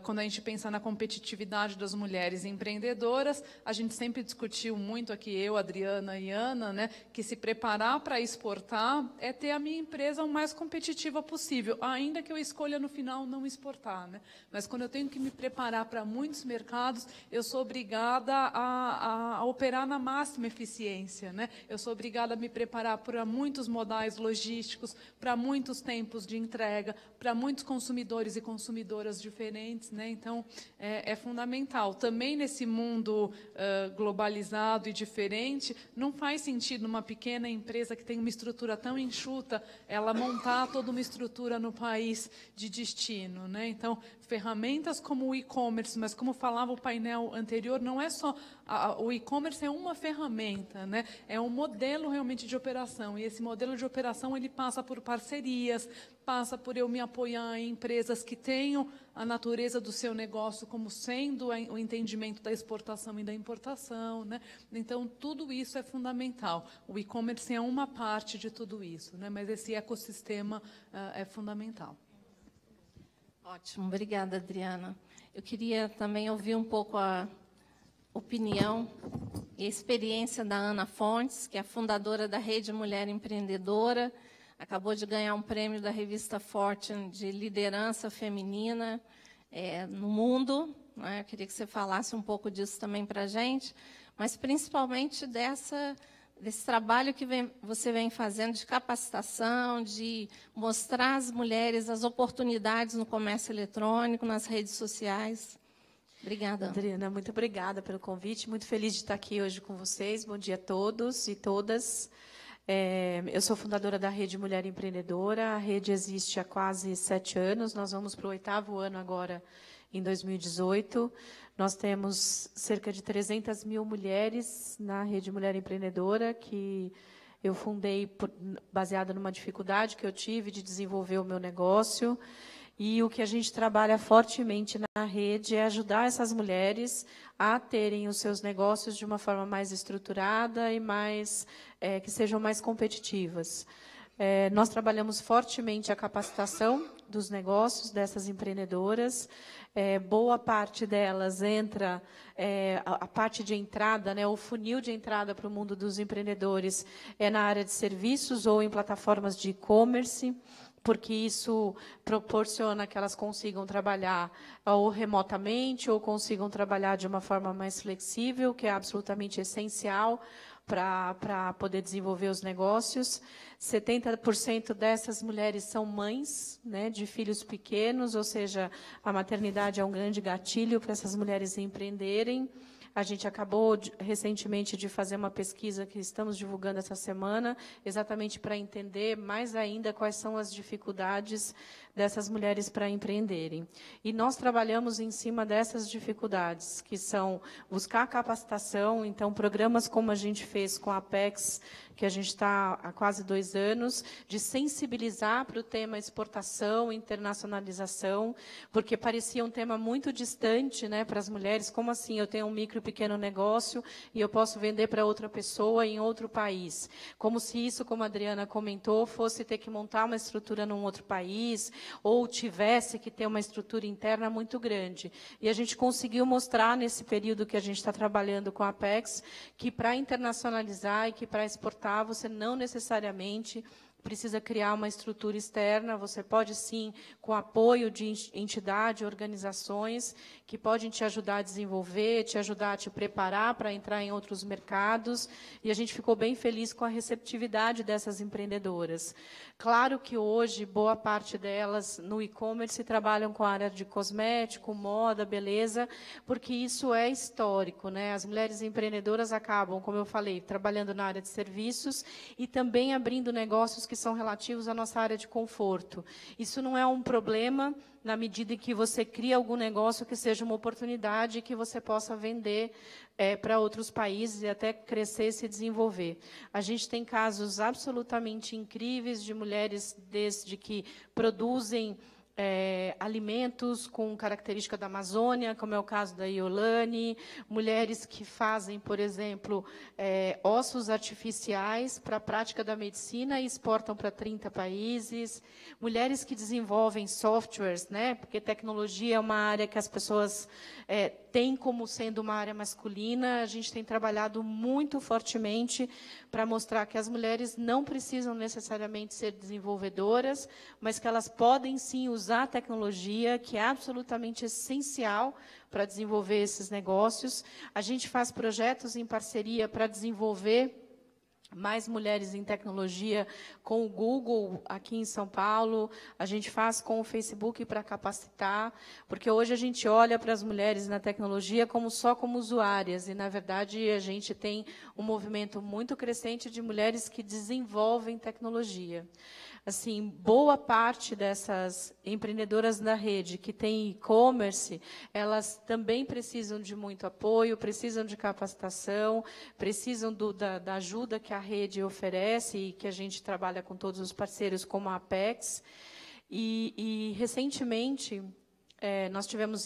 quando a gente pensa na competitividade das mulheres empreendedoras, a gente sempre discutiu muito aqui eu, Adriana e Ana, né, que se preparar para exportar é ter a minha empresa o mais competitiva possível, ainda que eu escolha no final não exportar. Né? Mas quando eu tenho que me preparar para muitos mercados, eu sou obrigada a, a, operar na máxima eficiência. Né? Eu sou obrigada a me preparar para muitos modais logísticos, para muitos tempos de entrega, para muitos consumidores e consumidoras diferentes. Né? Então, é, é fundamental. Também nesse mundo uh, globalizado e diferente, diferente, não faz sentido uma pequena empresa que tem uma estrutura tão enxuta, ela montar toda uma estrutura no país de destino. Né? Então, ferramentas como o e-commerce, mas como falava o painel anterior, não é só a, o e-commerce é uma ferramenta, né? É um modelo realmente de operação e esse modelo de operação ele passa por parcerias, passa por eu me apoiar em empresas que tenham a natureza do seu negócio como sendo o entendimento da exportação e da importação, né? Então tudo isso é fundamental. O e-commerce é uma parte de tudo isso, né? Mas esse ecossistema uh, é fundamental. Ótimo, obrigada, Adriana. Eu queria também ouvir um pouco a opinião e experiência da Ana Fontes, que é a fundadora da Rede Mulher Empreendedora, acabou de ganhar um prêmio da revista Fortune de liderança feminina é, no mundo. Né? Eu queria que você falasse um pouco disso também para a gente, mas principalmente dessa desse trabalho que vem, você vem fazendo de capacitação, de mostrar às mulheres as oportunidades no comércio eletrônico, nas redes sociais. Obrigada. Adriana, muito obrigada pelo convite. Muito feliz de estar aqui hoje com vocês. Bom dia a todos e todas. É, eu sou fundadora da Rede Mulher Empreendedora. A rede existe há quase sete anos. Nós vamos para o oitavo ano agora, em 2018. Nós temos cerca de 300 mil mulheres na Rede Mulher Empreendedora, que eu fundei baseada numa dificuldade que eu tive de desenvolver o meu negócio. E o que a gente trabalha fortemente na rede é ajudar essas mulheres a terem os seus negócios de uma forma mais estruturada e mais é, que sejam mais competitivas. É, nós trabalhamos fortemente a capacitação dos negócios dessas empreendedoras. É, boa parte delas entra, é, a, a, parte de entrada, né, o funil de entrada para o mundo dos empreendedores é na área de serviços ou em plataformas de e-commerce porque isso proporciona que elas consigam trabalhar ou remotamente ou consigam trabalhar de uma forma mais flexível, que é absolutamente essencial para poder desenvolver os negócios. 70% dessas mulheres são mães né, de filhos pequenos, ou seja, a maternidade é um grande gatilho para essas mulheres empreenderem. A gente acabou de, recentemente de fazer uma pesquisa que estamos divulgando essa semana, exatamente para entender mais ainda quais são as dificuldades dessas mulheres para empreenderem. E nós trabalhamos em cima dessas dificuldades, que são buscar capacitação, então programas como a gente fez com a Apex, que a gente está há quase dois anos, de sensibilizar para o tema exportação, internacionalização, porque parecia um tema muito distante né, para as mulheres. Como assim? Eu tenho um micro e pequeno negócio e eu posso vender para outra pessoa em outro país. Como se isso, como a Adriana comentou, fosse ter que montar uma estrutura num outro país, ou tivesse que ter uma estrutura interna muito grande. E a gente conseguiu mostrar nesse período que a gente está trabalhando com a Apex que para internacionalizar e que para exportar você não necessariamente precisa criar uma estrutura externa, você pode sim, com apoio de entidade, organizações, que podem te ajudar a desenvolver, te ajudar a te preparar para entrar em outros mercados, e a gente ficou bem feliz com a receptividade dessas empreendedoras. Claro que hoje, boa parte delas no e-commerce trabalham com a área de cosmético, moda, beleza, porque isso é histórico. Né? As mulheres empreendedoras acabam, como eu falei, trabalhando na área de serviços e também abrindo negócios que são relativos à nossa área de conforto. Isso não é um problema na medida em que você cria algum negócio que seja uma oportunidade que você possa vender é, para outros países e até crescer e se desenvolver. A gente tem casos absolutamente incríveis de mulheres desde que produzem é, alimentos com característica da Amazônia, como é o caso da Iolane, mulheres que fazem, por exemplo, é, ossos artificiais para a prática da medicina e exportam para 30 países, mulheres que desenvolvem softwares, né, porque tecnologia é uma área que as pessoas é, têm como sendo uma área masculina, a gente tem trabalhado muito fortemente para mostrar que as mulheres não precisam necessariamente ser desenvolvedoras, mas que elas podem sim usar a tecnologia, que é absolutamente essencial para desenvolver esses negócios. A gente faz projetos em parceria para desenvolver mais mulheres em tecnologia com o Google aqui em São Paulo, a gente faz com o Facebook para capacitar, porque hoje a gente olha para as mulheres na tecnologia como só como usuárias. E na verdade a gente tem um movimento muito crescente de mulheres que desenvolvem tecnologia assim, boa parte dessas empreendedoras da rede que têm e-commerce, elas também precisam de muito apoio, precisam de capacitação, precisam do, da, da, ajuda que a rede oferece e que a gente trabalha com todos os parceiros, como a Apex. E, e recentemente, é, nós tivemos,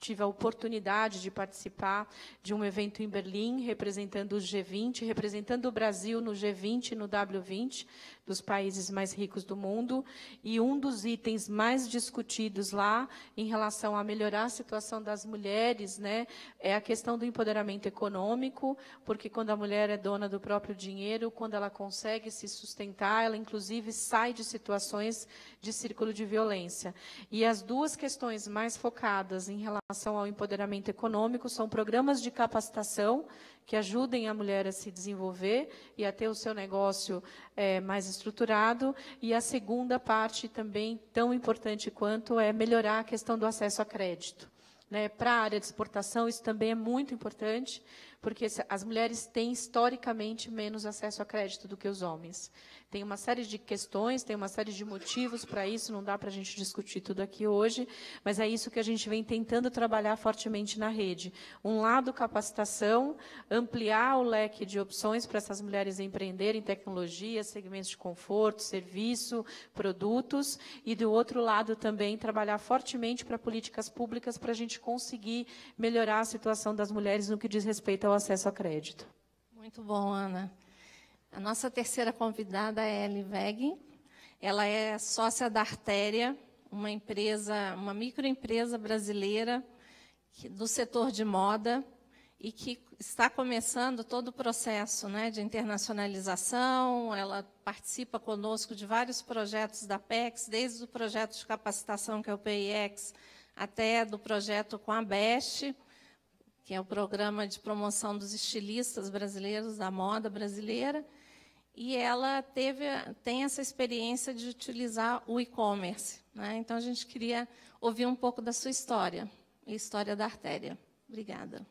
tive a oportunidade de participar de um evento em Berlim, representando o G20, representando o Brasil no G20 e no W20, dos países mais ricos do mundo, e um dos itens mais discutidos lá em relação a melhorar a situação das mulheres, né, é a questão do empoderamento econômico, porque quando a mulher é dona do próprio dinheiro, quando ela consegue se sustentar, ela inclusive sai de situações de círculo de violência. E as duas questões mais focadas em relação ao empoderamento econômico são programas de capacitação que ajudem a mulher a se desenvolver e a ter o seu negócio é, mais estruturado. E a segunda parte, também tão importante quanto, é melhorar a questão do acesso a crédito. Né? Para a área de exportação, isso também é muito importante, porque as mulheres têm historicamente menos acesso a crédito do que os homens. Tem uma série de questões, tem uma série de motivos para isso, não dá para a gente discutir tudo aqui hoje, mas é isso que a gente vem tentando trabalhar fortemente na rede. Um lado, capacitação, ampliar o leque de opções para essas mulheres empreenderem tecnologia, segmentos de conforto, serviço, produtos, e do outro lado também trabalhar fortemente para políticas públicas para a gente conseguir melhorar a situação das mulheres no que diz respeito ao acesso a crédito. Muito bom, Ana. A nossa terceira convidada é Ellie Weg. Ela é sócia da Artéria, uma empresa, uma microempresa brasileira que, do setor de moda e que está começando todo o processo né, de internacionalização. Ela participa conosco de vários projetos da PEX, desde o projeto de capacitação, que é o PIX, até do projeto com a BEST, que é o programa de promoção dos estilistas brasileiros, da moda brasileira e ela teve, tem essa experiência de utilizar o e-commerce. Né? Então, a gente queria ouvir um pouco da sua história, a história da artéria. Obrigada.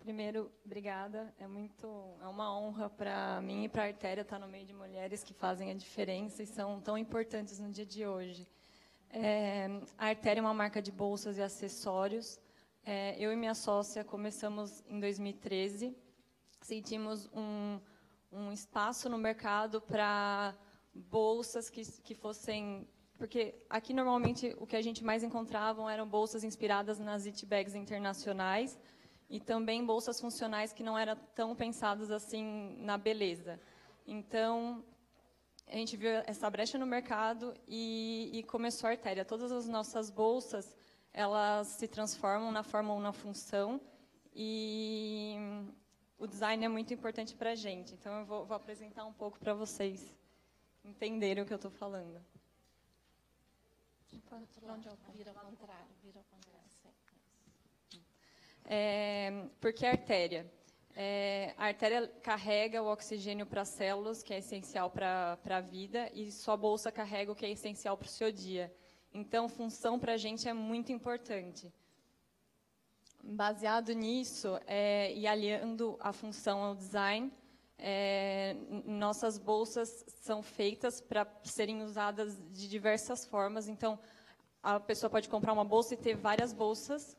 Primeiro, obrigada. É muito, é uma honra para mim e para a Artéria estar no meio de mulheres que fazem a diferença e são tão importantes no dia de hoje. É, a Artéria é uma marca de bolsas e acessórios. É, eu e minha sócia começamos em 2013. Sentimos um um espaço no mercado para bolsas que, que fossem porque aqui normalmente o que a gente mais encontrava eram bolsas inspiradas nas it bags internacionais e também bolsas funcionais que não eram tão pensadas assim na beleza. Então a gente viu essa brecha no mercado e, e começou a artéria. Todas as nossas bolsas elas se transformam na forma ou na função e o design é muito importante para a gente. Então, eu vou, vou apresentar um pouco para vocês entenderem o que eu estou falando. Vira ao contrário, vira ao contrário. É, porque a artéria? É, a artéria carrega o oxigênio para as células, que é essencial para a vida, e sua bolsa carrega o que é essencial para o seu dia. Então, função para a gente é muito importante. Baseado nisso é, e aliando a função ao design, é, nossas bolsas são feitas para serem usadas de diversas formas. Então, a pessoa pode comprar uma bolsa e ter várias bolsas.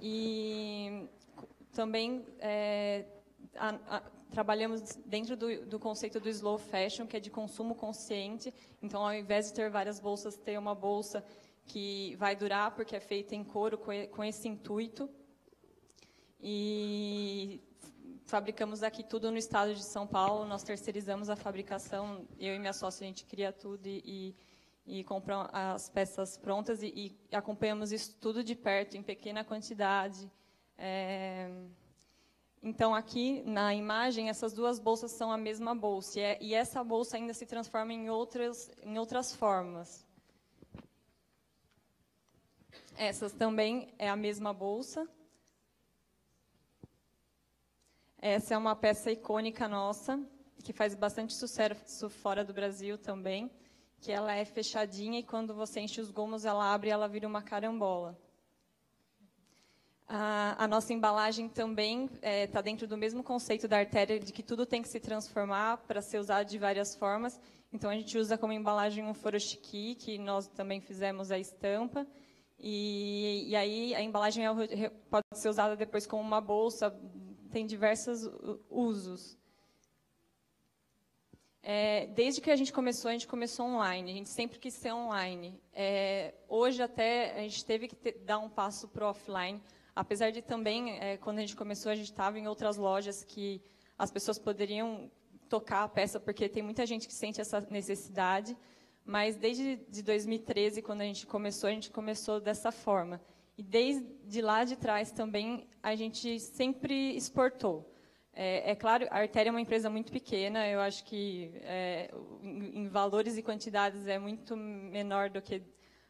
E também é, a, a, trabalhamos dentro do, do, conceito do slow fashion, que é de consumo consciente. Então, ao invés de ter várias bolsas, ter uma bolsa que vai durar, porque é feita em couro, com, esse intuito. E fabricamos aqui tudo no estado de São Paulo. Nós terceirizamos a fabricação. Eu e minha sócia, a gente cria tudo e, e, e compra as peças prontas e, e, acompanhamos isso tudo de perto, em pequena quantidade. É... Então, aqui na imagem, essas duas bolsas são a mesma bolsa. E, é, e essa bolsa ainda se transforma em outras, em outras formas. Essas também é a mesma bolsa, essa é uma peça icônica nossa, que faz bastante sucesso fora do Brasil também, que ela é fechadinha e quando você enche os gomos, ela abre e ela vira uma carambola. A, a nossa embalagem também está é, tá dentro do mesmo conceito da artéria, de que tudo tem que se transformar para ser usado de várias formas. Então, a gente usa como embalagem um furoshiki, que nós também fizemos a estampa. E, e aí, a embalagem é, pode ser usada depois como uma bolsa, tem diversos usos. É, desde que a gente começou, a gente começou online. A gente sempre quis ser online. É, hoje até a gente teve que ter, dar um passo para offline, apesar de também, é, quando a gente começou, a gente estava em outras lojas que as pessoas poderiam tocar a peça, porque tem muita gente que sente essa necessidade. Mas desde de 2013, quando a gente começou, a gente começou dessa forma. E desde lá de trás também a gente sempre exportou. É, é, claro, a Artéria é uma empresa muito pequena, eu acho que é, em, em, valores e quantidades é muito menor do que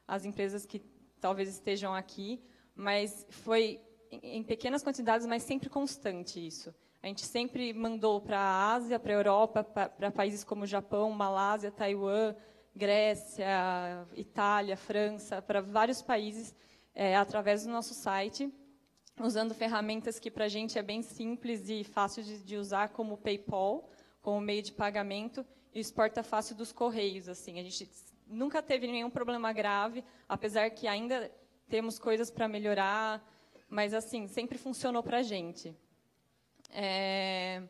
as empresas que talvez estejam aqui, mas foi em, pequenas quantidades, mas sempre constante isso. A gente sempre mandou para a Ásia, para a Europa, para países como Japão, Malásia, Taiwan, Grécia, Itália, França, para vários países, é, através do nosso site usando ferramentas que para a gente é bem simples e fácil de, de, usar, como o PayPal, como meio de pagamento, e exporta fácil dos correios. Assim, a gente nunca teve nenhum problema grave, apesar que ainda temos coisas para melhorar, mas assim sempre funcionou para a gente. É,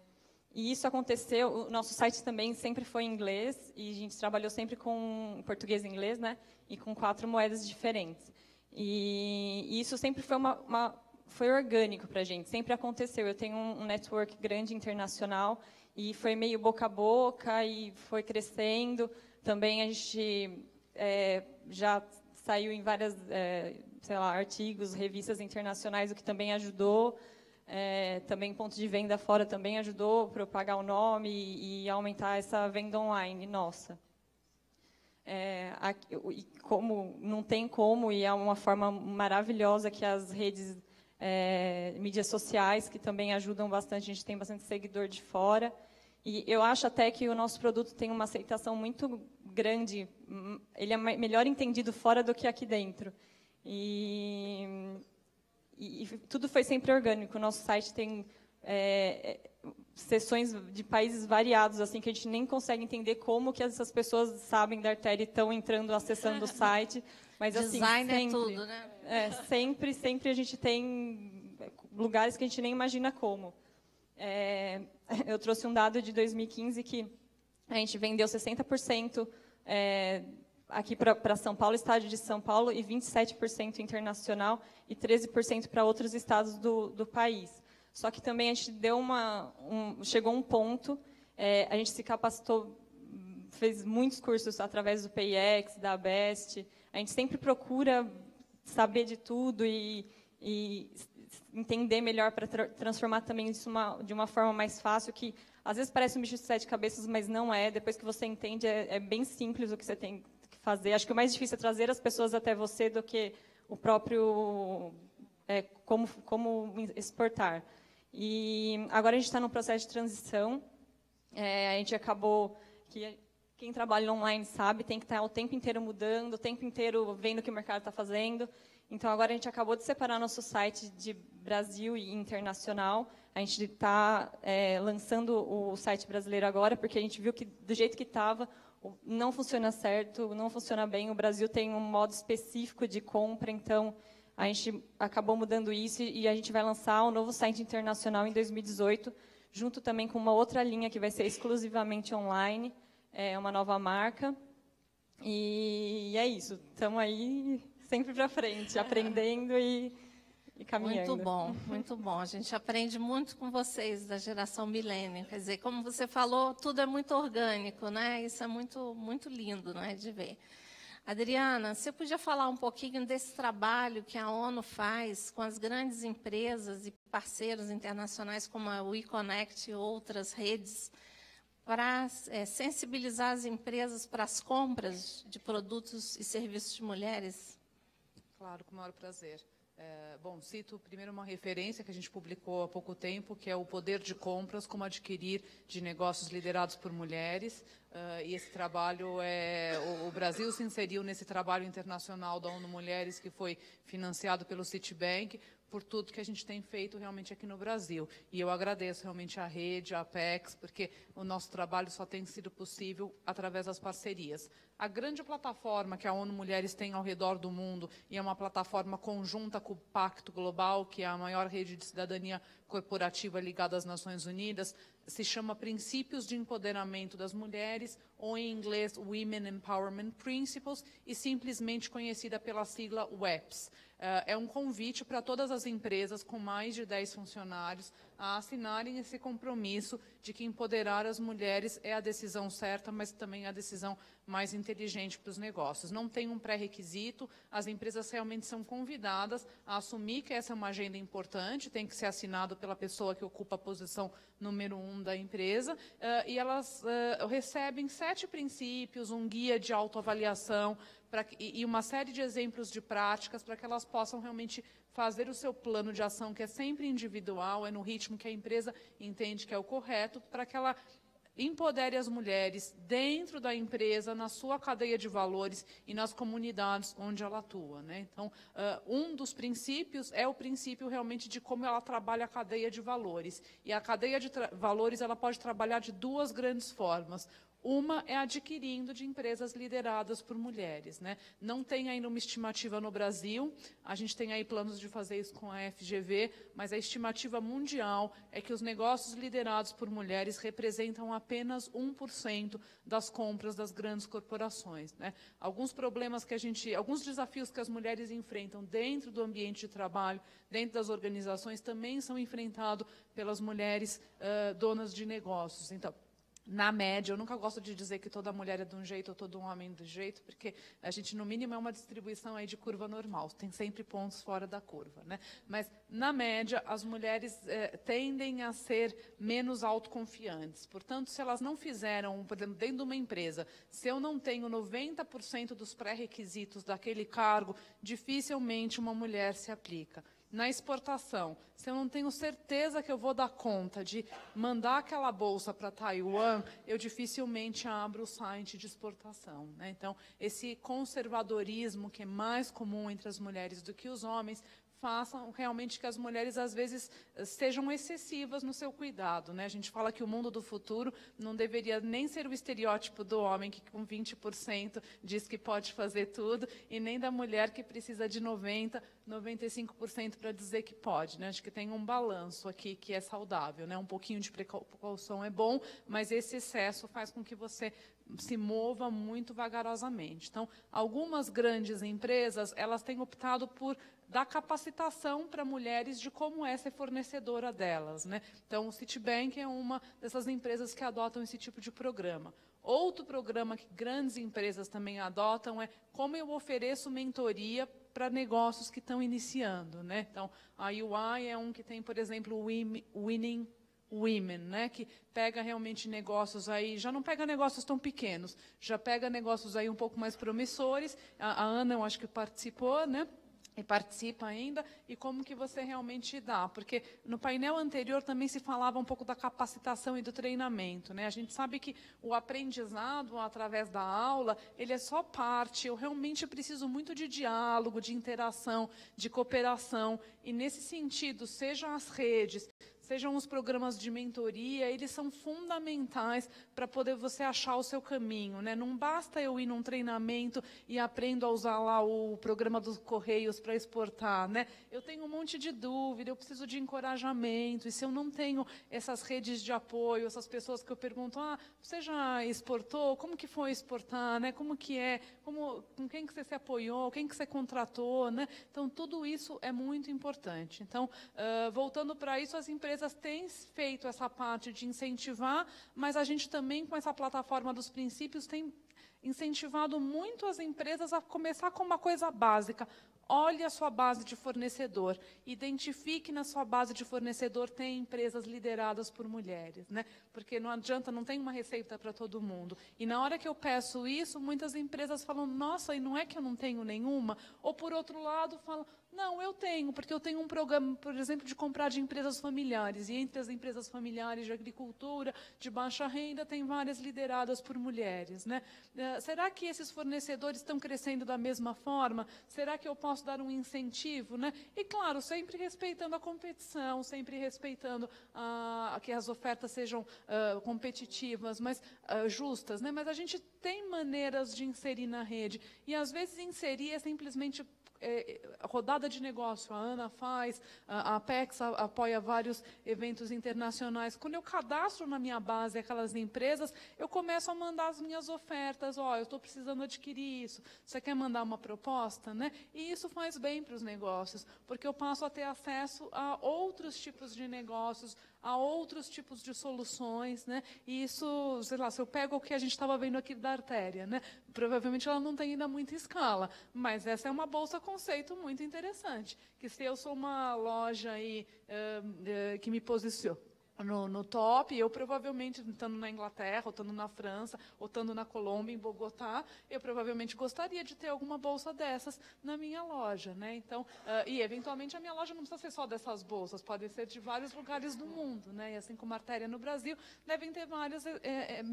e isso aconteceu. O nosso site também sempre foi em inglês e a gente trabalhou sempre com português e inglês, né? E com quatro moedas diferentes. E, e isso sempre foi uma, uma foi orgânico para a gente, sempre aconteceu. Eu tenho um, network grande internacional e foi meio boca a boca e foi crescendo. Também a gente é, já saiu em várias, é, sei lá, artigos, revistas internacionais, o que também ajudou. É, também ponto de venda fora também ajudou para propagar o nome e, e, aumentar essa venda online nossa. É, aqui, e como não tem como e é uma forma maravilhosa que as redes é, mídias sociais, que também ajudam bastante, a gente tem bastante seguidor de fora. E eu acho até que o nosso produto tem uma aceitação muito grande, ele é melhor entendido fora do que aqui dentro. E, e, e tudo foi sempre orgânico. O nosso site tem é, sessões de países variados, assim que a gente nem consegue entender como que essas pessoas sabem da artéria e estão entrando, acessando o site. Mas assim, Design sempre, é tudo, né? É, sempre, sempre a gente tem lugares que a gente nem imagina como. É, eu trouxe um dado de 2015 que a gente vendeu 60% é, aqui para São Paulo, estádio de São Paulo, e 27% internacional e 13% para outros estados do, do país. Só que também a gente deu uma, um, chegou um ponto, é, a gente se capacitou, fez muitos cursos através do PIEX, da Best, a gente sempre procura saber de tudo e, e entender melhor para tra transformar também isso uma, de uma forma mais fácil, que às vezes parece um bicho de sete cabeças, mas não é. Depois que você entende, é, é bem simples o que você tem que fazer. Acho que o mais difícil é trazer as pessoas até você do que o próprio é, como, como exportar. E agora a gente está num processo de transição. É, a gente acabou que quem trabalha online sabe, tem que estar o tempo inteiro mudando, o tempo inteiro vendo o que o mercado está fazendo. Então, agora a gente acabou de separar nosso site de Brasil e internacional. A gente está é, lançando o site brasileiro agora, porque a gente viu que, do jeito que estava, não funciona certo, não funciona bem. O Brasil tem um modo específico de compra, então a gente acabou mudando isso e a gente vai lançar o um novo site internacional em 2018, junto também com uma outra linha que vai ser exclusivamente online é uma nova marca. E é isso. Estamos aí sempre para frente, aprendendo e, e, caminhando. Muito bom, muito bom. A gente aprende muito com vocês da geração milênio. Quer dizer, como você falou, tudo é muito orgânico, né? Isso é muito, muito lindo, né, de ver. Adriana, você podia falar um pouquinho desse trabalho que a ONU faz com as grandes empresas e parceiros internacionais como a WeConnect e outras redes para é, sensibilizar as empresas para as compras de produtos e serviços de mulheres? Claro, com o maior prazer. É, bom, cito primeiro uma referência que a gente publicou há pouco tempo, que é o Poder de Compras, como adquirir de negócios liderados por mulheres. Uh, e esse trabalho é o, o, Brasil se inseriu nesse trabalho internacional da ONU Mulheres que foi financiado pelo Citibank por tudo que a gente tem feito realmente aqui no Brasil. E eu agradeço realmente a rede, a Apex, porque o nosso trabalho só tem sido possível através das parcerias. A grande plataforma que a ONU Mulheres tem ao redor do mundo, e é uma plataforma conjunta com o Pacto Global, que é a maior rede de cidadania corporativa ligada às Nações Unidas, se chama Princípios de Empoderamento das Mulheres, ou em inglês Women Empowerment Principles, e simplesmente conhecida pela sigla WEPS. Eh, é um convite para todas as empresas com mais de 10 funcionários a assinarem esse compromisso de que empoderar as mulheres é a decisão certa, mas também a decisão mais inteligente para os negócios. Não tem um pré-requisito, as empresas realmente são convidadas a assumir que essa é uma agenda importante, tem que ser assinado pela pessoa que ocupa a posição número um da empresa, uh, e elas uh, recebem sete princípios, um guia de autoavaliação pra, e, e uma série de exemplos de práticas para que elas possam realmente fazer o seu plano de ação, que é sempre individual, é no ritmo que a empresa entende que é o correto, para que ela empodere as mulheres dentro da empresa, na sua cadeia de valores e nas comunidades onde ela atua. Né? Então, uh, um dos princípios é o princípio realmente de como ela trabalha a cadeia de valores. E a cadeia de valores ela pode trabalhar de duas grandes formas. Uma é adquirindo de empresas lideradas por mulheres. Né? Não tem ainda uma estimativa no Brasil, a gente tem aí planos de fazer isso com a FGV, mas a estimativa mundial é que os negócios liderados por mulheres representam apenas 1% das compras das grandes corporações. Né? Alguns problemas que a gente, alguns desafios que as mulheres enfrentam dentro do ambiente de trabalho, dentro das organizações, também são enfrentados pelas mulheres uh, donas de negócios. Então, na média, eu nunca gosto de dizer que toda mulher é de um jeito ou todo homem de jeito, porque a gente, no mínimo, é uma distribuição aí de curva normal, tem sempre pontos fora da curva. Né? Mas, na média, as mulheres eh, tendem a ser menos autoconfiantes. Portanto, se elas não fizeram, por exemplo, dentro de uma empresa, se eu não tenho 90% dos pré-requisitos daquele cargo, dificilmente uma mulher se aplica na exportação, se eu não tenho certeza que eu vou dar conta de mandar aquela bolsa para Taiwan, eu dificilmente abro o site de exportação. Né? Então, esse conservadorismo que é mais comum entre as mulheres do que os homens façam realmente que as mulheres, às vezes, sejam excessivas no seu cuidado. Né? A gente fala que o mundo do futuro não deveria nem ser o estereótipo do homem que, com 20%, diz que pode fazer tudo, e nem da mulher que precisa de 90%, 95% para dizer que pode. Né? Acho que tem um balanço aqui que é saudável. Né? Um pouquinho de precaução é bom, mas esse excesso faz com que você se mova muito vagarosamente. Então, algumas grandes empresas, elas têm optado por dar capacitação para mulheres de como é ser fornecedora delas. Né? Então, o Citibank é uma dessas empresas que adotam esse tipo de programa. Outro programa que grandes empresas também adotam é como eu ofereço mentoria para negócios que estão iniciando. Né? Então, a UI é um que tem, por exemplo, o Winning Women, né, que pega realmente negócios aí, já não pega negócios tão pequenos, já pega negócios aí um pouco mais promissores. A, a Ana, eu acho que participou, né? E participa ainda, e como que você realmente dá. Porque no painel anterior também se falava um pouco da capacitação e do treinamento. Né? A gente sabe que o aprendizado através da aula, ele é só parte. Eu realmente preciso muito de diálogo, de interação, de cooperação. E nesse sentido, sejam as redes, sejam os programas de mentoria, eles são fundamentais para poder você achar o seu caminho. Né? Não basta eu ir num treinamento e aprendo a usar lá o programa dos Correios para exportar. Né? Eu tenho um monte de dúvida, eu preciso de encorajamento, e se eu não tenho essas redes de apoio, essas pessoas que eu pergunto, ah, você já exportou? Como que foi exportar? Né? Como que é? Como, com quem que você se apoiou? Quem que você contratou? Né? Então, tudo isso é muito importante. Então, uh, voltando para isso, as empresas têm feito essa parte de incentivar, mas a gente também, com essa plataforma dos princípios, tem incentivado muito as empresas a começar com uma coisa básica. Olhe a sua base de fornecedor, identifique na sua base de fornecedor tem empresas lideradas por mulheres, né? Porque não adianta, não tem uma receita para todo mundo. E na hora que eu peço isso, muitas empresas falam: "Nossa, e não é que eu não tenho nenhuma?" Ou por outro lado, falam: não, eu tenho, porque eu tenho um programa, por exemplo, de comprar de empresas familiares. E entre as empresas familiares de agricultura, de baixa renda, tem várias lideradas por mulheres. Né? Eh, será que esses fornecedores estão crescendo da mesma forma? Será que eu posso dar um incentivo? Né? E, claro, sempre respeitando a competição, sempre respeitando ah, que as ofertas sejam competitivas, mas justas. Né? Mas a gente tem maneiras de inserir na rede. E, às vezes, inserir é simplesmente é, rodada de negócio, a ANA faz, a Apex apoia vários eventos internacionais. Quando eu cadastro na minha base aquelas empresas, eu começo a mandar as minhas ofertas. Ó, oh, eu estou precisando adquirir isso. Você quer mandar uma proposta? Né? E isso faz bem para os negócios, porque eu passo a ter acesso a outros tipos de negócios, a outros tipos de soluções, né? E isso, sei lá, se eu pego o que a gente estava vendo aqui da artéria, né? Provavelmente ela não tem ainda muita escala, mas essa é uma bolsa conceito muito interessante, que se eu sou uma loja aí, uh, uh, que me posiciona no, no, top, eu provavelmente, estando na Inglaterra, ou estando na França, ou estando na Colômbia, em Bogotá, eu provavelmente gostaria de ter alguma bolsa dessas na minha loja. Né? Então, uh, e, eventualmente, a minha loja não precisa ser só dessas bolsas, pode ser de vários lugares do mundo. Né? E assim como a artéria no Brasil, devem ter várias é, é,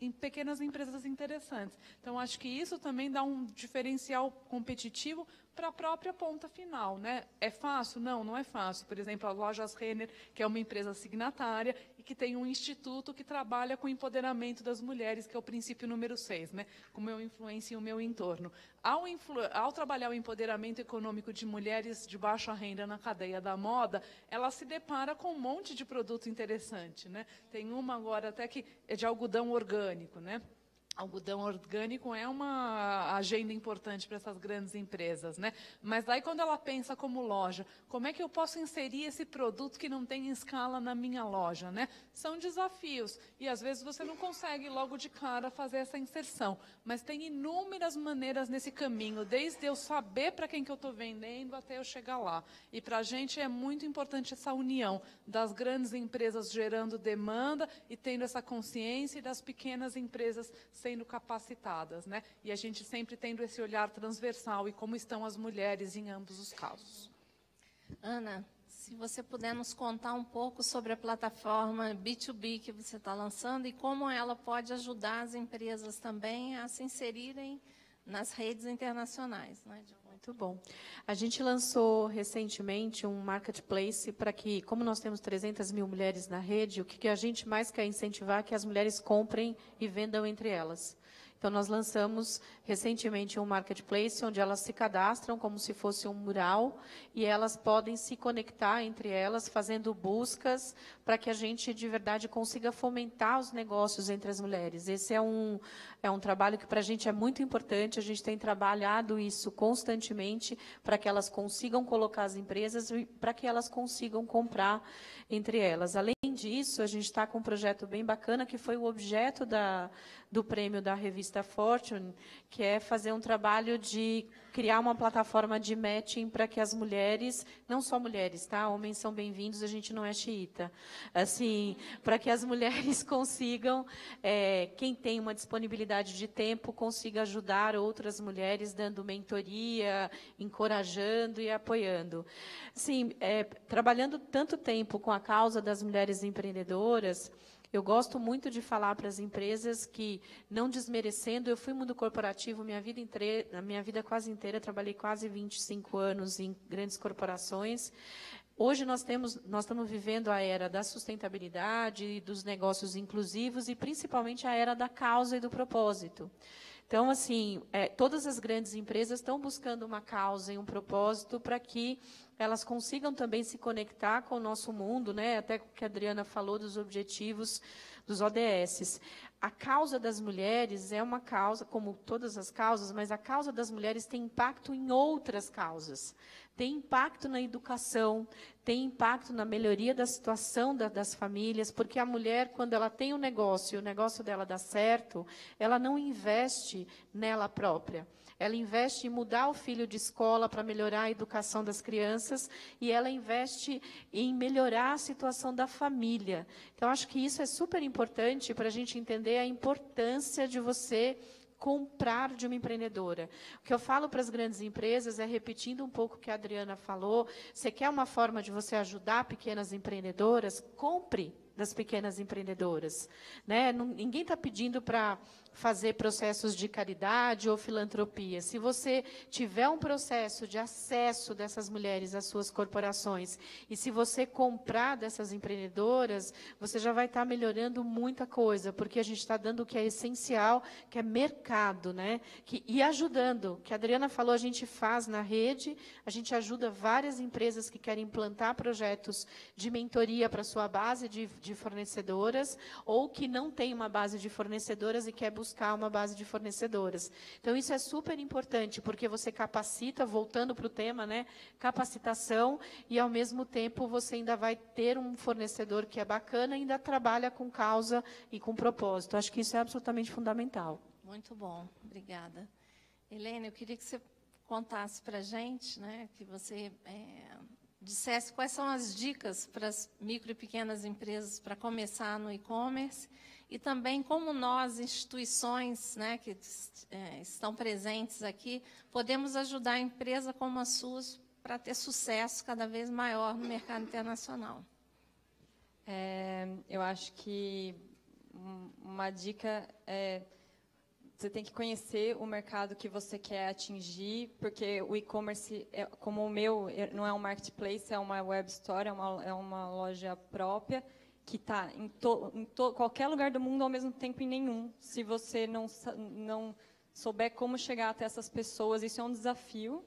em pequenas empresas interessantes. Então, acho que isso também dá um diferencial competitivo para a própria ponta final. Né? É fácil? Não, não é fácil. Por exemplo, a Lojas Renner, que é uma empresa signatária e que tem um instituto que trabalha com o empoderamento das mulheres, que é o princípio número 6, né? como eu influencio o meu entorno. Ao, influ... Ao trabalhar o empoderamento econômico de mulheres de baixa renda na cadeia da moda, ela se depara com um monte de produto interessante. Né? Tem uma agora até que é de algodão orgânico, né? Algodão orgânico é uma agenda importante para essas grandes empresas, né? Mas daí quando ela pensa como loja, como é que eu posso inserir esse produto que não tem escala na minha loja, né? São desafios e às vezes você não consegue logo de cara fazer essa inserção, mas tem inúmeras maneiras nesse caminho, desde eu saber para quem que eu estou vendendo até eu chegar lá. E para a gente é muito importante essa união das grandes empresas gerando demanda e tendo essa consciência e das pequenas empresas sendo capacitadas, né? E a gente sempre tendo esse olhar transversal e como estão as mulheres em ambos os casos. Ana, se você puder nos contar um pouco sobre a plataforma B2B que você está lançando e como ela pode ajudar as empresas também a se inserirem nas redes internacionais. Né? Muito bom. A gente lançou recentemente um marketplace para que, como nós temos 300 mil mulheres na rede, o que a gente mais quer incentivar é que as mulheres comprem e vendam entre elas. Então, nós lançamos recentemente um marketplace onde elas se cadastram como se fosse um mural e elas podem se conectar entre elas, fazendo buscas para que a gente, de verdade, consiga fomentar os negócios entre as mulheres. Esse é um, é um trabalho que, para a gente, é muito importante. A gente tem trabalhado isso constantemente para que elas consigam colocar as empresas e para que elas consigam comprar entre elas. Além disso, a gente está com um projeto bem bacana, que foi o objeto da, do prêmio da revista Fortune, que é fazer um trabalho de criar uma plataforma de matching para que as mulheres, não só mulheres, tá? Homens são bem-vindos, a gente não é xiita. Assim, para que as mulheres consigam, é, quem tem uma disponibilidade de tempo, consiga ajudar outras mulheres, dando mentoria, encorajando e apoiando. Assim, é, trabalhando tanto tempo com a causa das mulheres empreendedoras, eu gosto muito de falar para as empresas que, não desmerecendo, eu fui mundo corporativo minha vida inteira, a minha vida quase inteira, trabalhei quase 25 anos em grandes corporações. Hoje nós temos, nós estamos vivendo a era da sustentabilidade, dos negócios inclusivos e principalmente a era da causa e do propósito. Então, assim, é, todas as grandes empresas estão buscando uma causa e um propósito para que elas consigam também se conectar com o nosso mundo, né? até que a Adriana falou dos objetivos dos ODS. A causa das mulheres é uma causa, como todas as causas, mas a causa das mulheres tem impacto em outras causas. Tem impacto na educação, tem impacto na melhoria da situação da, das famílias, porque a mulher, quando ela tem um negócio e o negócio dela dá certo, ela não investe nela própria. Ela investe em mudar o filho de escola para melhorar a educação das crianças e ela investe em melhorar a situação da família. Então, acho que isso é super importante para a gente entender a importância de você comprar de uma empreendedora. O que eu falo para as grandes empresas é repetindo um pouco o que a Adriana falou. Você quer uma forma de você ajudar pequenas empreendedoras? Compre das pequenas empreendedoras. Né? ninguém está pedindo para fazer processos de caridade ou filantropia. Se você tiver um processo de acesso dessas mulheres às suas corporações e se você comprar dessas empreendedoras, você já vai estar melhorando muita coisa, porque a gente está dando o que é essencial, que é mercado, né? Que, e ajudando. Que a Adriana falou, a gente faz na rede, a gente ajuda várias empresas que querem implantar projetos de mentoria para sua base de, de fornecedoras ou que não tem uma base de fornecedoras e quer buscar uma base de fornecedoras. Então, isso é super importante, porque você capacita, voltando para o tema, né, capacitação, e, ao mesmo tempo, você ainda vai ter um fornecedor que é bacana ainda trabalha com causa e com propósito. Acho que isso é absolutamente fundamental. Muito bom, obrigada. Helena, eu queria que você contasse para a gente, né, que você é, dissesse quais são as dicas para as micro e pequenas empresas para começar no e-commerce e também como nós, instituições né, que é, estão presentes aqui, podemos ajudar a empresa como a SUS para ter sucesso cada vez maior no mercado internacional. É, eu acho que uma dica é você tem que conhecer o mercado que você quer atingir, porque o e-commerce, é, como o meu, é, não é um marketplace, é uma web store, é uma, é uma loja própria que está em, to, em to, qualquer lugar do mundo ao mesmo tempo em nenhum. Se você não, não souber como chegar até essas pessoas, isso é um desafio,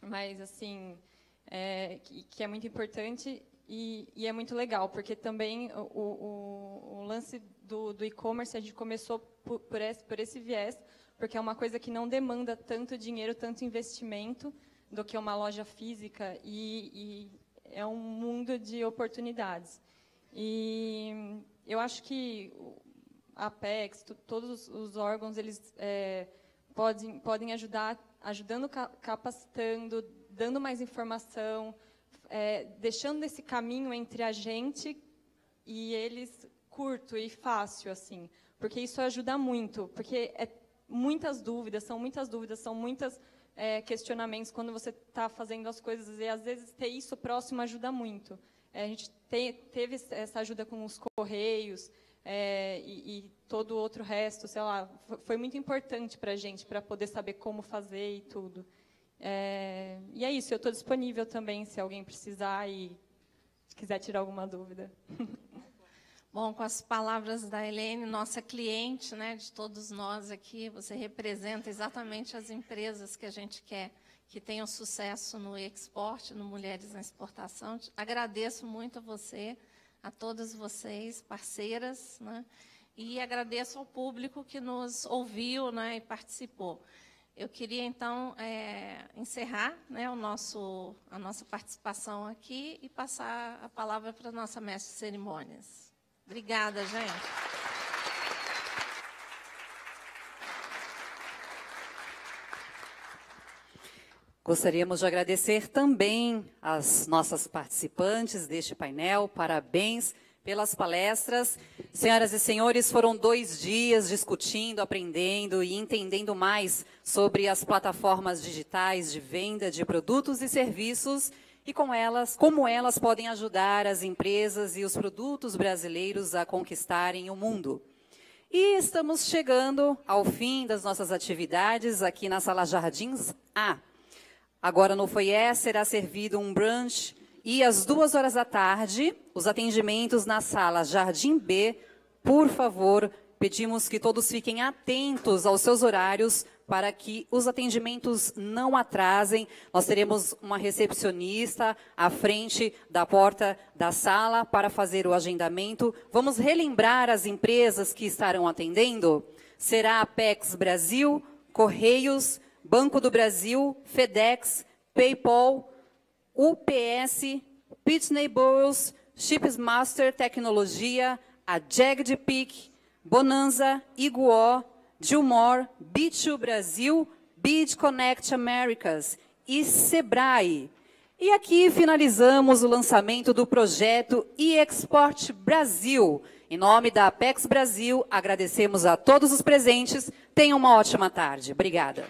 mas assim é, que, que, é muito importante e, e, é muito legal, porque também o, o, o lance do, do e-commerce a gente começou por, por, esse, por esse viés, porque é uma coisa que não demanda tanto dinheiro, tanto investimento do que uma loja física e, e é um mundo de oportunidades. E eu acho que a Apex, todos os órgãos, eles é, podem, podem ajudar, ajudando, capacitando, dando mais informação, é, deixando esse caminho entre a gente e eles curto e fácil, assim, porque isso ajuda muito, porque é muitas dúvidas, são muitas dúvidas, são muitos é, questionamentos quando você está fazendo as coisas e às vezes ter isso próximo ajuda muito. É, a gente te, teve essa ajuda com os correios é, e, e, todo o outro resto, sei lá, foi muito importante para a gente, para poder saber como fazer e tudo. É, e é isso, eu estou disponível também, se alguém precisar e quiser tirar alguma dúvida. Bom, com as palavras da Helene, nossa cliente, né, de todos nós aqui, você representa exatamente as empresas que a gente quer que tenham sucesso no export, no Mulheres na Exportação. Agradeço muito a você, a todas vocês, parceiras, né? e agradeço ao público que nos ouviu né, e participou. Eu queria, então, é, encerrar né, o nosso, a nossa participação aqui e passar a palavra para a nossa mestre de cerimônias. Obrigada, gente. Gostaríamos de agradecer também as nossas participantes deste painel. Parabéns pelas palestras. Senhoras e senhores, foram dois dias discutindo, aprendendo e entendendo mais sobre as plataformas digitais de venda de produtos e serviços e com elas, como elas podem ajudar as empresas e os produtos brasileiros a conquistarem o mundo. E estamos chegando ao fim das nossas atividades aqui na Sala Jardins A. Agora no Foyer será servido um brunch e às duas horas da tarde, os atendimentos na sala Jardim B. Por favor, pedimos que todos fiquem atentos aos seus horários para que os atendimentos não atrasem. Nós teremos uma recepcionista à frente da porta da sala para fazer o agendamento. Vamos relembrar as empresas que estarão atendendo? Será a Apex Brasil, Correios, Banco do Brasil, FedEx, PayPal, UPS, Pitney Bowes, Shipsmaster Tecnologia, a Jagged Peak, Bonanza, Iguó, Gilmore, B2 Brasil, Bid Connect Americas e Sebrae. E aqui finalizamos o lançamento do projeto e-Export Brasil. Em nome da Apex Brasil, agradecemos a todos os presentes. Tenham uma ótima tarde. Obrigada.